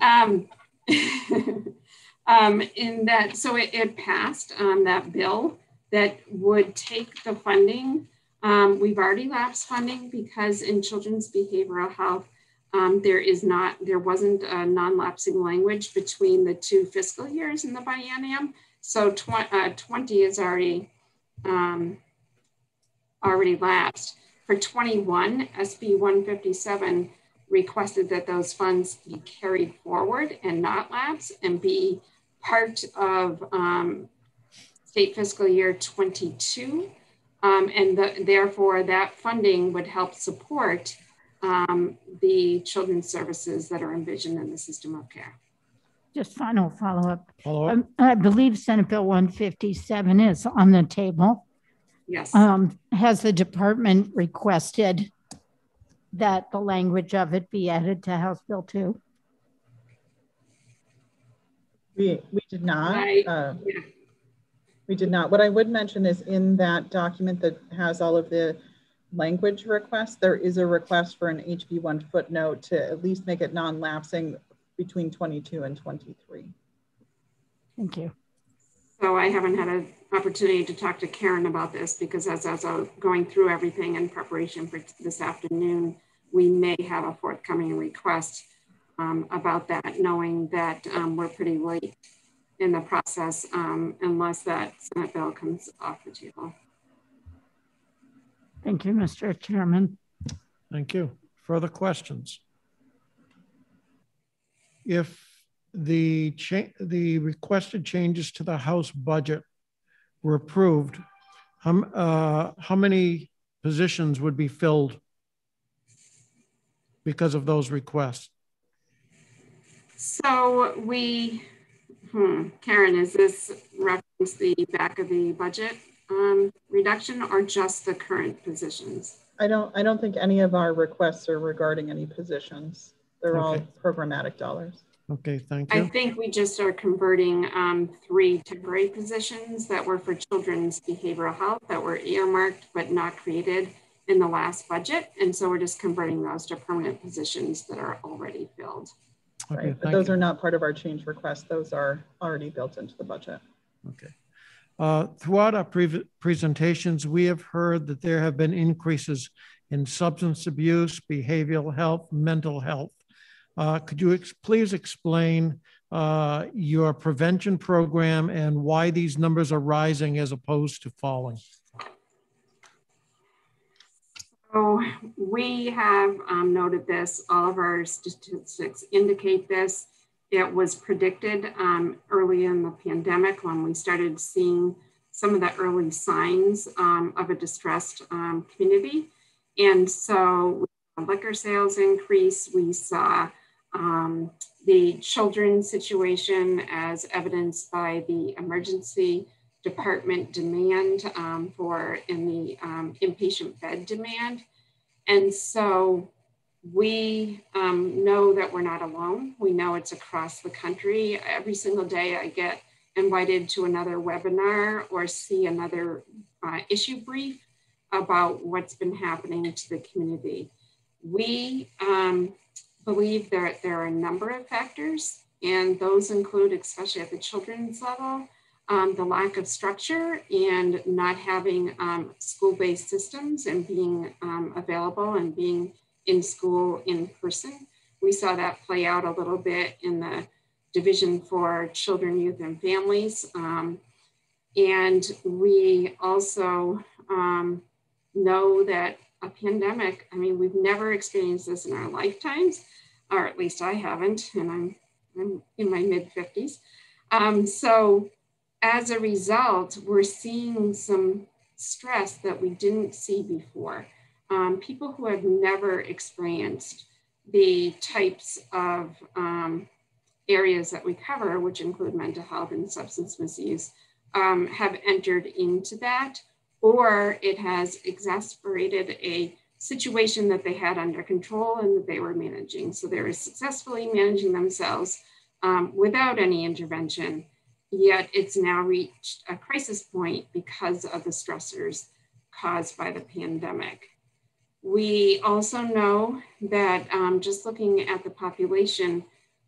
Um, um, in that, so it, it passed um, that bill that would take the funding um, we've already lapsed funding because in children's behavioral health, um, there is not, there wasn't a non-lapsing language between the two fiscal years in the biennium. So tw uh, 20 is already, um, already lapsed. For 21, SB 157 requested that those funds be carried forward and not lapse and be part of um, state fiscal year 22 um, and the, therefore, that funding would help support um, the children's services that are envisioned in the system of care. Just final follow up. Follow up. Um, I believe Senate Bill 157 is on the table. Yes. Um, has the department requested that the language of it be added to House Bill 2? We, we did not. I, uh, yeah. We did not. What I would mention is in that document that has all of the language requests, there is a request for an HB1 footnote to at least make it non-lapsing between 22 and 23. Thank you. So I haven't had an opportunity to talk to Karen about this because as, as I was going through everything in preparation for this afternoon, we may have a forthcoming request um, about that, knowing that um, we're pretty late in the process um, unless that Senate bill comes off the table. Thank you, Mr. Chairman. Thank you. Further questions? If the the requested changes to the House budget were approved, how, uh, how many positions would be filled because of those requests? So we Hmm. Karen, is this reference the back of the budget um, reduction or just the current positions? I don't. I don't think any of our requests are regarding any positions. They're okay. all programmatic dollars. Okay, thank you. I think we just are converting um, three temporary positions that were for children's behavioral health that were earmarked but not created in the last budget. And so we're just converting those to permanent positions that are already filled. Okay, right. But those you. are not part of our change request. Those are already built into the budget. Okay. Uh, throughout our pre presentations, we have heard that there have been increases in substance abuse, behavioral health, mental health. Uh, could you ex please explain uh, your prevention program and why these numbers are rising as opposed to falling? So we have um, noted this, all of our statistics indicate this. It was predicted um, early in the pandemic when we started seeing some of the early signs um, of a distressed um, community. And so liquor sales increase, we saw um, the children's situation as evidenced by the emergency department demand um, for in the um, inpatient bed demand. And so we um, know that we're not alone. We know it's across the country. Every single day I get invited to another webinar or see another uh, issue brief about what's been happening to the community. We um, believe that there are a number of factors, and those include, especially at the children's level, um, the lack of structure and not having um, school-based systems and being um, available and being in school in person. We saw that play out a little bit in the Division for Children, Youth, and Families. Um, and we also um, know that a pandemic, I mean, we've never experienced this in our lifetimes, or at least I haven't, and I'm, I'm in my mid 50s. Um, so as a result, we're seeing some stress that we didn't see before. Um, people who have never experienced the types of um, areas that we cover, which include mental health and substance misuse, um, have entered into that, or it has exasperated a situation that they had under control and that they were managing. So they were successfully managing themselves um, without any intervention, yet it's now reached a crisis point because of the stressors caused by the pandemic. We also know that um, just looking at the population,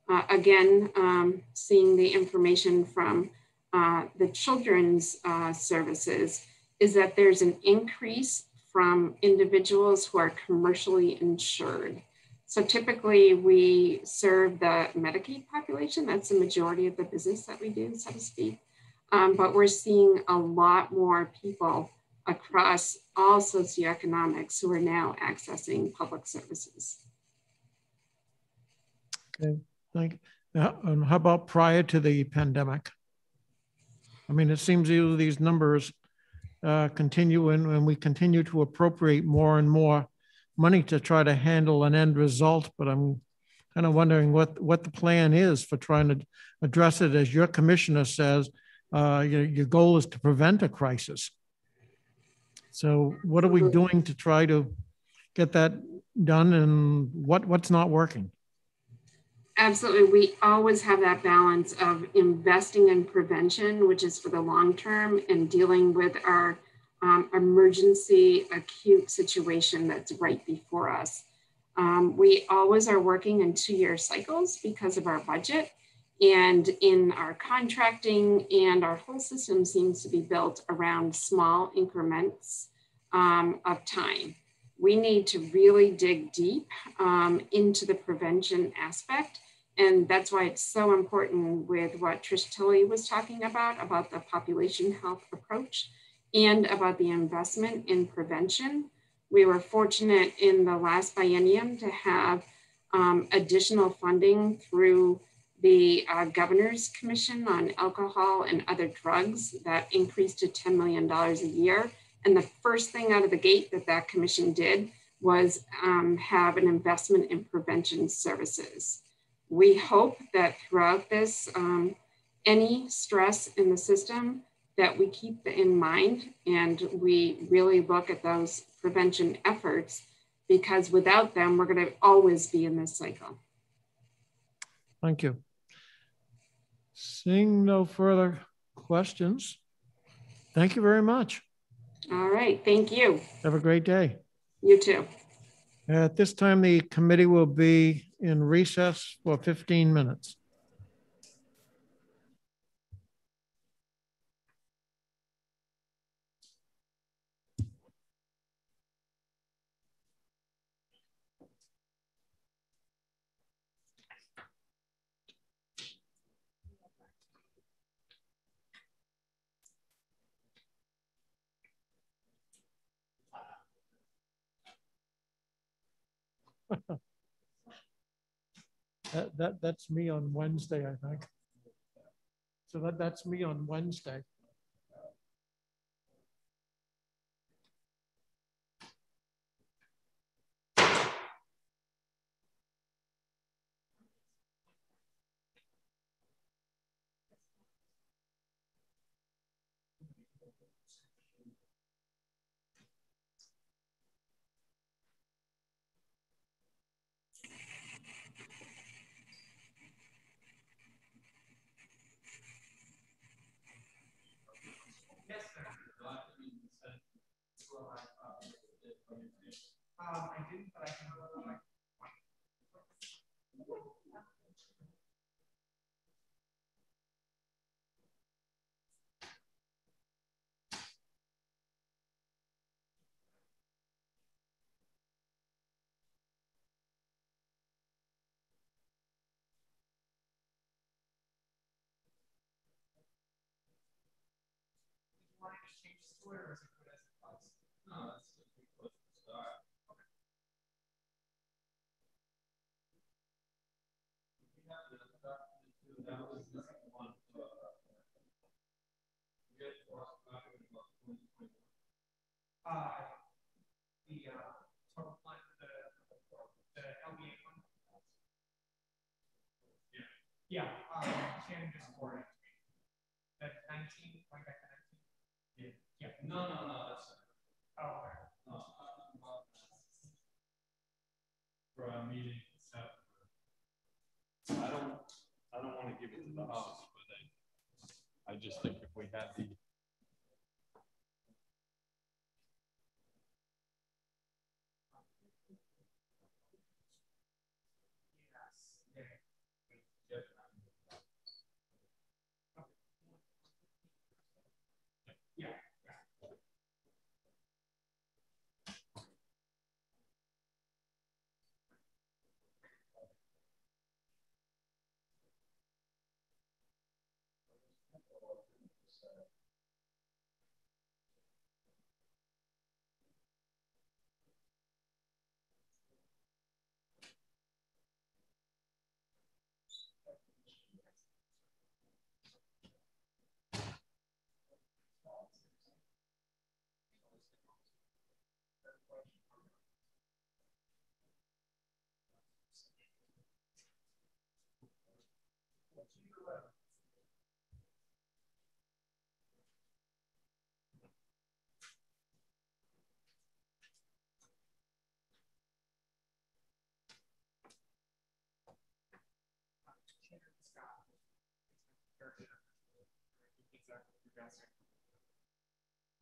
uh, again, um, seeing the information from uh, the children's uh, services, is that there's an increase from individuals who are commercially insured. So typically we serve the Medicaid population. That's the majority of the business that we do, so to speak. Um, but we're seeing a lot more people across all socioeconomics who are now accessing public services. Okay, thank you. And how about prior to the pandemic? I mean, it seems either these numbers uh, continue and, and we continue to appropriate more and more money to try to handle an end result, but I'm kind of wondering what, what the plan is for trying to address it. As your commissioner says, uh, your, your goal is to prevent a crisis. So what are we doing to try to get that done and what, what's not working? Absolutely. We always have that balance of investing in prevention, which is for the long term, and dealing with our um, emergency acute situation that's right before us. Um, we always are working in two year cycles because of our budget and in our contracting and our whole system seems to be built around small increments um, of time. We need to really dig deep um, into the prevention aspect. And that's why it's so important with what Trish Tilley was talking about, about the population health approach and about the investment in prevention. We were fortunate in the last biennium to have um, additional funding through the uh, Governor's Commission on Alcohol and Other Drugs that increased to $10 million a year. And the first thing out of the gate that that commission did was um, have an investment in prevention services. We hope that throughout this, um, any stress in the system that we keep in mind and we really look at those prevention efforts because without them, we're going to always be in this cycle. Thank you. Seeing no further questions, thank you very much. All right, thank you. Have a great day. You too. At this time, the committee will be in recess for 15 minutes. that, that that's me on Wednesday, I think. So that, that's me on Wednesday. elsewhere, or is it good as it was? No, that's just close to the start. Okay. We have the stuff to do that was the second one. to, uh, get for us back in about 2021. Uh, the, uh, total plan for the, the LBA fund. Yeah, yeah, um, Shannon just forwarded it to me. That nineteen, going back to nineteen? Yeah, yeah. No, no, no, that's. Oh, okay. No, I'm For a meeting, so. I don't, I don't want to give it to the oh. house, but I, I just think if we had the.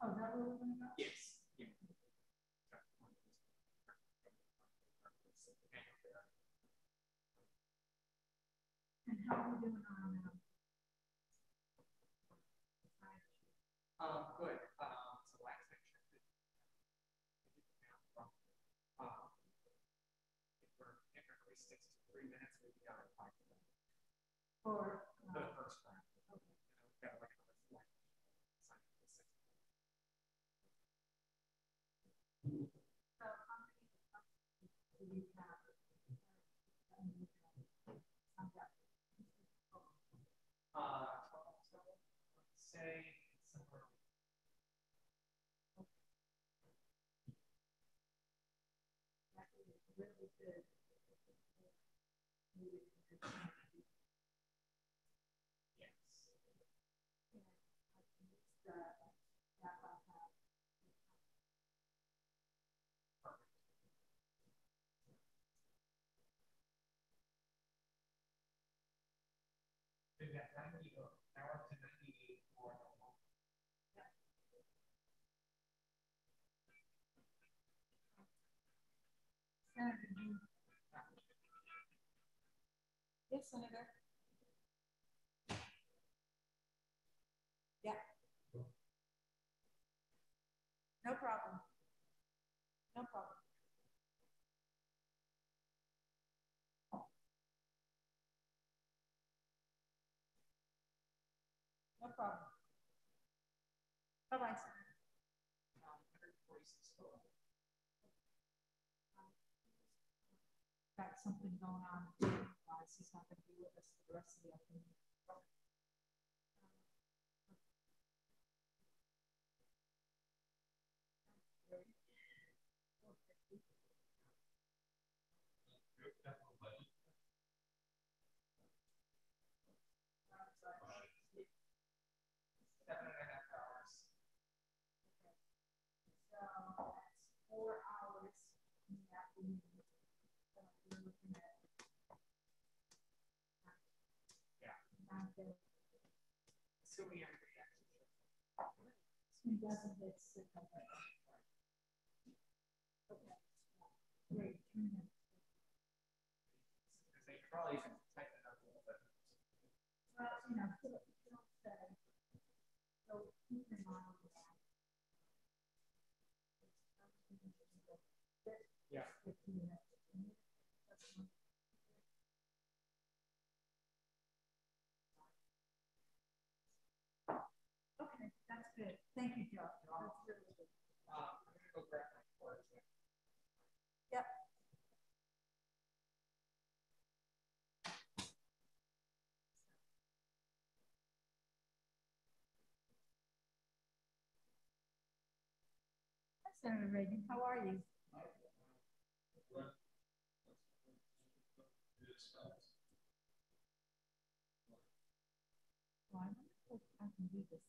Yes. And how are we doing on, um, good, um, so last. Um, if we're, to three minutes, we'll be five minutes. or, The uh, first time. You know, we've got like another four. Sign up for six. so how many do we have? Uh, twelve, so let's say somewhere. Really good. Yes. Did that ninety, go now up to ninety-eight or no? Yes, Senator. Yeah. No problem. No problem. No problem. Bye-bye, Senator. Got something going on. He's not gonna be with us for the rest of the afternoon. Seven and a half hours. So that's four hours in the afternoon. So we're looking at. Yeah. Nine thirty. Assuming everybody actually shows So he doesn't get sick of it. Okay. Great, two minutes. Because they probably Thank you, John. Yep. Hi, Senator Reagan. How are you? Well, I can do this.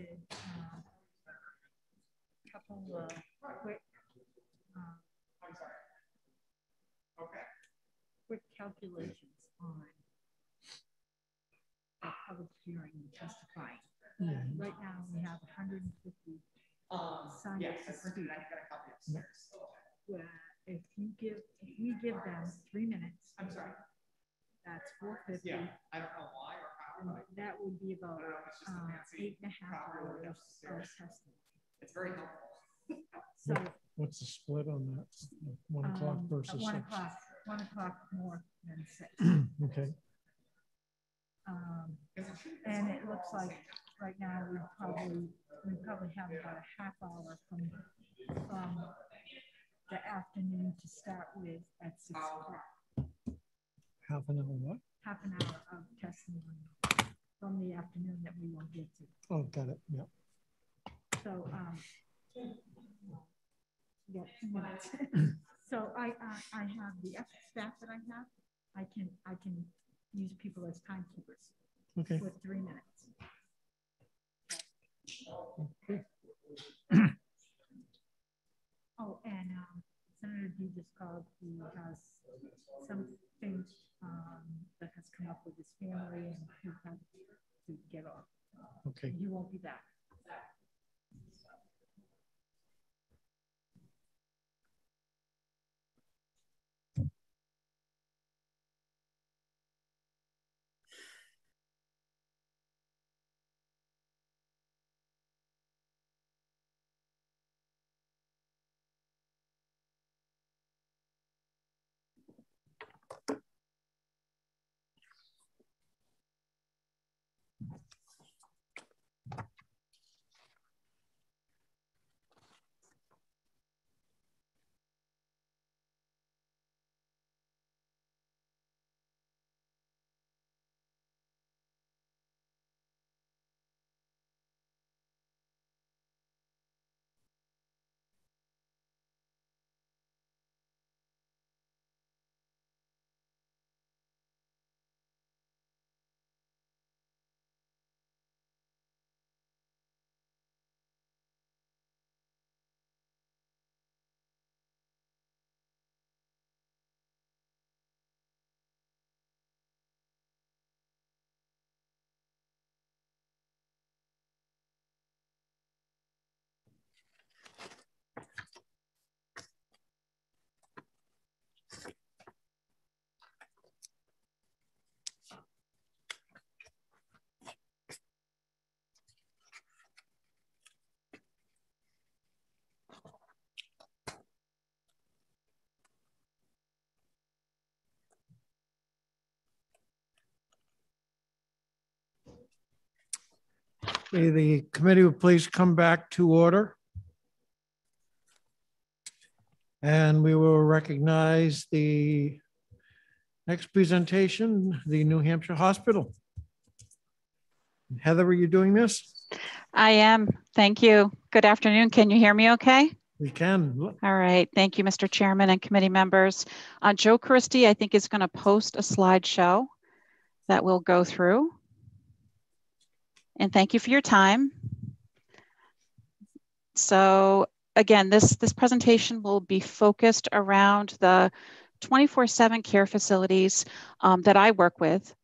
Did um, a couple of quick, um, quick calculations on a public hearing and testifying. Yeah. Right now, we have 150 signed up to speak. Where if you give, if we give them three minutes. I'm sorry. That's 450. Yeah, I don't know why or how. And that would be about I don't know, it's just um, eight and a half hours of necessary. testimony. It's very helpful. So What's the split on that? One o'clock um, versus one six? o'clock, one o'clock more than six. Okay, Um, and it looks like right now we probably, we probably have about a half hour from, from the afternoon to start with at six o'clock. half an hour what? Half an hour of testimony from the afternoon that we won't get to. Oh, got it, yeah. So, um, yeah. So I, I, I have the extra staff that I have. I can, I can use people as timekeepers. Okay. With three minutes. Okay. Oh, and, um, Senator D just called, he has something, um, that has come up with his family and he had to get off. Okay. He won't be back. Okay, the committee will please come back to order. And we will recognize the next presentation, the New Hampshire Hospital. Heather, are you doing this? I am. Thank you. Good afternoon. Can you hear me okay? We can. All right. Thank you, Mr. Chairman and committee members. Uh, Joe Christie, I think, is going to post a slideshow that we'll go through. And thank you for your time. So again, this, this presentation will be focused around the 24-7 care facilities um, that I work with.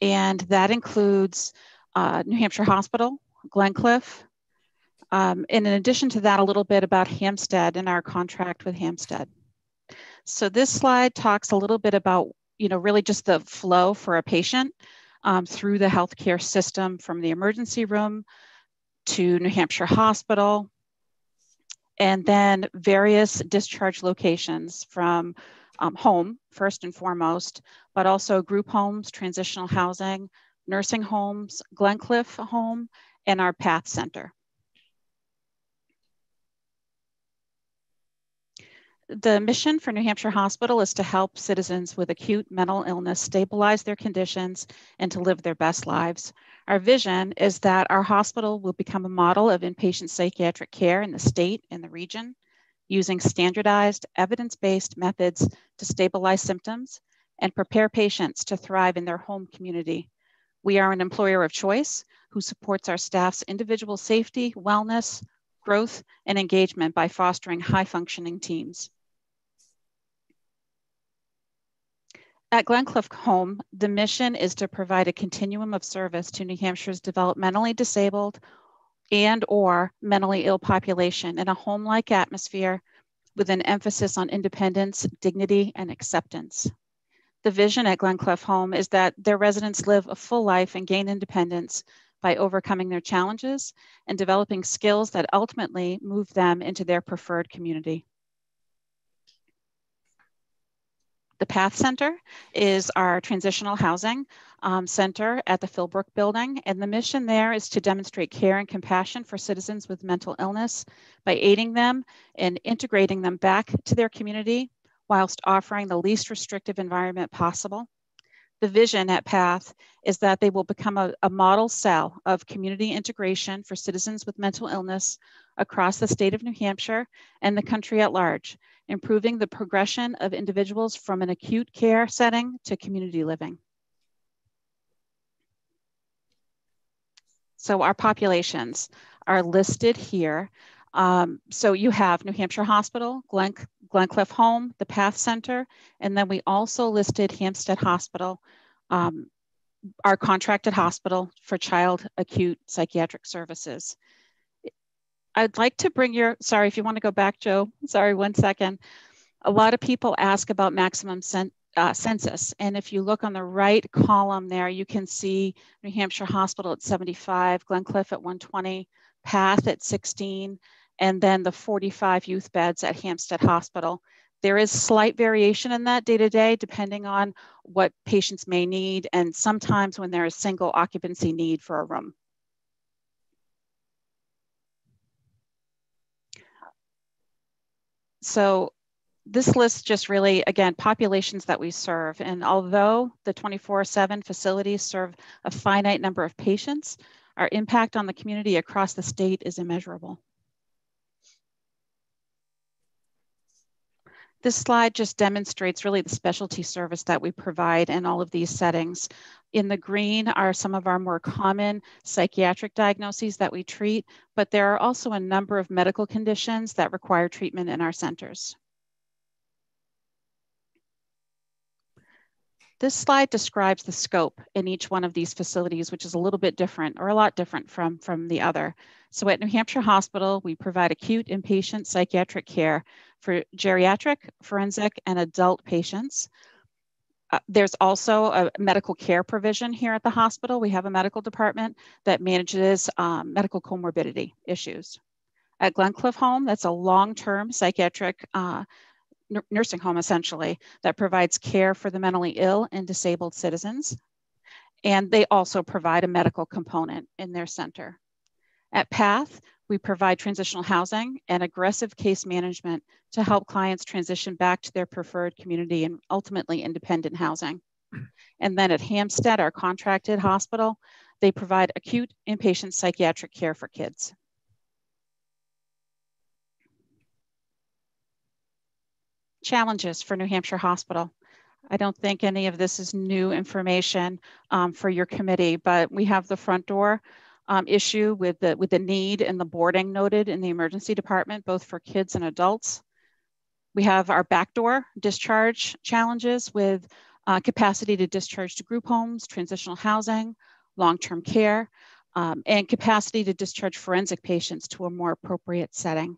And that includes uh, New Hampshire Hospital, Glencliff, um, and in addition to that, a little bit about Hampstead and our contract with Hampstead. So this slide talks a little bit about, you know, really just the flow for a patient um, through the healthcare system from the emergency room to New Hampshire Hospital, and then various discharge locations from um, home, first and foremost, but also group homes, transitional housing, nursing homes, Glencliff Home, and our PATH Center. The mission for New Hampshire Hospital is to help citizens with acute mental illness stabilize their conditions and to live their best lives. Our vision is that our hospital will become a model of inpatient psychiatric care in the state and the region, using standardized evidence-based methods to stabilize symptoms and prepare patients to thrive in their home community We are an employer of choice who supports our staff's individual safety, wellness, growth, and engagement by fostering high functioning teams. At Glencliff Home, the mission is to provide a continuum of service to New Hampshire's developmentally disabled and or mentally ill population in a home-like atmosphere with an emphasis on independence, dignity, and acceptance. The vision at Glencliff Home is that their residents live a full life and gain independence by overcoming their challenges and developing skills that ultimately move them into their preferred community. The PATH Center is our transitional housing um, center at the Philbrook building. And the mission there is to demonstrate care and compassion for citizens with mental illness by aiding them and integrating them back to their community whilst offering the least restrictive environment possible. The vision at PATH is that they will become a, a model cell of community integration for citizens with mental illness across the state of New Hampshire and the country at large, improving the progression of individuals from an acute care setting to community living. So our populations are listed here. Um, so you have New Hampshire Hospital, Glen, Glencliff Home, the PATH Center, and then we also listed Hampstead Hospital, um, our contracted hospital for child acute psychiatric services. I'd like to bring your, sorry, if you want to go back, Joe, sorry, one second. A lot of people ask about maximum uh, census. And if you look on the right column there, you can see New Hampshire Hospital at 75, Glencliff at 120, PATH at 16, and then the 45 youth beds at Hampstead Hospital. There is slight variation in that day to day, depending on what patients may need, and sometimes when there is single occupancy need for a room. So this list just really, again, populations that we serve. And although the 24 7 facilities serve a finite number of patients, our impact on the community across the state is immeasurable. This slide just demonstrates really the specialty service that we provide in all of these settings. In the green are some of our more common psychiatric diagnoses that we treat, but there are also a number of medical conditions that require treatment in our centers. This slide describes the scope in each one of these facilities, which is a little bit different or a lot different from, from the other. So at New Hampshire Hospital, we provide acute inpatient psychiatric care for geriatric, forensic, and adult patients. Uh, there's also a medical care provision here at the hospital. We have a medical department that manages um, medical comorbidity issues. At Glencliff Home, that's a long-term psychiatric uh, nursing home essentially that provides care for the mentally ill and disabled citizens. And they also provide a medical component in their center. At PATH, we provide transitional housing and aggressive case management to help clients transition back to their preferred community and ultimately independent housing. And then at Hampstead, our contracted hospital, they provide acute inpatient psychiatric care for kids. challenges for New Hampshire Hospital. I don't think any of this is new information um, for your committee, but we have the front door um, issue with the, with the need and the boarding noted in the emergency department, both for kids and adults. We have our backdoor discharge challenges with uh, capacity to discharge to group homes, transitional housing, long-term care, um, and capacity to discharge forensic patients to a more appropriate setting.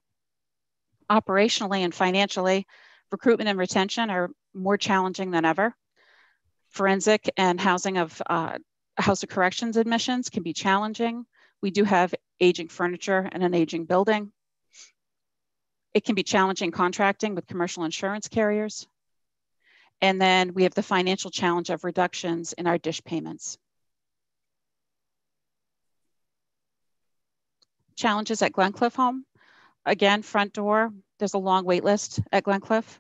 Operationally and financially, recruitment and retention are more challenging than ever. Forensic and housing of uh, House of Corrections admissions can be challenging. We do have aging furniture and an aging building. It can be challenging contracting with commercial insurance carriers. And then we have the financial challenge of reductions in our DSH payments. Challenges at Glencliff Home. Again, front door, there's a long wait list at Glencliff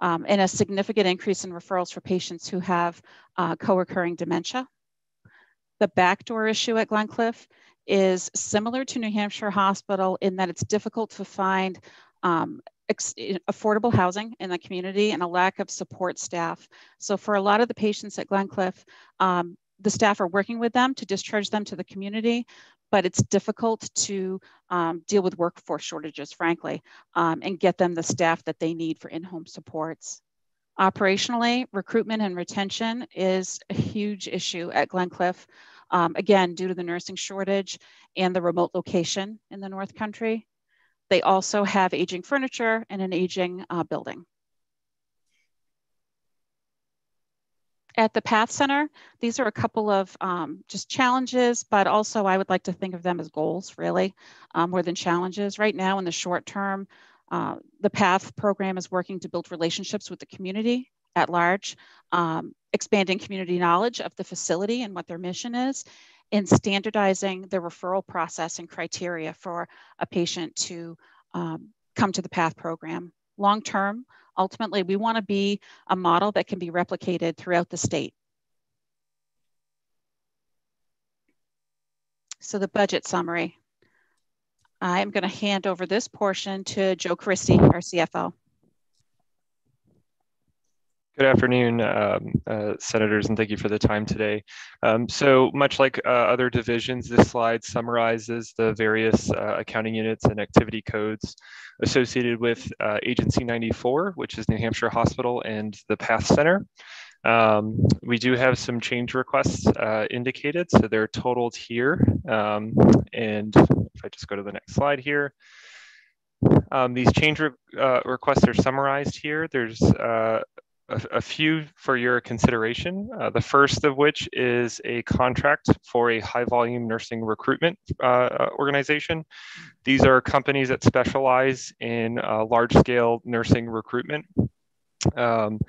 um, and a significant increase in referrals for patients who have uh, co-occurring dementia. The backdoor issue at Glencliff is similar to New Hampshire Hospital in that it's difficult to find um, affordable housing in the community and a lack of support staff. So for a lot of the patients at Glencliff, um, the staff are working with them to discharge them to the community, but it's difficult to um, deal with workforce shortages, frankly, um, and get them the staff that they need for in-home supports. Operationally, recruitment and retention is a huge issue at Glencliff, um, again, due to the nursing shortage and the remote location in the North Country. They also have aging furniture and an aging uh, building. At the Path Center, these are a couple of um, just challenges, but also I would like to think of them as goals, really, um, more than challenges. Right now, in the short term, uh, the PATH program is working to build relationships with the community at large, um, expanding community knowledge of the facility and what their mission is, and standardizing the referral process and criteria for a patient to um, come to the PATH program. Long term, ultimately, we want to be a model that can be replicated throughout the state. So the budget summary. I'm going to hand over this portion to Joe Christie, our CFO. Good afternoon, um, uh, senators, and thank you for the time today. Um, so much like uh, other divisions, this slide summarizes the various uh, accounting units and activity codes associated with uh, Agency 94, which is New Hampshire Hospital and the PATH Center. Um, we do have some change requests uh, indicated, so they're totaled here. Um, and if I just go to the next slide here, um, these change re uh, requests are summarized here. There's a, a few for your consideration. Uh, the first of which is a contract for a high volume nursing recruitment uh, uh, organization. These are companies that specialize in uh, large scale nursing recruitment. Um,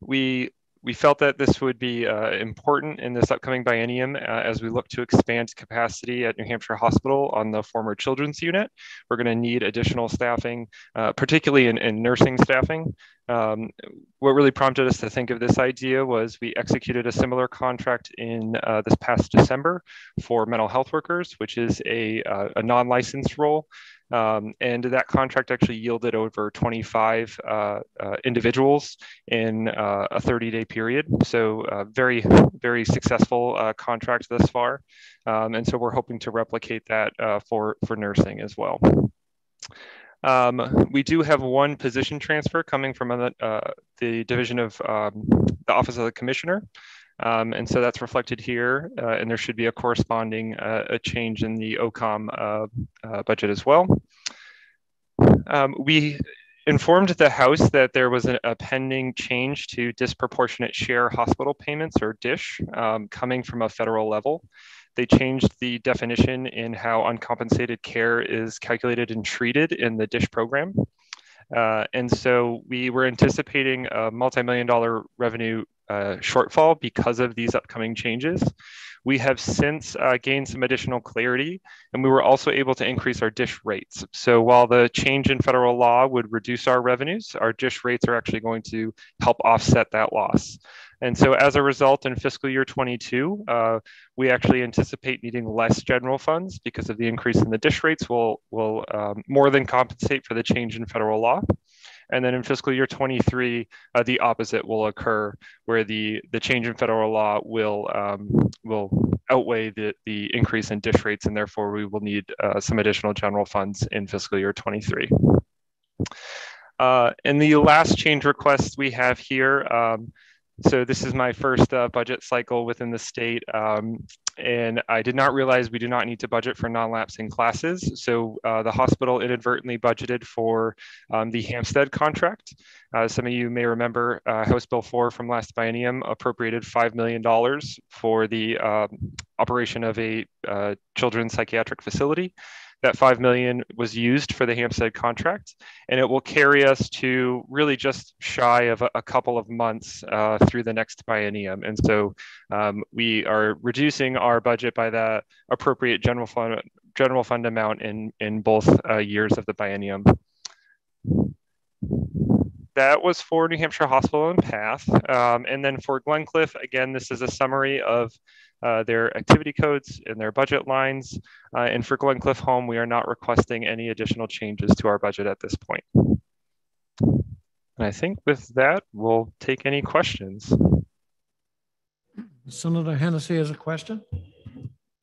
we we felt that this would be uh, important in this upcoming biennium uh, as we look to expand capacity at New Hampshire Hospital on the former children's unit. We're going to need additional staffing, uh, particularly in, in, nursing staffing. Um, what really prompted us to think of this idea was we executed a similar contract in uh, this past December for mental health workers, which is a, uh, a non-licensed role. Um, and that contract actually yielded over 25 uh, uh, individuals in uh, a 30 day period. So, uh, very, very successful uh, contract thus far. Um, and so, we're hoping to replicate that uh, for, for nursing as well. Um, we do have one position transfer coming from the Division of um, the Office of the Commissioner. Um, and so that's reflected here, uh, and there should be a corresponding uh, a change in the OCOM uh, uh, budget as well. Um, we informed the House that there was a, a, pending change to disproportionate share hospital payments, or DSH, um, coming from a federal level. They changed the definition in how uncompensated care is calculated and treated in the DSH program. Uh, and so we were anticipating a multi-million dollar revenue uh, shortfall because of these upcoming changes. We have since uh, gained some additional clarity, and we were also able to increase our DSH rates. So while the change in federal law would reduce our revenues, our DSH rates are actually going to help offset that loss. And so as a result, in fiscal year 22, uh, we actually anticipate needing less general funds because of the increase in the DSH rates will, will um, more than compensate for the change in federal law. And then in fiscal year 23, uh, the opposite will occur, where the, the change in federal law will, um, will outweigh the, the increase in DSH rates, and therefore we will need uh, some additional general funds in fiscal year 23. Uh, and the last change request we have here, um, so this is my first uh, budget cycle within the state. Um, and I did not realize we do not need to budget for non-lapsing classes. So uh, the hospital inadvertently budgeted for um, the Hampstead contract. Uh, some of you may remember uh, House Bill 4 from last biennium appropriated $5 million for the um, operation of a uh, children's psychiatric facility that 5 million was used for the Hampstead contract, and it will carry us to really just shy of a, a couple of months uh, through the next biennium. And so um, we are reducing our budget by that appropriate general fund, general fund amount in, in both uh, years of the biennium. That was for New Hampshire Hospital and PATH. Um, and then for Glencliff, again, this is a summary of uh, their activity codes and their budget lines. Uh, and for Glencliff Home, we are not requesting any additional changes to our budget at this point. And I think with that, we'll take any questions. Senator Hennessey has a question.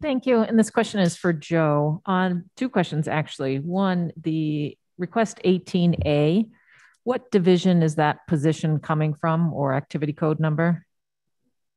Thank you. And this question is for Joe on two questions, actually. One, the request 18A, what division is that position coming from or activity code number?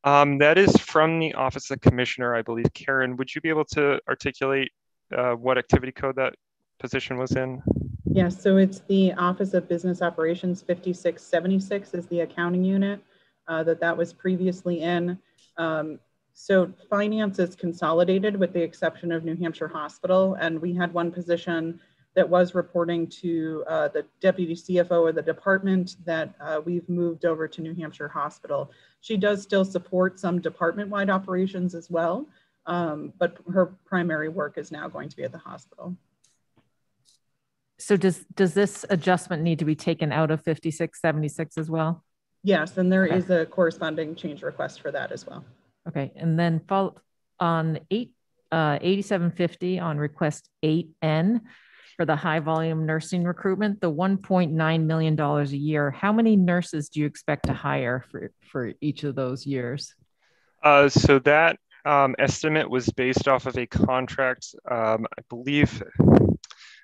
Um, that is from the Office of Commissioner, I believe. Karen, would you be able to articulate uh, what activity code that position was in? Yes, so it's the Office of Business Operations 5676 is the accounting unit uh, that that was previously in. Um, so finance is consolidated with the exception of New Hampshire Hospital. And we had one position that was reporting to uh, the deputy CFO of the department that uh, we've moved over to New Hampshire Hospital. She does still support some department-wide operations as well, um, but her primary work is now going to be at the hospital. So does does this adjustment need to be taken out of 5676 as well? Yes, and there okay. is a corresponding change request for that as well. Okay, and then follow on eight, uh, 8750 on request 8N for the high volume nursing recruitment, the $1.9 million a year, how many nurses do you expect to hire for, for each of those years? Uh, so that um, estimate was based off of a contract, um, I believe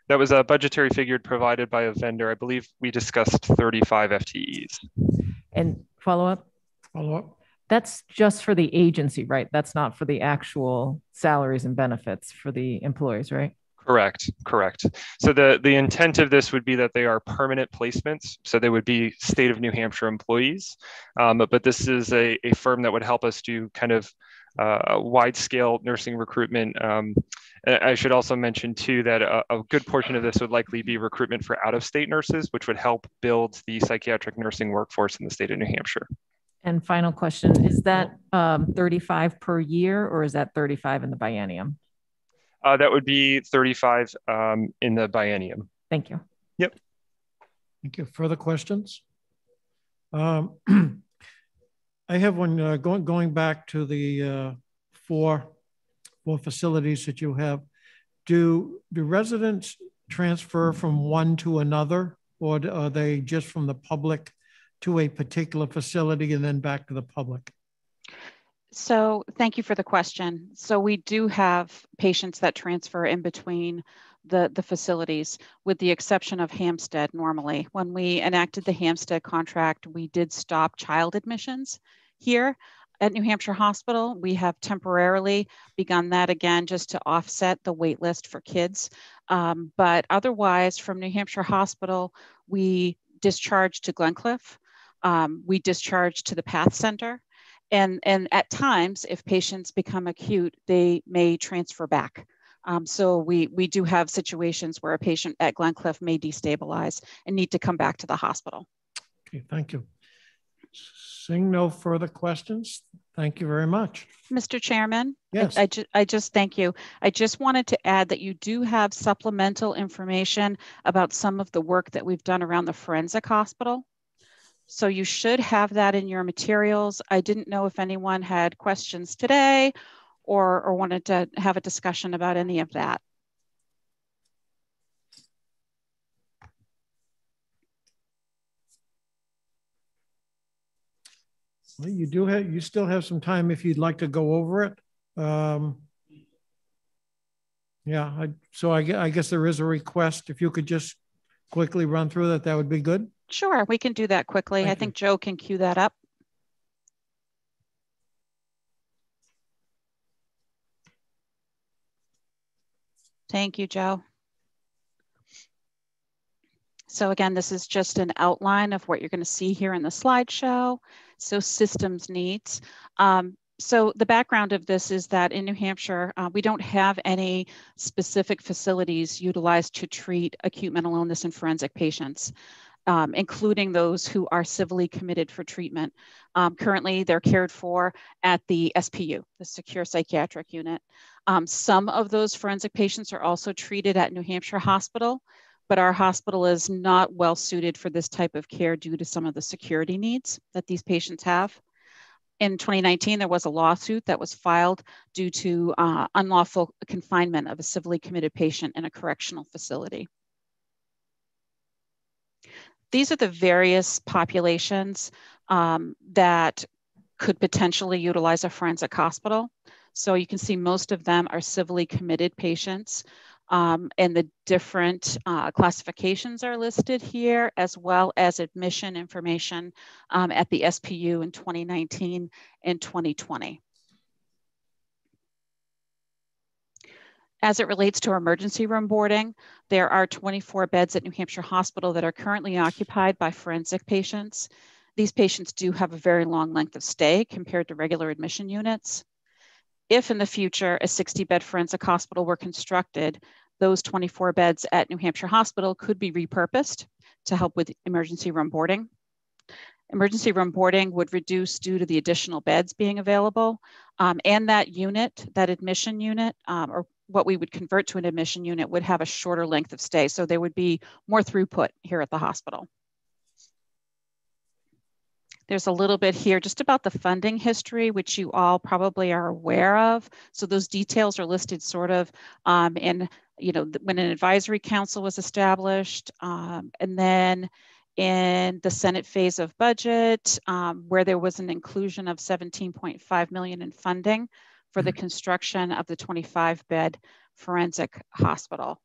that was a budgetary figure provided by a vendor. I believe we discussed 35 FTEs. And follow up? Follow up. That's just for the agency, right? That's not for the actual salaries and benefits for the employees, right? Correct, correct. So the, the intent of this would be that they are permanent placements. So they would be state of New Hampshire employees. Um, but, but this is a, a firm that would help us do kind of uh, wide scale nursing recruitment. Um, I should also mention too that a, a, good portion of this would likely be recruitment for out of state nurses, which would help build the psychiatric nursing workforce in the state of New Hampshire. And final question, is that um, 35 per year or is that 35 in the biennium? Uh, that would be 35 um, in the biennium. Thank you. Yep. Thank you. Further questions? Um, I have one uh, going going back to the uh, four four facilities that you have. Do do residents transfer from one to another, or are they just from the public to a particular facility and then back to the public? So thank you for the question. So we do have patients that transfer in between the, the facilities, with the exception of Hampstead normally. When we enacted the Hampstead contract, we did stop child admissions here at New Hampshire Hospital. We have temporarily begun that again just to offset the wait list for kids. Um, but otherwise, from New Hampshire Hospital, we discharge to Glencliff. Um, we discharge to the Path Center and, and at times, if patients become acute, they may transfer back. Um, so we, we do have situations where a patient at Glencliff may destabilize and need to come back to the hospital. Okay, thank you. Seeing no further questions, thank you very much. Mr. Chairman, yes. I, I, ju I just thank you. I just wanted to add that you do have supplemental information about some of the work that we've done around the forensic hospital. So you should have that in your materials. I didn't know if anyone had questions today or, or wanted to have a discussion about any of that. Well, you do have, you still have some time if you'd like to go over it. Um, yeah, I, so I, I guess there is a request. If you could just quickly run through that, that would be good. Sure, we can do that quickly. Thank I think Joe can cue that up. Thank you, Joe. So again, this is just an outline of what you're going to see here in the slideshow. So systems needs. Um, so the background of this is that in New Hampshire, uh, we don't have any specific facilities utilized to treat acute mental illness and forensic patients um, including those who are civilly committed for treatment. Um, currently, they're cared for at the SPU, the Secure Psychiatric Unit. Um, some of those forensic patients are also treated at New Hampshire Hospital, but our hospital is not well suited for this type of care due to some of the security needs that these patients have. In 2019, there was a lawsuit that was filed due to uh, unlawful confinement of a civilly committed patient in a correctional facility these are the various populations um, that could potentially utilize a forensic hospital. So you can see most of them are civilly committed patients. Um, and the different uh, classifications are listed here, as well as admission information um, at the SPU in 2019 and 2020. As it relates to emergency room boarding, there are 24 beds at New Hampshire Hospital that are currently occupied by forensic patients. These patients do have a very long length of stay compared to regular admission units. If in the future a 60 bed forensic hospital were constructed, those 24 beds at New Hampshire Hospital could be repurposed to help with emergency room boarding. Emergency room boarding would reduce due to the additional beds being available. Um, and that unit, that admission unit, um, or what we would convert to an admission unit, would have a shorter length of stay. So there would be more throughput here at the hospital. There's a little bit here just about the funding history, which you all probably are aware of. So those details are listed sort of um, in, you know, when an advisory council was established, um, and then in the Senate phase of budget, um, where there was an inclusion of 17.5 million in funding for the construction of the 25 bed forensic hospital.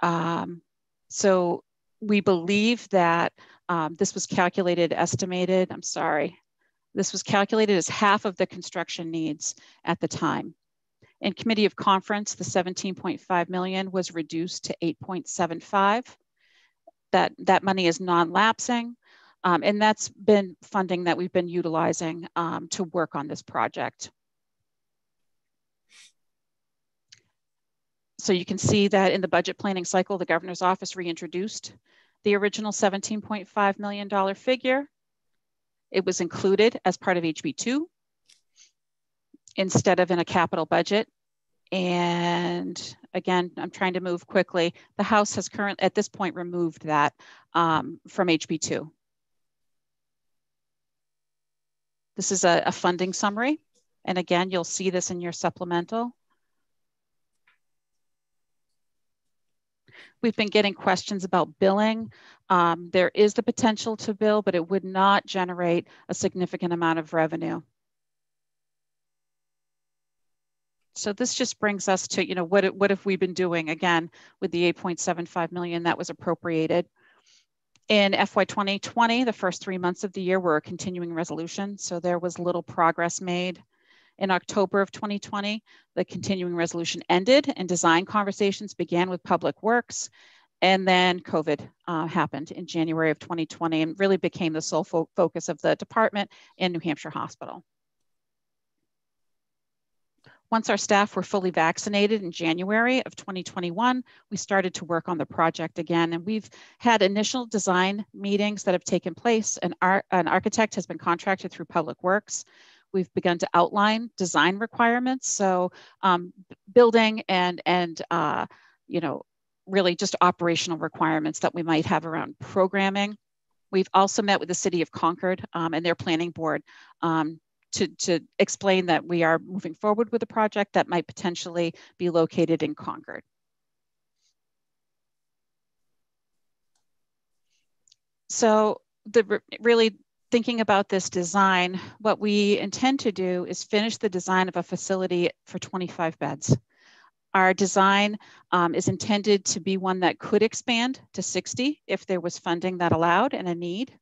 Um, so we believe that um, this was calculated, estimated, I'm sorry, this was calculated as half of the construction needs at the time. In committee of conference, the 17.5 million was reduced to 8.75. That, that money is non-lapsing. Um, and that's been funding that we've been utilizing um, to work on this project. So you can see that in the budget planning cycle, the governor's office reintroduced the original $17.5 million figure. It was included as part of HB2 instead of in a capital budget. And again, I'm trying to move quickly. The House has currently, at this point, removed that um, from HB2. This is a, a funding summary. And again, you'll see this in your supplemental. We've been getting questions about billing. Um, there is the potential to bill, but it would not generate a significant amount of revenue. So this just brings us to, you know, what, what have we been doing again with the 8.75 million that was appropriated? In FY 2020, the first three months of the year were a continuing resolution. So there was little progress made. In October of 2020, the continuing resolution ended and design conversations began with Public Works. And then COVID uh, happened in January of 2020 and really became the sole fo focus of the department in New Hampshire Hospital. Once our staff were fully vaccinated in January of 2021, we started to work on the project again. And we've had initial design meetings that have taken place. An, ar an architect has been contracted through Public Works. We've begun to outline design requirements. So um, building and, and uh, you know, really just operational requirements that we might have around programming. We've also met with the city of Concord um, and their planning board um, to, to explain that we are moving forward with a project that might potentially be located in Concord. So the really thinking about this design, what we intend to do is finish the design of a facility for 25 beds. Our design um, is intended to be one that could expand to 60 if there was funding that allowed and a need.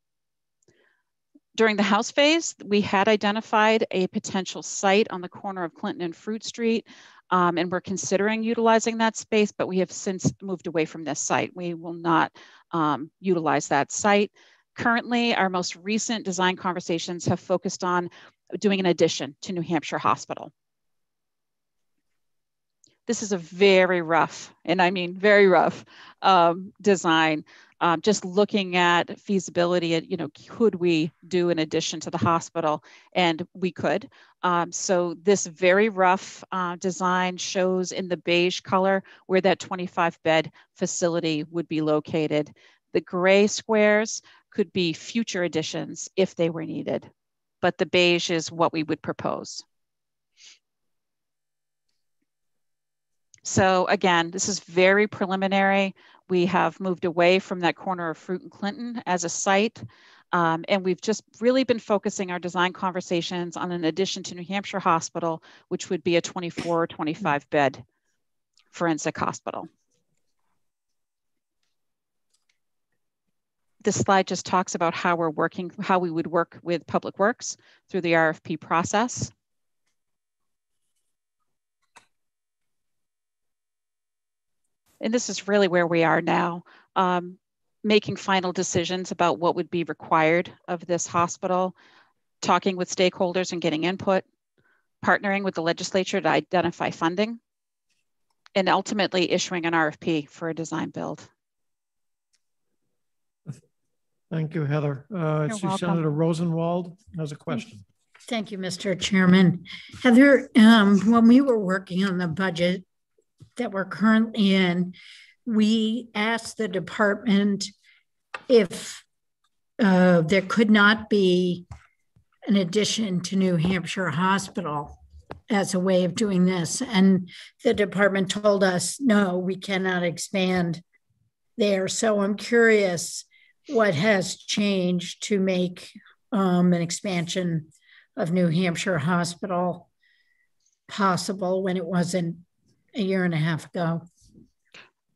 During the house phase, we had identified a potential site on the corner of Clinton and Fruit Street, um, and we're considering utilizing that space, but we have since moved away from this site. We will not um, utilize that site. Currently, our most recent design conversations have focused on doing an addition to New Hampshire Hospital. This is a very rough, and I mean very rough, um, design. Um, just looking at feasibility, you know, could we do an addition to the hospital? And we could. Um, so this very rough uh, design shows in the beige color where that 25 bed facility would be located. The gray squares could be future additions if they were needed, but the beige is what we would propose. So again, this is very preliminary. We have moved away from that corner of Fruit and Clinton as a site. Um, and we've just really been focusing our design conversations on an addition to New Hampshire Hospital, which would be a 24 or 25 bed forensic hospital. This slide just talks about how we're working, how we would work with Public Works through the RFP process. And this is really where we are now, um, making final decisions about what would be required of this hospital, talking with stakeholders and getting input, partnering with the legislature to identify funding, and ultimately issuing an RFP for a design build. Thank you, Heather. Uh, You're. Senator Rosenwald has a question. Thank you, Mr. Chairman. Heather, um, when we were working on the budget that we're currently in, we asked the department if uh, there could not be an addition to New Hampshire Hospital as a way of doing this. And the department told us, no, we cannot expand there. So I'm curious what has changed to make um, an expansion of New Hampshire Hospital possible when it wasn't a year and a half ago.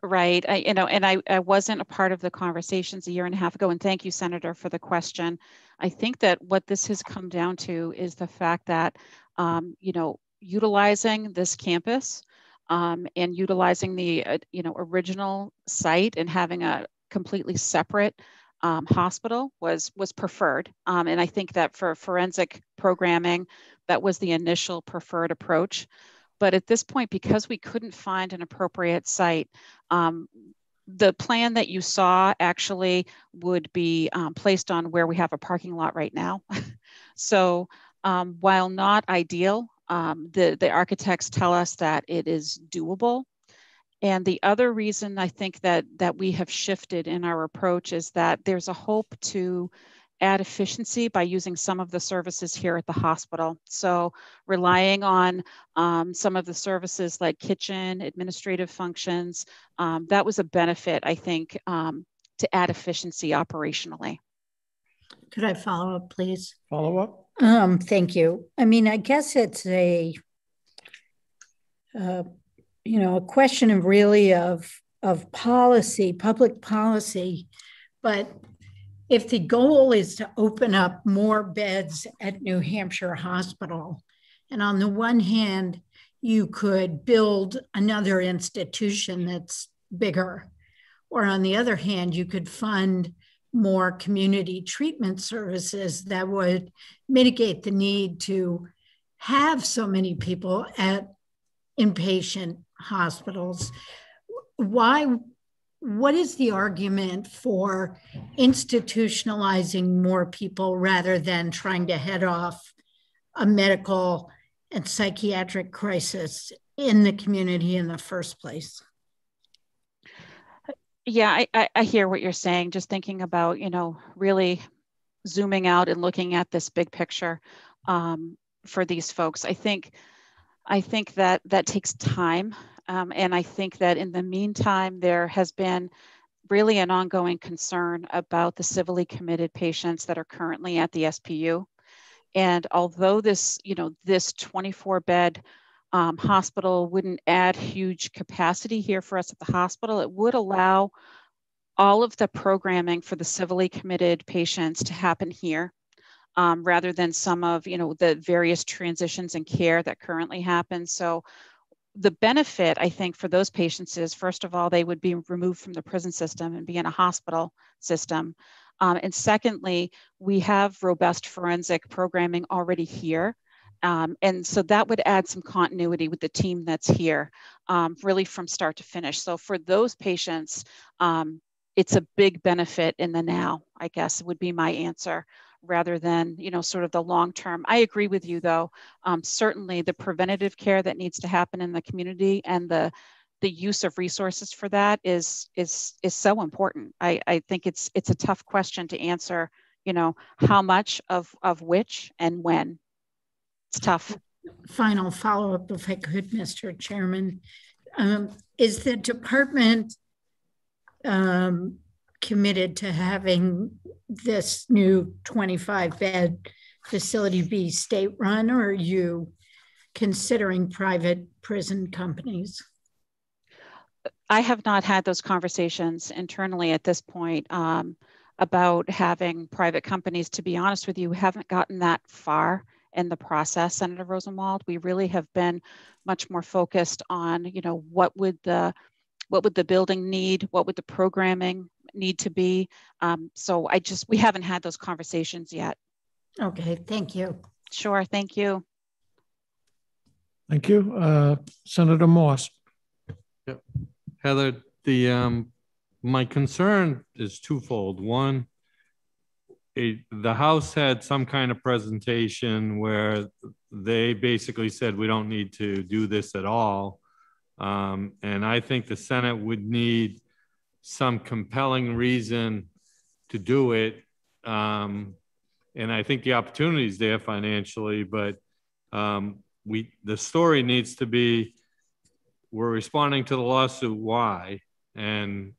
Right. I, you know, and I, I wasn't a part of the conversations a year and a half ago. And thank you, Senator, for the question. I think that what this has come down to is the fact that, um, you know, utilizing this campus um, and utilizing the, uh, you know, original site and having a completely separate um, hospital was was preferred. Um, and I think that for forensic programming, that was the initial preferred approach. But at this point, because we couldn't find an appropriate site, um, the plan that you saw actually would be um, placed on where we have a parking lot right now. so um, while not ideal, um, the, the architects tell us that it is doable. And the other reason I think that that we have shifted in our approach is that there's a hope to add efficiency by using some of the services here at the hospital. So relying on um, some of the services like kitchen, administrative functions, um, that was a benefit, I think, um, to add efficiency operationally. Could I follow up, please? Follow up? Um, thank you. I mean, I guess it's a, uh, you know, a question of really of of policy, public policy, but if the goal is to open up more beds at New Hampshire Hospital, and on the one hand, you could build another institution that's bigger, or on the other hand, you could fund more community treatment services that would mitigate the need to have so many people at inpatient hospitals. Why what is the argument for institutionalizing more people rather than trying to head off a medical and psychiatric crisis in the community in the first place? Yeah, I, I, hear what you're saying. Just thinking about, you know, really zooming out and looking at this big picture um, for these folks. I think, I think that that takes time um, and I think that in the meantime, there has been really an ongoing concern about the civilly committed patients that are currently at the SPU. And although this, you know, this 24 bed um, hospital wouldn't add huge capacity here for us at the hospital, it would allow all of the programming for the civilly committed patients to happen here. Um, rather than some of you know the various transitions in care that currently happen so the benefit, I think, for those patients is first of all, they would be removed from the prison system and be in a hospital system. Um, and secondly, we have robust forensic programming already here. Um, and so that would add some continuity with the team that's here, um, really from start to finish. So for those patients, um, it's a big benefit in the now, I guess would be my answer rather than you know sort of the long term. I agree with you though. Um, certainly the preventative care that needs to happen in the community and the the use of resources for that is is is so important. I i think it's it's a tough question to answer you know how much of of which and when. It's tough. Final follow-up if i could mr chairman. Um, is the department um, committed to having this new 25 bed facility be state run or are you considering private prison companies? I have not had those conversations internally at this point um, about having private companies. To be honest with you, we haven't gotten that far in the process, Senator Rosenwald. We really have been much more focused on, you know, what would the what would the building need, what would the programming need to be. Um, so I just we haven't had those conversations yet. Okay, thank you. Sure, thank you. Thank you. Uh, Senator Morse. Yep. Heather, the um, my concern is twofold. One, a, the House had some kind of presentation where they basically said we don't need to do this at all. Um, and I think the Senate would need some compelling reason to do it. Um, and I think the opportunity is there financially, but um, we the story needs to be we're responding to the lawsuit. Why? And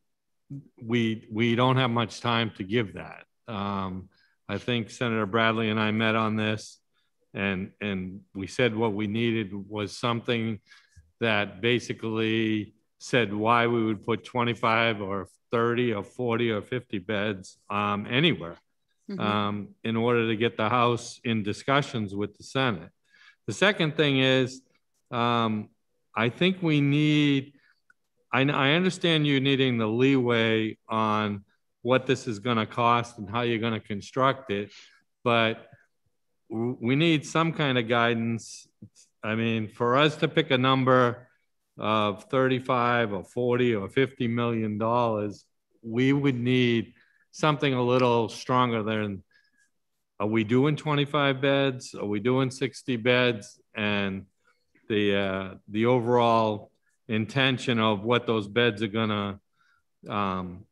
we we don't have much time to give that. Um, I think Senator Bradley and I met on this, and and we said what we needed was something that basically said why we would put 25 or 30 or 40 or 50 beds um, anywhere mm-hmm. um, in order to get the House in discussions with the Senate. The second thing is, um, I think we need, I, I understand you needing the leeway on what this is going to cost and how you're going to construct it, but we need some kind of guidance. I mean, for us to pick a number of 35 or 40 or 50 million dollars, we would need something a little stronger than are we doing 25 beds? Are we doing 60 beds? And the uh, the overall intention of what those beds are gonna um,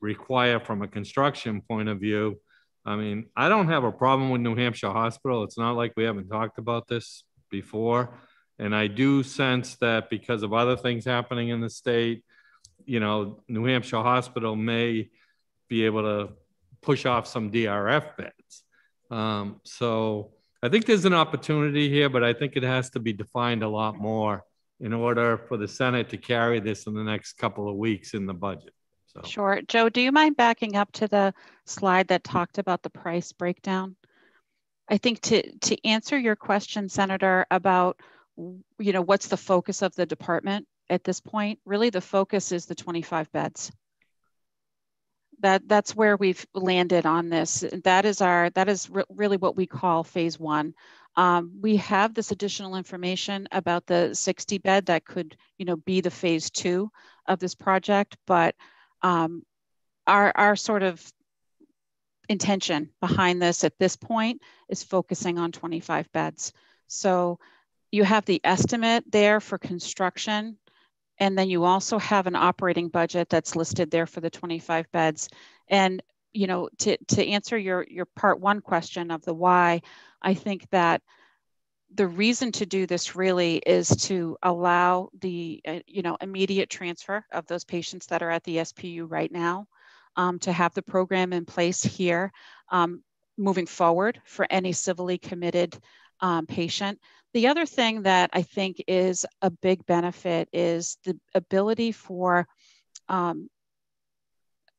require from a construction point of view. I mean, I don't have a problem with New Hampshire Hospital. It's not like we haven't talked about this before. And I do sense that because of other things happening in the state, you know, New Hampshire Hospital may be able to push off some DRF beds. Um, so I think there's an opportunity here, but I think it has to be defined a lot more in order for the Senate to carry this in the next couple of weeks in the budget. So. Sure. Joe, do you mind backing up to the slide that talked about the price breakdown? I think to, to answer your question, Senator, about you know, what's the focus of the department at this point? Really, the focus is the 25 beds. That that's where we've landed on this. That is our that is re really what we call phase one. Um, we have this additional information about the 60 bed that could, you know, be the phase two of this project, but um, our our sort of intention behind this at this point is focusing on 25 beds. So you have the estimate there for construction, and then you also have an operating budget that's listed there for the 25 beds. And you know, to, to answer your, your part one question of the why, I think that the reason to do this really is to allow the uh, you know immediate transfer of those patients that are at the SPU right now um, to have the program in place here um, moving forward for any civilly committed um, patient the other thing that I think is a big benefit is the ability for um,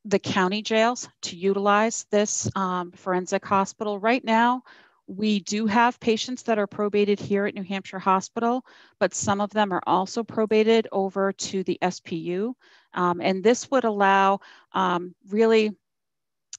the county jails to utilize this um, forensic hospital. Right now, we do have patients that are probated here at New Hampshire Hospital, but some of them are also probated over to the SPU. Um, and this would allow um, really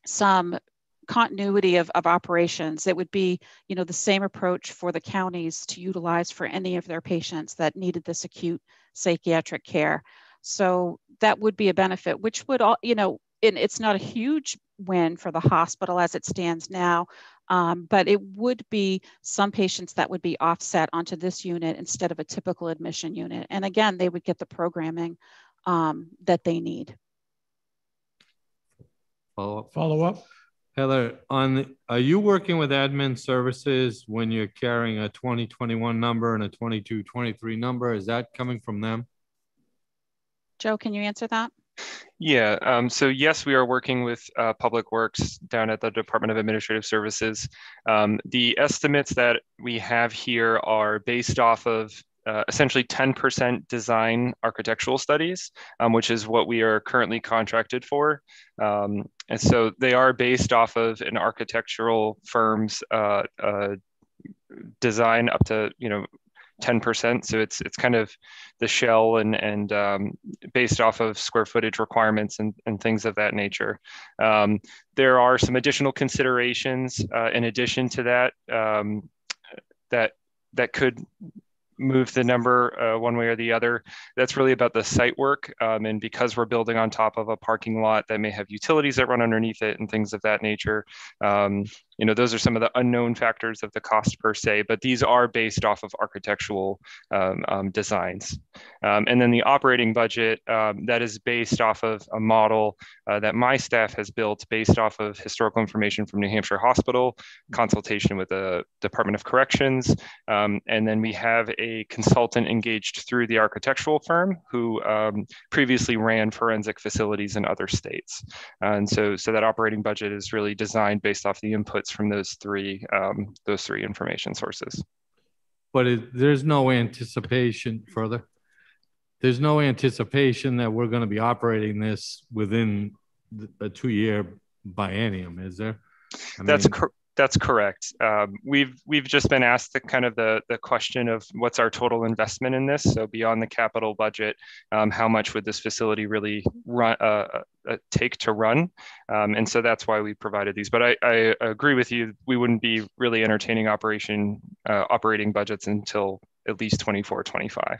some continuity of, of operations. It would be, you know, the same approach for the counties to utilize for any of their patients that needed this acute psychiatric care. So that would be a benefit, which would all, you know, and it's not a huge win for the hospital as it stands now, um, but it would be some patients that would be offset onto this unit instead of a typical admission unit. And again, they would get the programming um, that they need. Follow up. Follow up. Heather, on the, are you working with admin services when you're carrying a 2021 number and a 22, 23 number? Is that coming from them? Joe, can you answer that? Yeah, um, so yes, we are working with uh, Public Works down at the Department of Administrative Services. Um, the estimates that we have here are based off of uh, essentially 10% design architectural studies, um, which is what we are currently contracted for. Um, and so they are based off of an architectural firm's uh, uh, design up to, you know, 10%. So it's it's kind of the shell and and um, based off of square footage requirements and, and things of that nature. Um, there are some additional considerations uh, in addition to that um, that that could move the number uh, one way or the other. That's really about the site work. Um, and because we're building on top of a parking lot that may have utilities that run underneath it and things of that nature, um, you know, those are some of the unknown factors of the cost per se, but these are based off of architectural um, um designs. Um, and then the operating budget um, that is based off of a model uh, that my staff has built based off of historical information from New Hampshire Hospital, consultation with the Department of Corrections, and then we have a consultant engaged through the architectural firm who previously ran forensic facilities in other states. And so, so that operating budget is really designed based off the input inputs from those three um, those three information sources. But it, there's no anticipation further. There's no anticipation that we're going to be operating this within a two-year biennium, is there? I That's correct that's correct. Um, we've we've just been asked the kind of the the question of what's our total investment in this. So beyond the capital budget, um, how much would this facility really run uh, uh, uh, take to run? Um, and so that's why we provided these. But I, I agree with you. We wouldn't be really entertaining operation uh, operating budgets until at least 24, 25.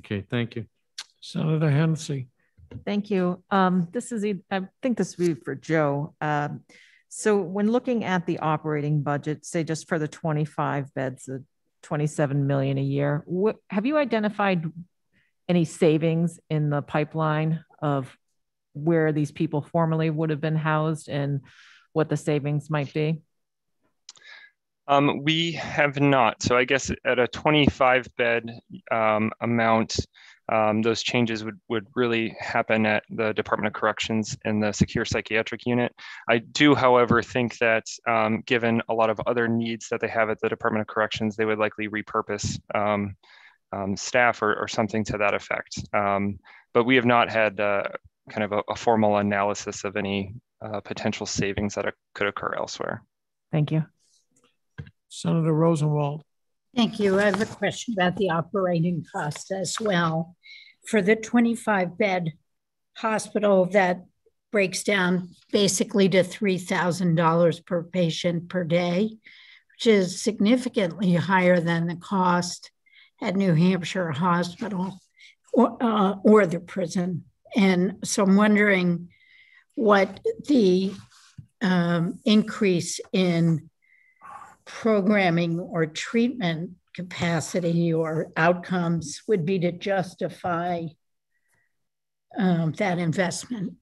Okay, thank you. Senator Hennessey. Thank you. Um, this is, I think this would be for Joe. Um, so when looking at the operating budget, say just for the 25 beds, the 27 million a year, what, have you identified any savings in the pipeline of where these people formerly would have been housed and what the savings might be? Um, we have not. So I guess at a 25 bed um, amount, um, those changes would, would really happen at the Department of Corrections and the Secure Psychiatric Unit. I do, however, think that um, given a lot of other needs that they have at the Department of Corrections, they would likely repurpose um, um staff or, or, something to that effect. Um, but we have not had uh, kind of a, a, formal analysis of any uh, potential savings that could occur elsewhere. Thank you. Senator Rosenwald. Thank you. I have a question about the operating cost as well. For the 25 bed hospital that breaks down basically to $3,000 per patient per day, which is significantly higher than the cost at New Hampshire Hospital or, uh, or the prison. And so I'm wondering what the um, increase in programming or treatment capacity or outcomes would be to justify um, that investment?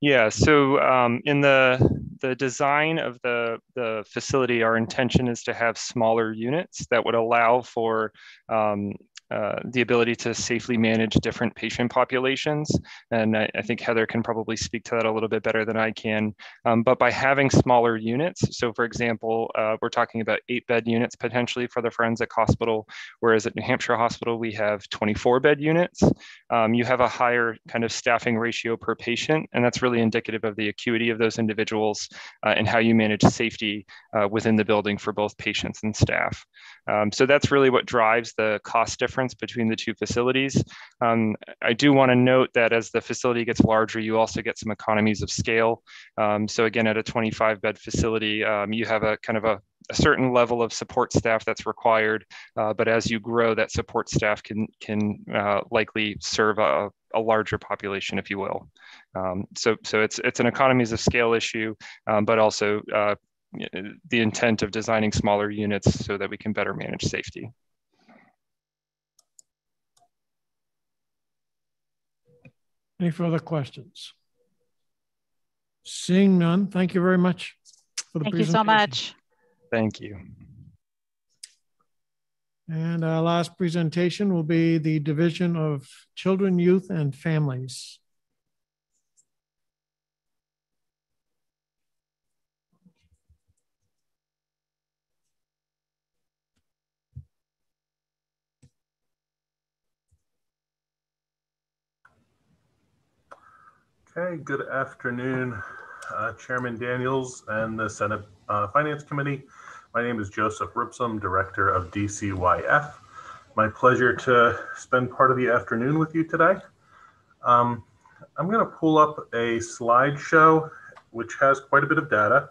Yeah, so um, in the the design of the the facility, our intention is to have smaller units that would allow for um, uh, the ability to safely manage different patient populations. And I, I, think Heather can probably speak to that a little bit better than I can. Um, but by having smaller units, so for example, uh, we're talking about eight bed units potentially for the forensic hospital, whereas at New Hampshire Hospital, we have 24 bed units. Um, you have a higher kind of staffing ratio per patient, and that's really indicative of the acuity of those individuals uh, and how you manage safety uh, within the building for both patients and staff. Um, so that's really what drives the cost difference between the two facilities. Um, I do want to note that as the facility gets larger, you also get some economies of scale. Um, so again, at a 25 bed facility, um, you have a kind of a, a, certain level of support staff that's required, uh, but as you grow, that support staff can can uh, likely serve a, a larger population, if you will. Um, so, so it's it's an economies of scale issue, um, but also uh, Uh, the intent of designing smaller units so that we can better manage safety. Any further questions? Seeing none, thank you very much for the presentation. Thank you so much. Thank you. And our last presentation will be the Division of Children, Youth, and Families. Okay, good afternoon, uh, Chairman Daniels and the Senate uh, Finance Committee. My name is Joseph Ribsam, Director of DCYF. My pleasure to spend part of the afternoon with you today. Um, I'm going to pull up a slideshow which has quite a bit of data.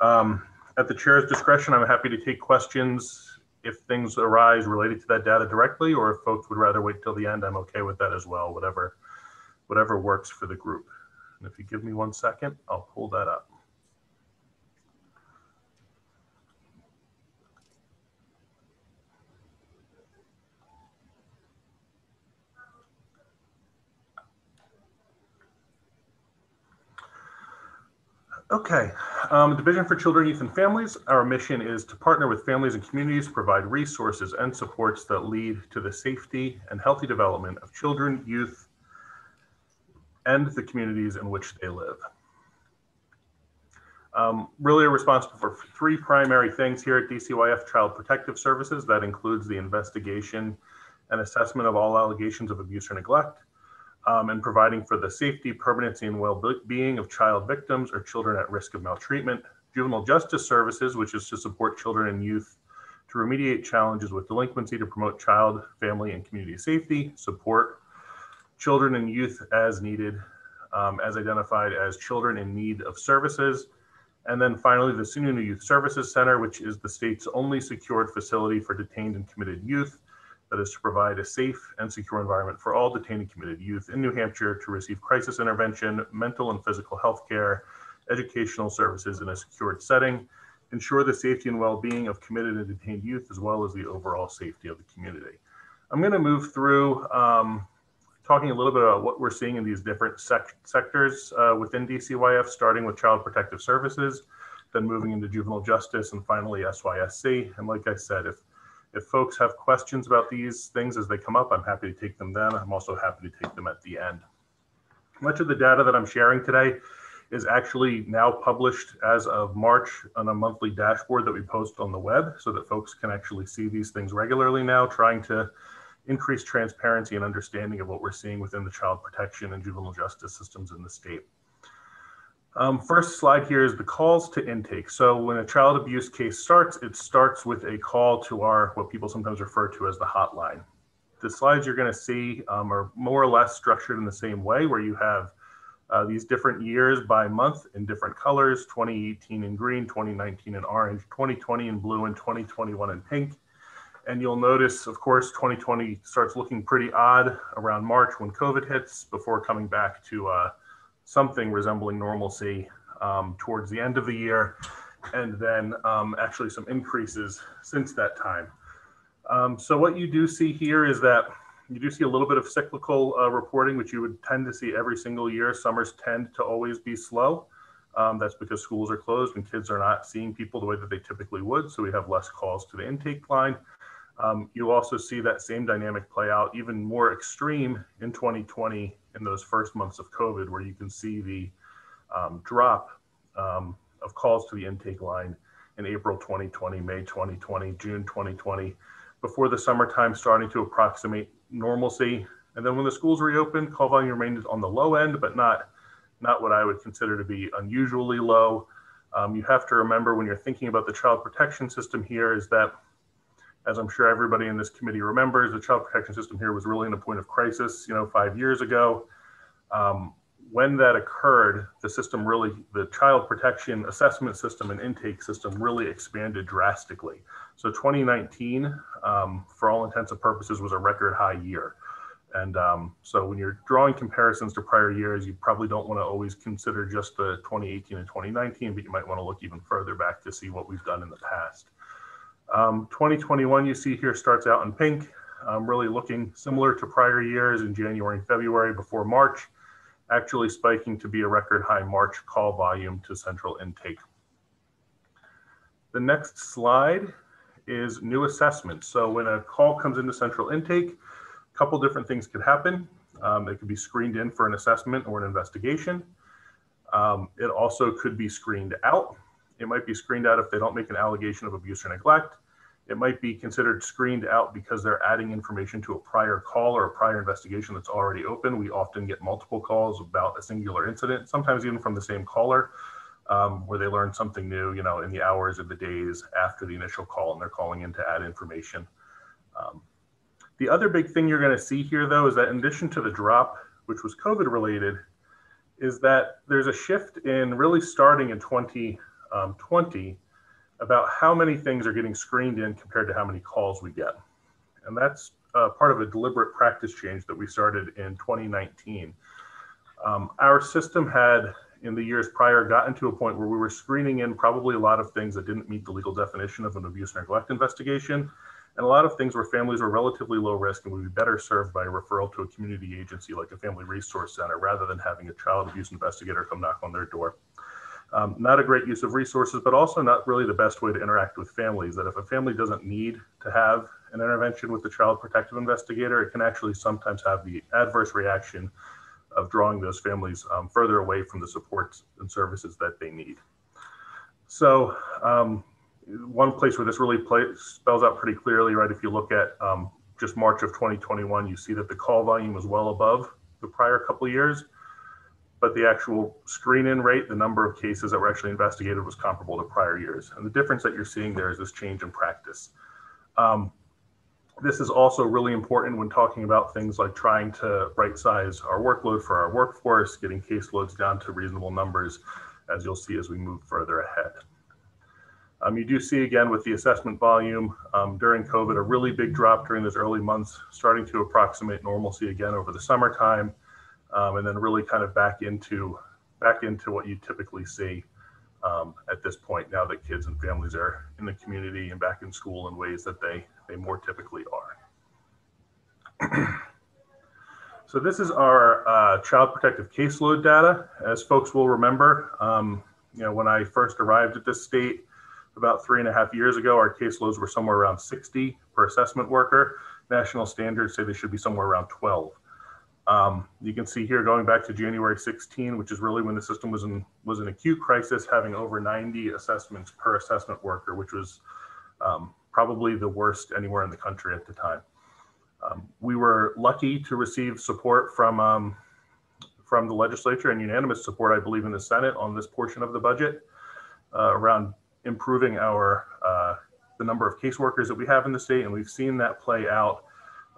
Um, at the chair's discretion, I'm happy to take questions if things arise related to that data directly, or if folks would rather wait till the end, I'm okay with that as well, whatever, whatever works for the group. And if you give me one second, I'll pull that up. Okay, um, Division for Children, Youth, and Families. Our mission is to partner with families and communities to provide resources and supports that lead to the safety and healthy development of children, youth, and the communities in which they live. Um, really are responsible for three primary things here at DCYF Child Protective Services. That includes the investigation and assessment of all allegations of abuse or neglect, um, and providing for the safety, permanency, and well-being of child victims or children at risk of maltreatment. Juvenile Justice Services, which is to support children and youth to remediate challenges with delinquency to promote child, family, and community safety, support children and youth as needed, um, as identified as children in need of services. And then finally, the Sununu Youth Services Center, which is the state's only secured facility for detained and committed youth that is to provide a safe and secure environment for all detained and committed youth in New Hampshire to receive crisis intervention, mental and physical health care, educational services in a secured setting, ensure the safety and well-being of committed and detained youth, as well as the overall safety of the community. I'm going to move through um, talking a little bit about what we're seeing in these different sec sectors uh, within DCYF, starting with Child Protective Services, then moving into juvenile justice, and finally SYSC. And like I said, if if folks have questions about these things as they come up, I'm happy to take them then. I'm also happy to take them at the end. Much of the data that I'm sharing today is actually now published as of March on a monthly dashboard that we post on the web so that folks can actually see these things regularly now, trying to increased transparency and understanding of what we're seeing within the child protection and juvenile justice systems in the state. Um, first slide here is the calls to intake. So when a child abuse case starts, it starts with a call to our, what people sometimes refer to as the hotline. The slides you're gonna see um, are more or less structured in the same way where you have uh, these different years by month in different colors, 2018 in green, 2019 in orange, 2020 in blue, and 2021 in pink. And you'll notice, of course, 2020 starts looking pretty odd around March when COVID hits before coming back to uh, something resembling normalcy um, towards the end of the year. And then um, actually some increases since that time. Um, so what you do see here is that you do see a little bit of cyclical uh, reporting, which you would tend to see every single year. Summers tend to always be slow. Um, that's because schools are closed and kids are not seeing people the way that they typically would. So we have less calls to the intake line. Um, you also see that same dynamic play out even more extreme in 2020 in those first months of COVID, where you can see the um, drop um, of calls to the intake line in April 2020, May 2020, June 2020, before the summertime starting to approximate normalcy. And then when the schools reopened, call volume remained on the low end, but not, not what I would consider to be unusually low. Um, you have to remember when you're thinking about the child protection system here is that as I'm sure everybody in this committee remembers, the child protection system here was really in a point of crisis, you know, five years ago. Um, when that occurred, the system really, the child protection assessment system and intake system really expanded drastically. So 2019, um, for all intents and purposes, was a record high year. And um, so when you're drawing comparisons to prior years, you probably don't want to always consider just the 2018 and 2019, but you might want to look even further back to see what we've done in the past. Um, 2021, you see here, starts out in pink, um, really looking similar to prior years in January and February before March, actually spiking to be a record high March call volume to central intake. The next slide is new assessments. So when a call comes into central intake, a couple different things could happen. Um, it could be screened in for an assessment or an investigation. Um, it also could be screened out. It might be screened out if they don't make an allegation of abuse or neglect. It might be considered screened out because they're adding information to a prior call or a prior investigation that's already open. We often get multiple calls about a singular incident, sometimes even from the same caller, um, where they learn something new, you know, in the hours or the days after the initial call and they're calling in to add information. Um, the other big thing you're going to see here, though, is that in addition to the drop, which was COVID related, is that there's a shift in really starting in 2020 um, about how many things are getting screened in compared to how many calls we get. And that's uh, part of a deliberate practice change that we started in 2019. Um, our system had, in the years prior, gotten to a point where we were screening in probably a lot of things that didn't meet the legal definition of an abuse and neglect investigation and a lot of things where families were relatively low risk and would be better served by a referral to a community agency like a family resource center rather than having a child abuse investigator come knock on their door. Um, not a great use of resources, but also not really the best way to interact with families. That if a family doesn't need to have an intervention with the child protective investigator, it can actually sometimes have the adverse reaction of drawing those families um, further away from the supports and services that they need. So um, one place where this really play, spells out pretty clearly, right? If you look at um, just March of 2021, you see that the call volume was well above the prior couple years, but the actual screen-in rate, the number of cases that were actually investigated was comparable to prior years. And the difference that you're seeing there is this change in practice. Um, this is also really important when talking about things like trying to right size our workload for our workforce, getting caseloads down to reasonable numbers, as you'll see as we move further ahead. Um, you do see again with the assessment volume um, during COVID, a really big drop during those early months, starting to approximate normalcy again over the summertime, um, and then really kind of back into back into what you typically see um, at this point now that kids and families are in the community and back in school in ways that they they more typically are. so this is our uh, child protective caseload data. As folks will remember, um, you know when I first arrived at this state about three and a half years ago, our caseloads were somewhere around 60 per assessment worker. National standards say they should be somewhere around 12. Um, you can see here going back to January 16, which is really when the system was in was an acute crisis, having over 90 assessments per assessment worker, which was um, probably the worst anywhere in the country at the time. Um, we were lucky to receive support from um, from the legislature and unanimous support, I believe, in the Senate on this portion of the budget uh, around improving our uh, the number of caseworkers that we have in the state, and we've seen that play out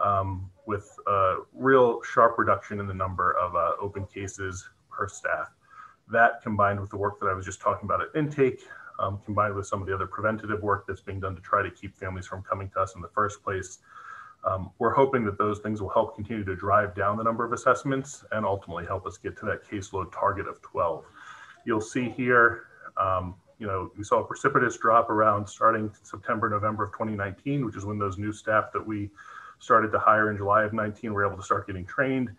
um, with a real sharp reduction in the number of uh, open cases per staff. That combined with the work that I was just talking about at intake, um, combined with some of the other preventative work that's being done to try to keep families from coming to us in the first place, um, we're hoping that those things will help continue to drive down the number of assessments and ultimately help us get to that caseload target of 12. You'll see here um, you know, we saw a precipitous drop around starting September, November of 2019, which is when those new staff that we started to hire in July of 19 were able to start getting trained.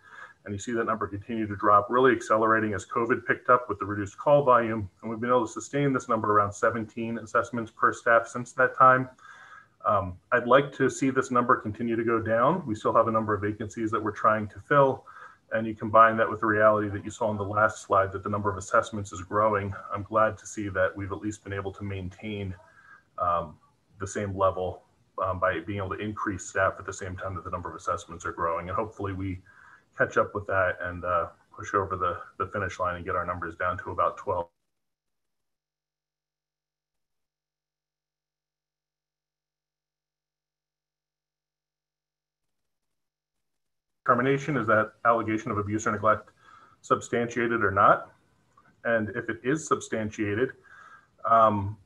And you see that number continue to drop, really accelerating as COVID picked up with the reduced call volume. And we've been able to sustain this number around 17 assessments per staff since that time. Um, I'd like to see this number continue to go down. We still have a number of vacancies that we're trying to fill and you combine that with the reality that you saw on the last slide that the number of assessments is growing, I'm glad to see that we've at least been able to maintain um, the same level um, by being able to increase staff at the same time that the number of assessments are growing. And hopefully we catch up with that and uh, push over the, the finish line and get our numbers down to about 12. termination is that allegation of abuse or neglect substantiated or not? And if it is substantiated, um,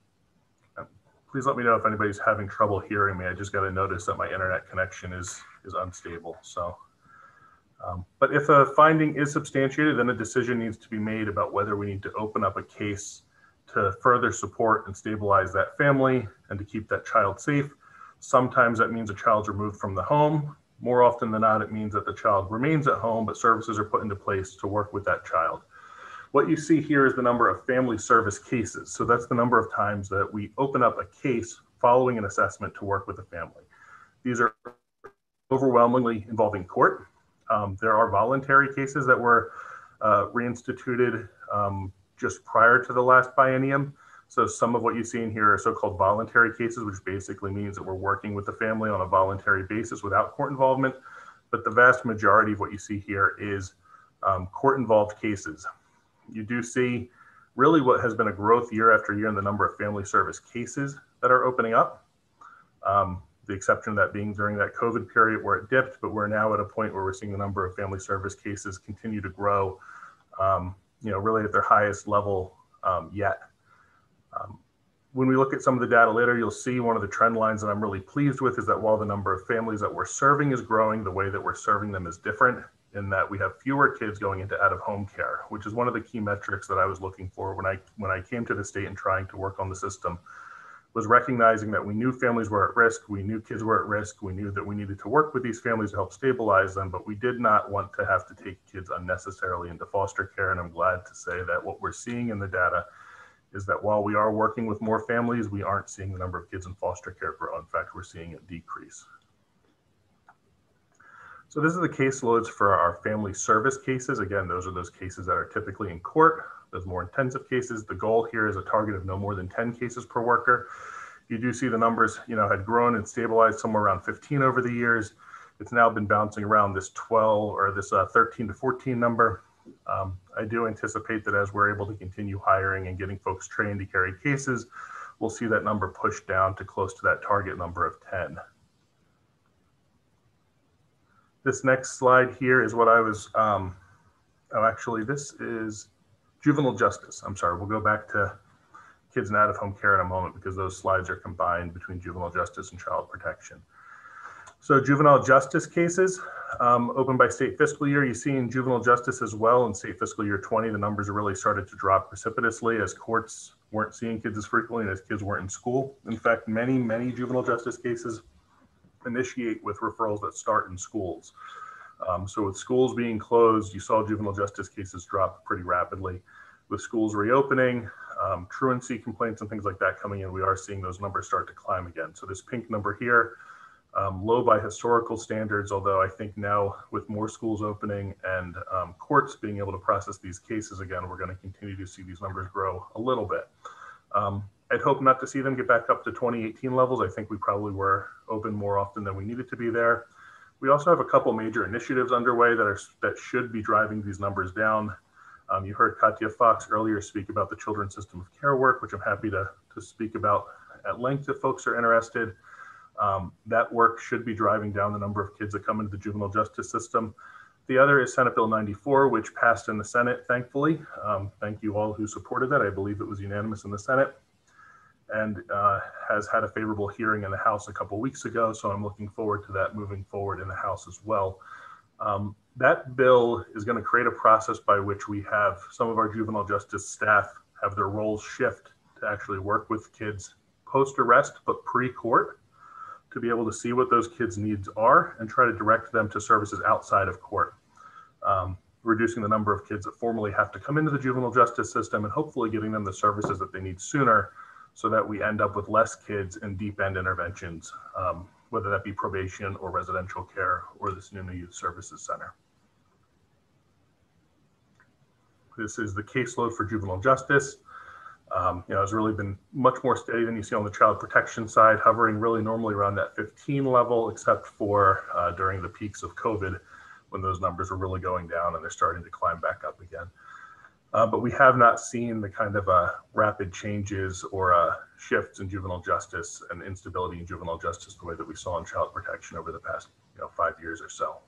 please let me know if anybody's having trouble hearing me. I just got to notice that my internet connection is is unstable. So, um, but if a finding is substantiated, then a decision needs to be made about whether we need to open up a case to further support and stabilize that family and to keep that child safe. Sometimes that means a child's removed from the home. More often than not, it means that the child remains at home, but services are put into place to work with that child. What you see here is the number of family service cases. So that's the number of times that we open up a case following an assessment to work with the family. These are overwhelmingly involving court. Um, there are voluntary cases that were uh, reinstituted um, just prior to the last biennium. So some of what you see in here are so-called voluntary cases, which basically means that we're working with the family on a voluntary basis without court involvement. But the vast majority of what you see here is um, court-involved cases. You do see really what has been a growth year after year in the number of family service cases that are opening up. Um, the exception of that being during that COVID period where it dipped, but we're now at a point where we're seeing the number of family service cases continue to grow, um, you know, really at their highest level um, yet. Um, when we look at some of the data later, you'll see one of the trend lines that I'm really pleased with is that while the number of families that we're serving is growing, the way that we're serving them is different in that we have fewer kids going into out-of-home care, which is one of the key metrics that I was looking for when I when I came to the state and trying to work on the system was recognizing that we knew families were at risk, we knew kids were at risk, we knew that we needed to work with these families to help stabilize them, but we did not want to have to take kids unnecessarily into foster care. And I'm glad to say that what we're seeing in the data is that while we are working with more families, we aren't seeing the number of kids in foster care grow. In fact, we're seeing it decrease. So this is the caseloads for our family service cases. Again, those are those cases that are typically in court, those more intensive cases. The goal here is a target of no more than 10 cases per worker. You do see the numbers, you know, had grown and stabilized somewhere around 15 over the years. It's now been bouncing around this 12 or this uh, 13 to 14 number. Um, I do anticipate that as we're able to continue hiring and getting folks trained to carry cases, we'll see that number pushed down to close to that target number of 10. This next slide here is what I was, um, oh, actually, this is juvenile justice. I'm sorry, we'll go back to kids in out of home care in a moment because those slides are combined between juvenile justice and child protection. So juvenile justice cases um, open by state fiscal year. You see in juvenile justice as well in state fiscal year 20, the numbers really started to drop precipitously as courts weren't seeing kids as frequently and as kids weren't in school. In fact, many, many juvenile justice cases initiate with referrals that start in schools. Um, so with schools being closed, you saw juvenile justice cases drop pretty rapidly. With schools reopening, um, truancy complaints and things like that coming in, we are seeing those numbers start to climb again. So this pink number here um, low by historical standards, although I think now with more schools opening and um, courts being able to process these cases again, we're going to continue to see these numbers grow a little bit. I'd hope not to see them get back up to 2018 levels. I think we probably were open more often than we needed to be there. We also have a couple major initiatives underway that are that should be driving these numbers down. Um, you heard Katja Fox earlier speak about the children's system of care work, which I'm happy to, to speak about at length if folks are interested. Um, that work should be driving down the number of kids that come into the juvenile justice system. The other is Senate Bill 94, which passed in the Senate, thankfully. Um, thank you all who supported that. I believe it was unanimous in the Senate and uh, has had a favorable hearing in the House a couple weeks ago. So I'm looking forward to that moving forward in the House as well. Um, that bill is going to create a process by which we have some of our juvenile justice staff have their roles shift to actually work with kids post arrest but pre court to be able to see what those kids' needs are and try to direct them to services outside of court, um, reducing the number of kids that formally have to come into the juvenile justice system and hopefully giving them the services that they need sooner so that we end up with less kids in deep end interventions, um, whether that be probation or residential care or this new youth services center. This is the caseload for juvenile justice. Um, you know, has really been much more steady than you see on the child protection side, hovering really normally around that 15 level, except for uh, during the peaks of COVID when those numbers were really going down and they're starting to climb back up again. Uh, but we have not seen the kind of uh, rapid changes or uh, shifts in juvenile justice and instability in juvenile justice the way that we saw in child protection over the past you know, five years or so.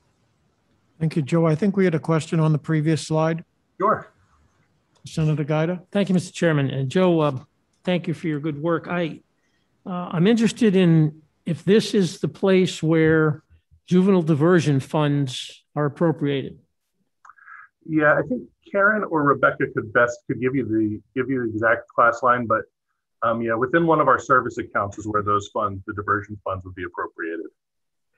Thank you, Joe. I think we had a question on the previous slide. Sure. Senator Giuda. Thank you, Mr. Chairman. And Joe, uh, thank you for your good work. I, uh, I'm interested in if this is the place where juvenile diversion funds are appropriated. Yeah, I think Karen or Rebecca could best could give you the give you the exact class line, but um, yeah, within one of our service accounts is where those funds, the diversion funds, would be appropriated.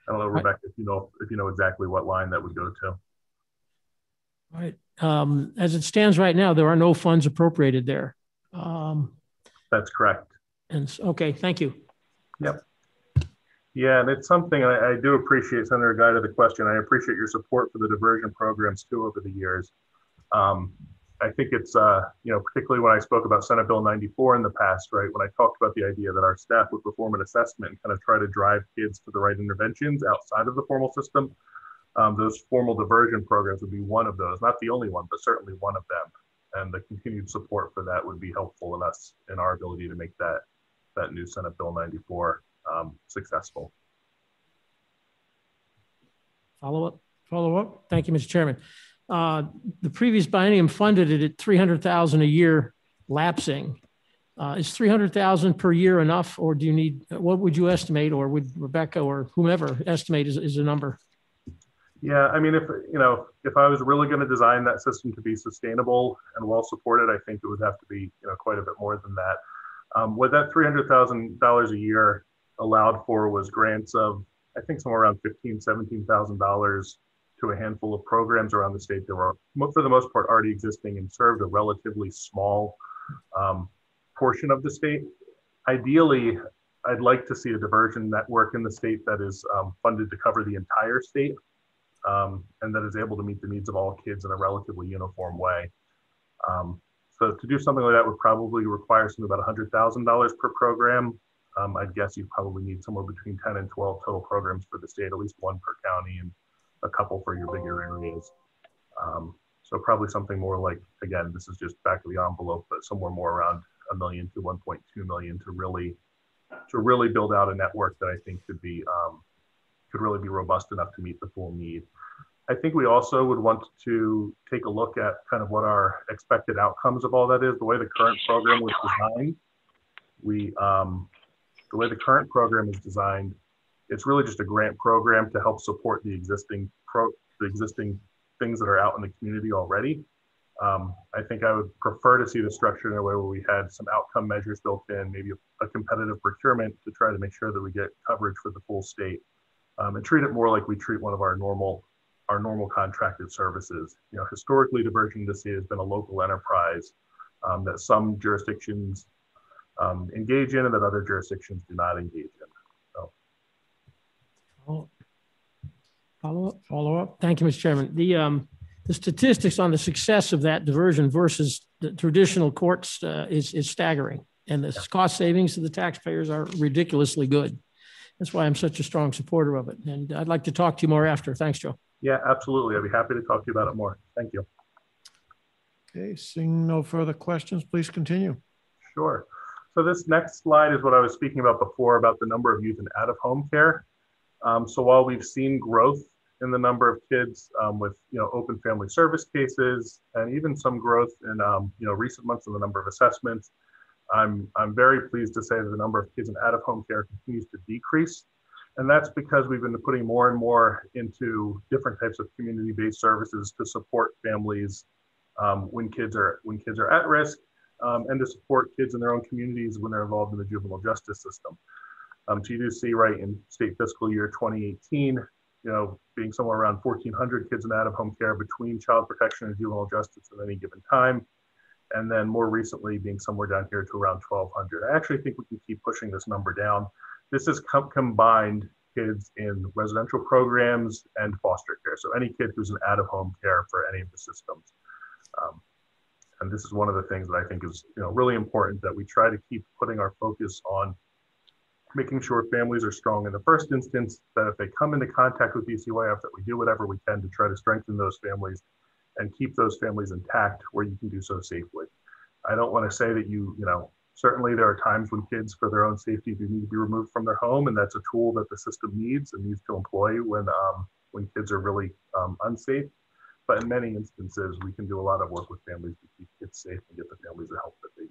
I don't know, Rebecca, if you know if you know exactly what line that would go to. All right. Um, as it stands right now, there are no funds appropriated there. Um, That's correct. And okay, thank you. Yep. Yeah, and it's something I, I do appreciate, Senator Guy, to the question. I appreciate your support for the diversion programs too over the years. Um, I think it's, uh, you know, particularly when I spoke about Senate Bill 94 in the past, right? When I talked about the idea that our staff would perform an assessment and kind of try to drive kids to the right interventions outside of the formal system. Um, those formal diversion programs would be one of those, not the only one, but certainly one of them. And the continued support for that would be helpful in us in our ability to make that that new Senate Bill 94 um, successful. Follow up. Follow up. Thank you, Mr. Chairman. Uh, the previous biennium funded it at 300,000 a year lapsing. Uh, is 300,000 per year enough or do you need, what would you estimate or would Rebecca or whomever estimate is, is a number? Yeah, I mean, if, you know, if I was really going to design that system to be sustainable and well supported, I think it would have to be, you know, quite a bit more than that. Um, what that $300,000 a year allowed for was grants of, I think somewhere around $15,000, $17,000 to a handful of programs around the state that were, for the most part, already existing and served a relatively small um, portion of the state. Ideally, I'd like to see a diversion network in the state that is um, funded to cover the entire state um, and that is able to meet the needs of all kids in a relatively uniform way. Um, so to do something like that would probably require something about $100,000 per program. Um, I'd guess you probably need somewhere between 10 and 12 total programs for the state, at least one per county and a couple for your bigger areas. Um, so probably something more like, again, this is just back of the envelope, but somewhere more around a million to 1.2 million to really, to really build out a network that I think could be, um, could really be robust enough to meet the full need. I think we also would want to take a look at kind of what our expected outcomes of all that is. The way the current program was designed, we, um, the way the current program is designed, it's really just a grant program to help support the existing pro, the existing things that are out in the community already. Um, I think I would prefer to see the structure in a way where we had some outcome measures built in, maybe a, competitive procurement to try to make sure that we get coverage for the full state, um, and treat it more like we treat one of our normal our normal contracted services. You know, historically, diversion to sea has been a local enterprise um, that some jurisdictions um, engage in and that other jurisdictions do not engage in. So. Follow, follow up, follow up. Thank you, Mr. Chairman. The, um, the statistics on the success of that diversion versus the traditional courts uh, is, is staggering. And the cost savings to the taxpayers are ridiculously good. That's why I'm such a strong supporter of it. And I'd like to talk to you more after. Thanks, Joe. Yeah, absolutely. I'd be happy to talk to you about it more. Thank you. Okay, seeing no further questions, please continue. Sure. So this next slide is what I was speaking about before about the number of youth in out-of-home care. Um, so while we've seen growth in the number of kids um, with you know open family service cases and even some growth in um, you know recent months in the number of assessments, I'm I'm very pleased to say that the number of kids in out-of-home care continues to decrease. And that's because we've been putting more and more into different types of community-based services to support families um, when kids are when kids are at risk, um, and to support kids in their own communities when they're involved in the juvenile justice system. Um, so you do see right in state fiscal year 2018, you know, being somewhere around 1,400 kids in out-of-home care between child protection and juvenile justice at any given time. And then more recently being somewhere down here to around 1,200. I actually think we can keep pushing this number down this is com combined kids in residential programs and foster care. So any kid who's in out-of-home care for any of the systems. Um, and this is one of the things that I think is you know really important that we try to keep putting our focus on making sure families are strong in the first instance, that if they come into contact with DCYF, that we do whatever we can to try to strengthen those families and keep those families intact where you can do so safely. I don't want to say that you, you know, certainly there are times when kids for their own safety do need to be removed from their home and that's a tool that the system needs and needs to employ when um, when kids are really um, unsafe but in many instances we can do a lot of work with families to keep kids safe and get the families the help that they need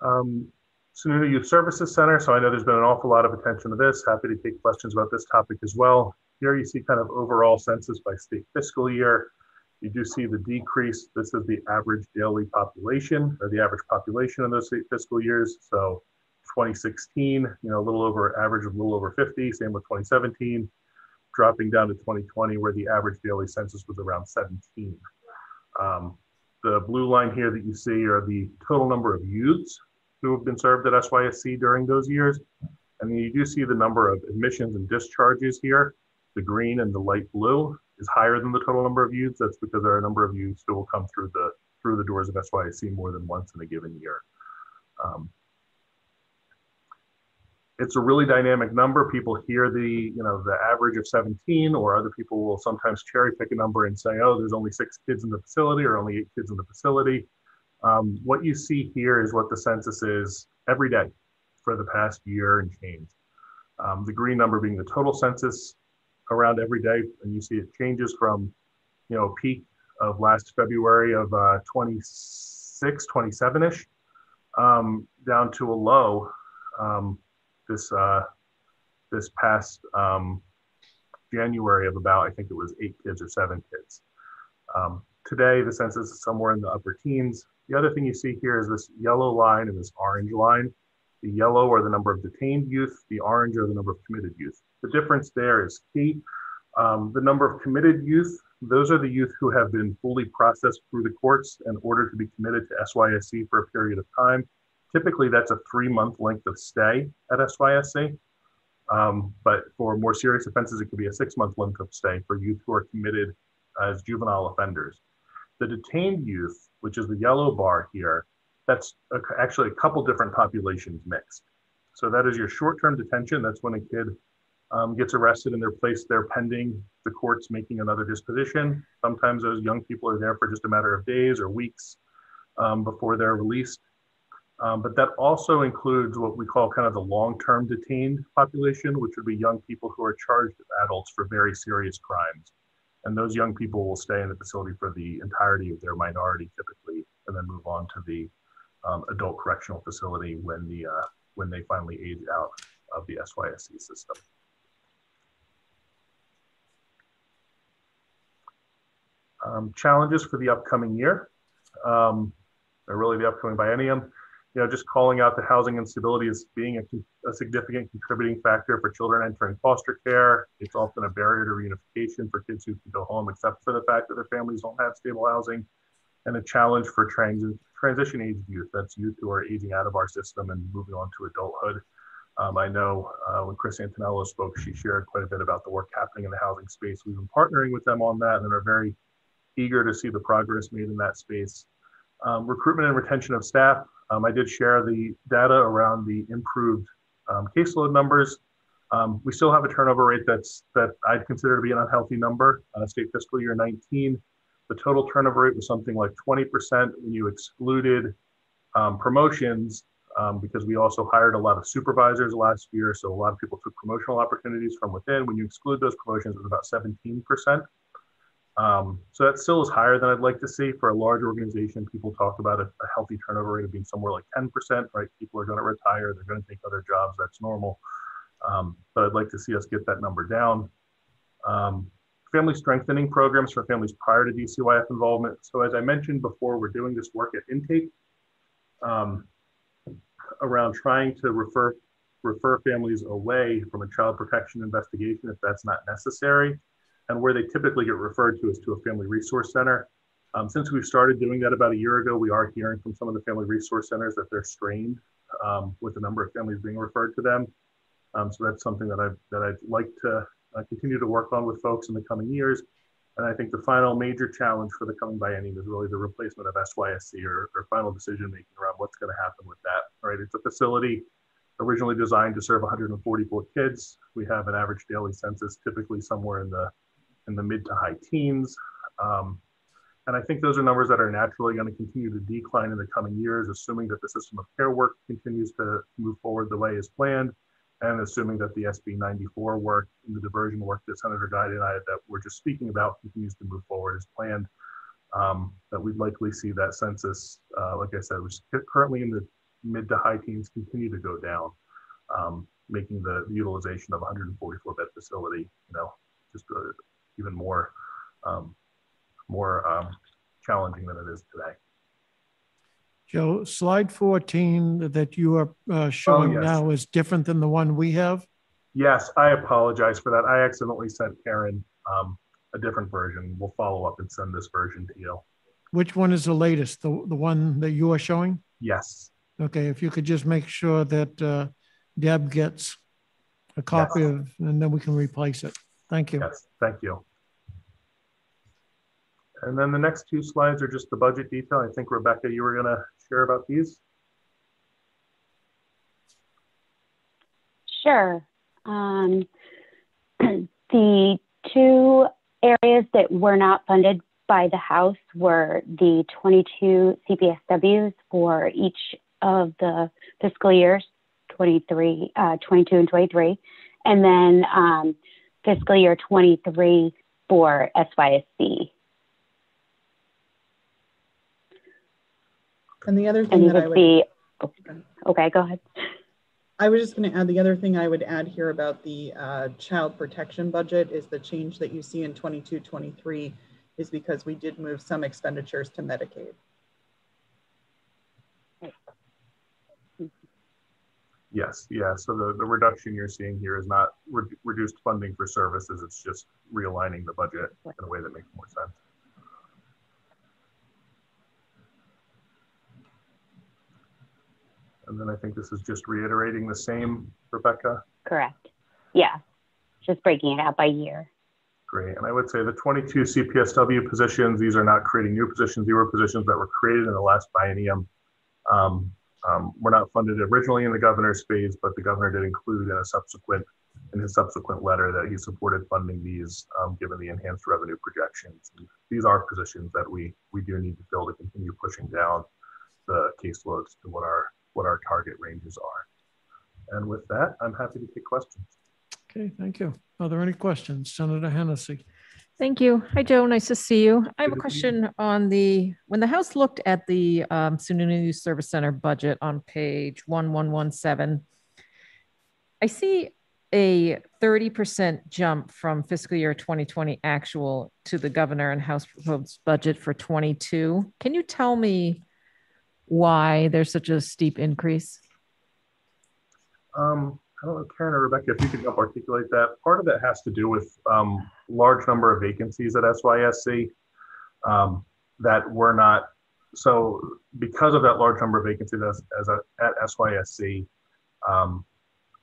um, Sununu Youth Services Center. So I know there's been an awful lot of attention to this. Happy to take questions about this topic as well. Here you see kind of overall census by state fiscal year. You do see the decrease. This is the average daily population or the average population in those state fiscal years. So 2016, you know, a little over average of a little over 50, same with 2017, dropping down to 2020 where the average daily census was around 17. Um, the blue line here that you see are the total number of youths who have been served at SYSC during those years. And you do see the number of admissions and discharges here. The green and the light blue is higher than the total number of youths. That's because there are a number of youths who will come through the through the doors of SYSC more than once in a given year. Um, it's a really dynamic number. People hear the, you know, the average of 17, or other people will sometimes cherry pick a number and say, oh, there's only six kids in the facility or only eight kids in the facility. Um, what you see here is what the census is every day for the past year and change. Um, the green number being the total census around every day, and you see it changes from, you know, peak of last February of uh, 26, 27-ish, um, down to a low um, this uh, this past um, January of about I think it was eight kids or seven kids. Um, today the census is somewhere in the upper teens. The other thing you see here is this yellow line and this orange line. The yellow are the number of detained youth. The orange are the number of committed youth. The difference there is key. Um, the number of committed youth, those are the youth who have been fully processed through the courts in order to be committed to SYSC for a period of time. Typically, that's a three month length of stay at SYSC. Um, but for more serious offenses, it could be a six month length of stay for youth who are committed as juvenile offenders. The detained youth, which is the yellow bar here, that's a, actually a couple different populations mixed. So that is your short term detention. That's when a kid um, gets arrested and they're placed there pending the courts making another disposition. Sometimes those young people are there for just a matter of days or weeks um, before they're released. Um, but that also includes what we call kind of the long-term detained population, which would be young people who are charged as adults for very serious crimes. And those young people will stay in the facility for the entirety of their minority typically, and then move on to the um, adult correctional facility when, the, uh, when they finally age out of the SYSC system. Um, challenges for the upcoming year, um, or really the upcoming biennium you know, just calling out the housing instability as being a, a, significant contributing factor for children entering foster care. It's often a barrier to reunification for kids who can go home, except for the fact that their families don't have stable housing, and a challenge for trans- transition age youth. That's youth who are aging out of our system and moving on to adulthood. Um, I know uh, when Chris Santaniello spoke, she shared quite a bit about the work happening in the housing space. We've been partnering with them on that and are very eager to see the progress made in that space. Um, recruitment and retention of staff. Um, I did share the data around the improved um, caseload numbers. Um, we still have a turnover rate that's that I'd consider to be an unhealthy number. Uh, state fiscal year 19, the total turnover rate was something like 20% when you excluded um, promotions um, because we also hired a lot of supervisors last year. So a lot of people took promotional opportunities from within. When you exclude those promotions, it was about 17%. Um, so that still is higher than I'd like to see for a large organization. People talk about a, a healthy turnover rate of being somewhere like 10%, right? People are going to retire, they're going to take other jobs, that's normal. Um, but I'd like to see us get that number down. Um, family strengthening programs for families prior to DCYF involvement. So as I mentioned before, we're doing this work at intake um, around trying to refer refer families away from a child protection investigation if that's not necessary and where they typically get referred to is to a family resource center. Um, since we've started doing that about a year ago, we are hearing from some of the family resource centers that they're strained um, with the number of families being referred to them. Um, so that's something that, I, that I'd like to uh, continue to work on with folks in the coming years. And I think the final major challenge for the coming biennium is really the replacement of SYSC or, or final decision making around what's going to happen with that. Right, it's a facility originally designed to serve 144 kids. We have an average daily census, typically somewhere in the in the mid to high teens. Um, and I think those are numbers that are naturally going to continue to decline in the coming years, assuming that the system of care work continues to move forward the way is planned, and assuming that the SB 94 work and the diversion work that Senator Giuda and I that we're just speaking about continues to move forward as planned. Um, that we'd likely see that census, uh, like I said, which is currently in the mid to high teens, continue to go down, um, making the, the utilization of 144 bed facility, you know, just a, even more um, more um, challenging than it is today. Joe, slide 14 that you are uh, showing oh, yes. now is different than the one we have? Yes, I apologize for that. I accidentally sent Karen um, a different version. We'll follow up and send this version to you. Which one is the latest? The, the one that you are showing? Yes. Okay, if you could just make sure that uh, Deb gets a copy of, and then we can replace it. Thank you. Yes, thank you. And then the next two slides are just the budget detail. I think Rebecca, you were gonna share about these. Sure. Um, the two areas that were not funded by the House were the 22 CPSWs for each of the fiscal years, 23, uh, 22 and 23, and then um, fiscal year 23 for SYSC. And the other And thing you that I would see, okay, go ahead. I was just going to add the other thing I would add here about the uh, child protection budget is the change that you see in 22 23 is because we did move some expenditures to Medicaid. Yes, yeah, so the, the reduction you're seeing here is not re- reduced funding for services, it's just realigning the budget in a way that makes more sense. And then I think this is just reiterating the same, Rebecca. Correct. Yeah, just breaking it out by year. Great. And I would say the 22 CPSW positions, these are not creating new positions. These were positions that were created in the last biennium. Um, um, were not funded originally in the governor's phase, but the governor did include in a subsequent, in his subsequent letter that he supported funding these um, given the enhanced revenue projections. And these are positions that we, we do need to fill to continue pushing down the caseloads to what our, what our target ranges are. And with that, I'm happy to take questions. Okay, thank you. Are there any questions? Senator Hennessey. Thank you. Hi, Joe. Nice to see you. I have a question on the, when the House looked at the um, Sununu Youth Service Center budget on page 1117, I see a 30% jump from fiscal year 2020 actual to the governor and House proposed budget for 22. Can you tell me why there's such a steep increase? Um, I don't know, Karen or Rebecca, if you could help articulate that. Part of that has to do with um, large number of vacancies at SYSC um, that were not. So because of that large number of vacancies as, as a, at SYSC, um,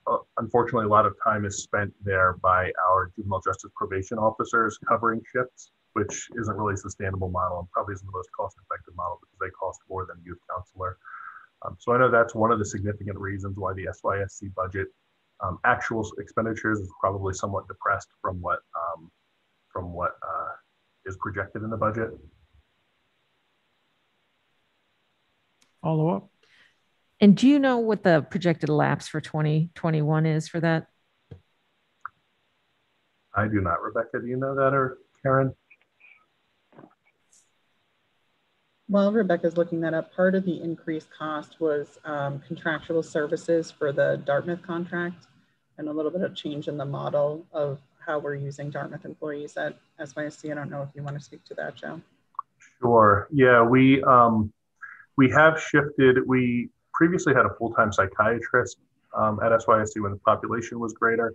uh, unfortunately, a lot of time is spent there by our juvenile justice probation officers covering shifts, which isn't really a sustainable model and probably isn't the most cost-effective model because they cost more than a youth counselor. Um, so I know that's one of the significant reasons why the SYSC budget um, actual expenditures is probably somewhat depressed from what um, from what uh, is projected in the budget. Follow up. And do you know what the projected lapse for 2021 is for that? I do not. Rebecca, do you know that or Karen? While Rebecca's looking that up, part of the increased cost was um, contractual services for the Dartmouth contract and a little bit of change in the model of how we're using Dartmouth employees at SYSC. I don't know if you want to speak to that, Joe. Sure. Yeah, we um, we have shifted. We previously had a full-time psychiatrist um, at SYSC when the population was greater.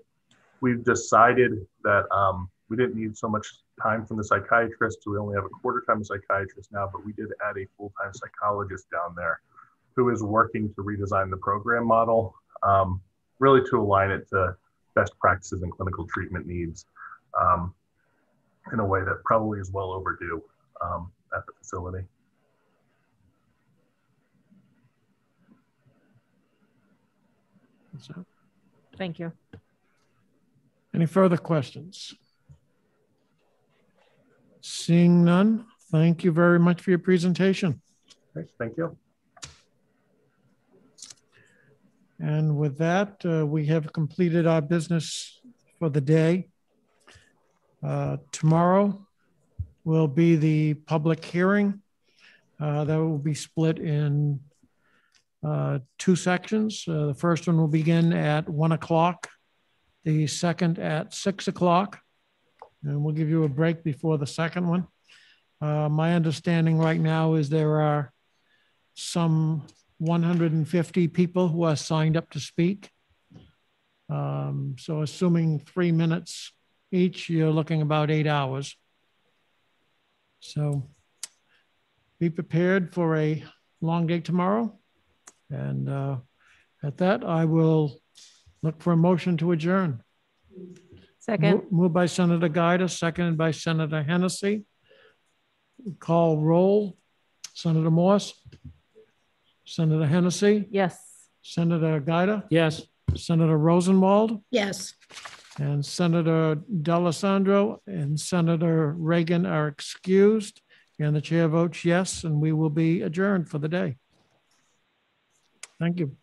We've decided that um, we didn't need so much time from the psychiatrist, so we only have a quarter-time psychiatrist now. But we did add a full-time psychologist down there, who is working to redesign the program model, um, really to align it to best practices and clinical treatment needs um, in a way that probably is well overdue um, at the facility. Thank you. Any further questions? Seeing none, thank you very much for your presentation. Okay, thank you. And with that, uh, we have completed our business for the day. Uh, tomorrow will be the public hearing. Uh, that will be split in uh, two sections. Uh, the first one will begin at one o'clock, the second at six o'clock. And we'll give you a break before the second one. Uh, my understanding right now is there are some 150 people who are signed up to speak. Um, so assuming three minutes each, you're looking about eight hours. So be prepared for a long day tomorrow. And uh, at that, I will look for a motion to adjourn. Second. Mo- Moved by Senator Giuda, seconded by Senator Hennessey. Call roll. Senator Morse? Senator Hennessey? Yes. Senator Giuda? Yes. Senator Rosenwald? Yes. And Senator D'Allesandro and Senator Reagan are excused. And the chair votes yes, and we will be adjourned for the day. Thank you.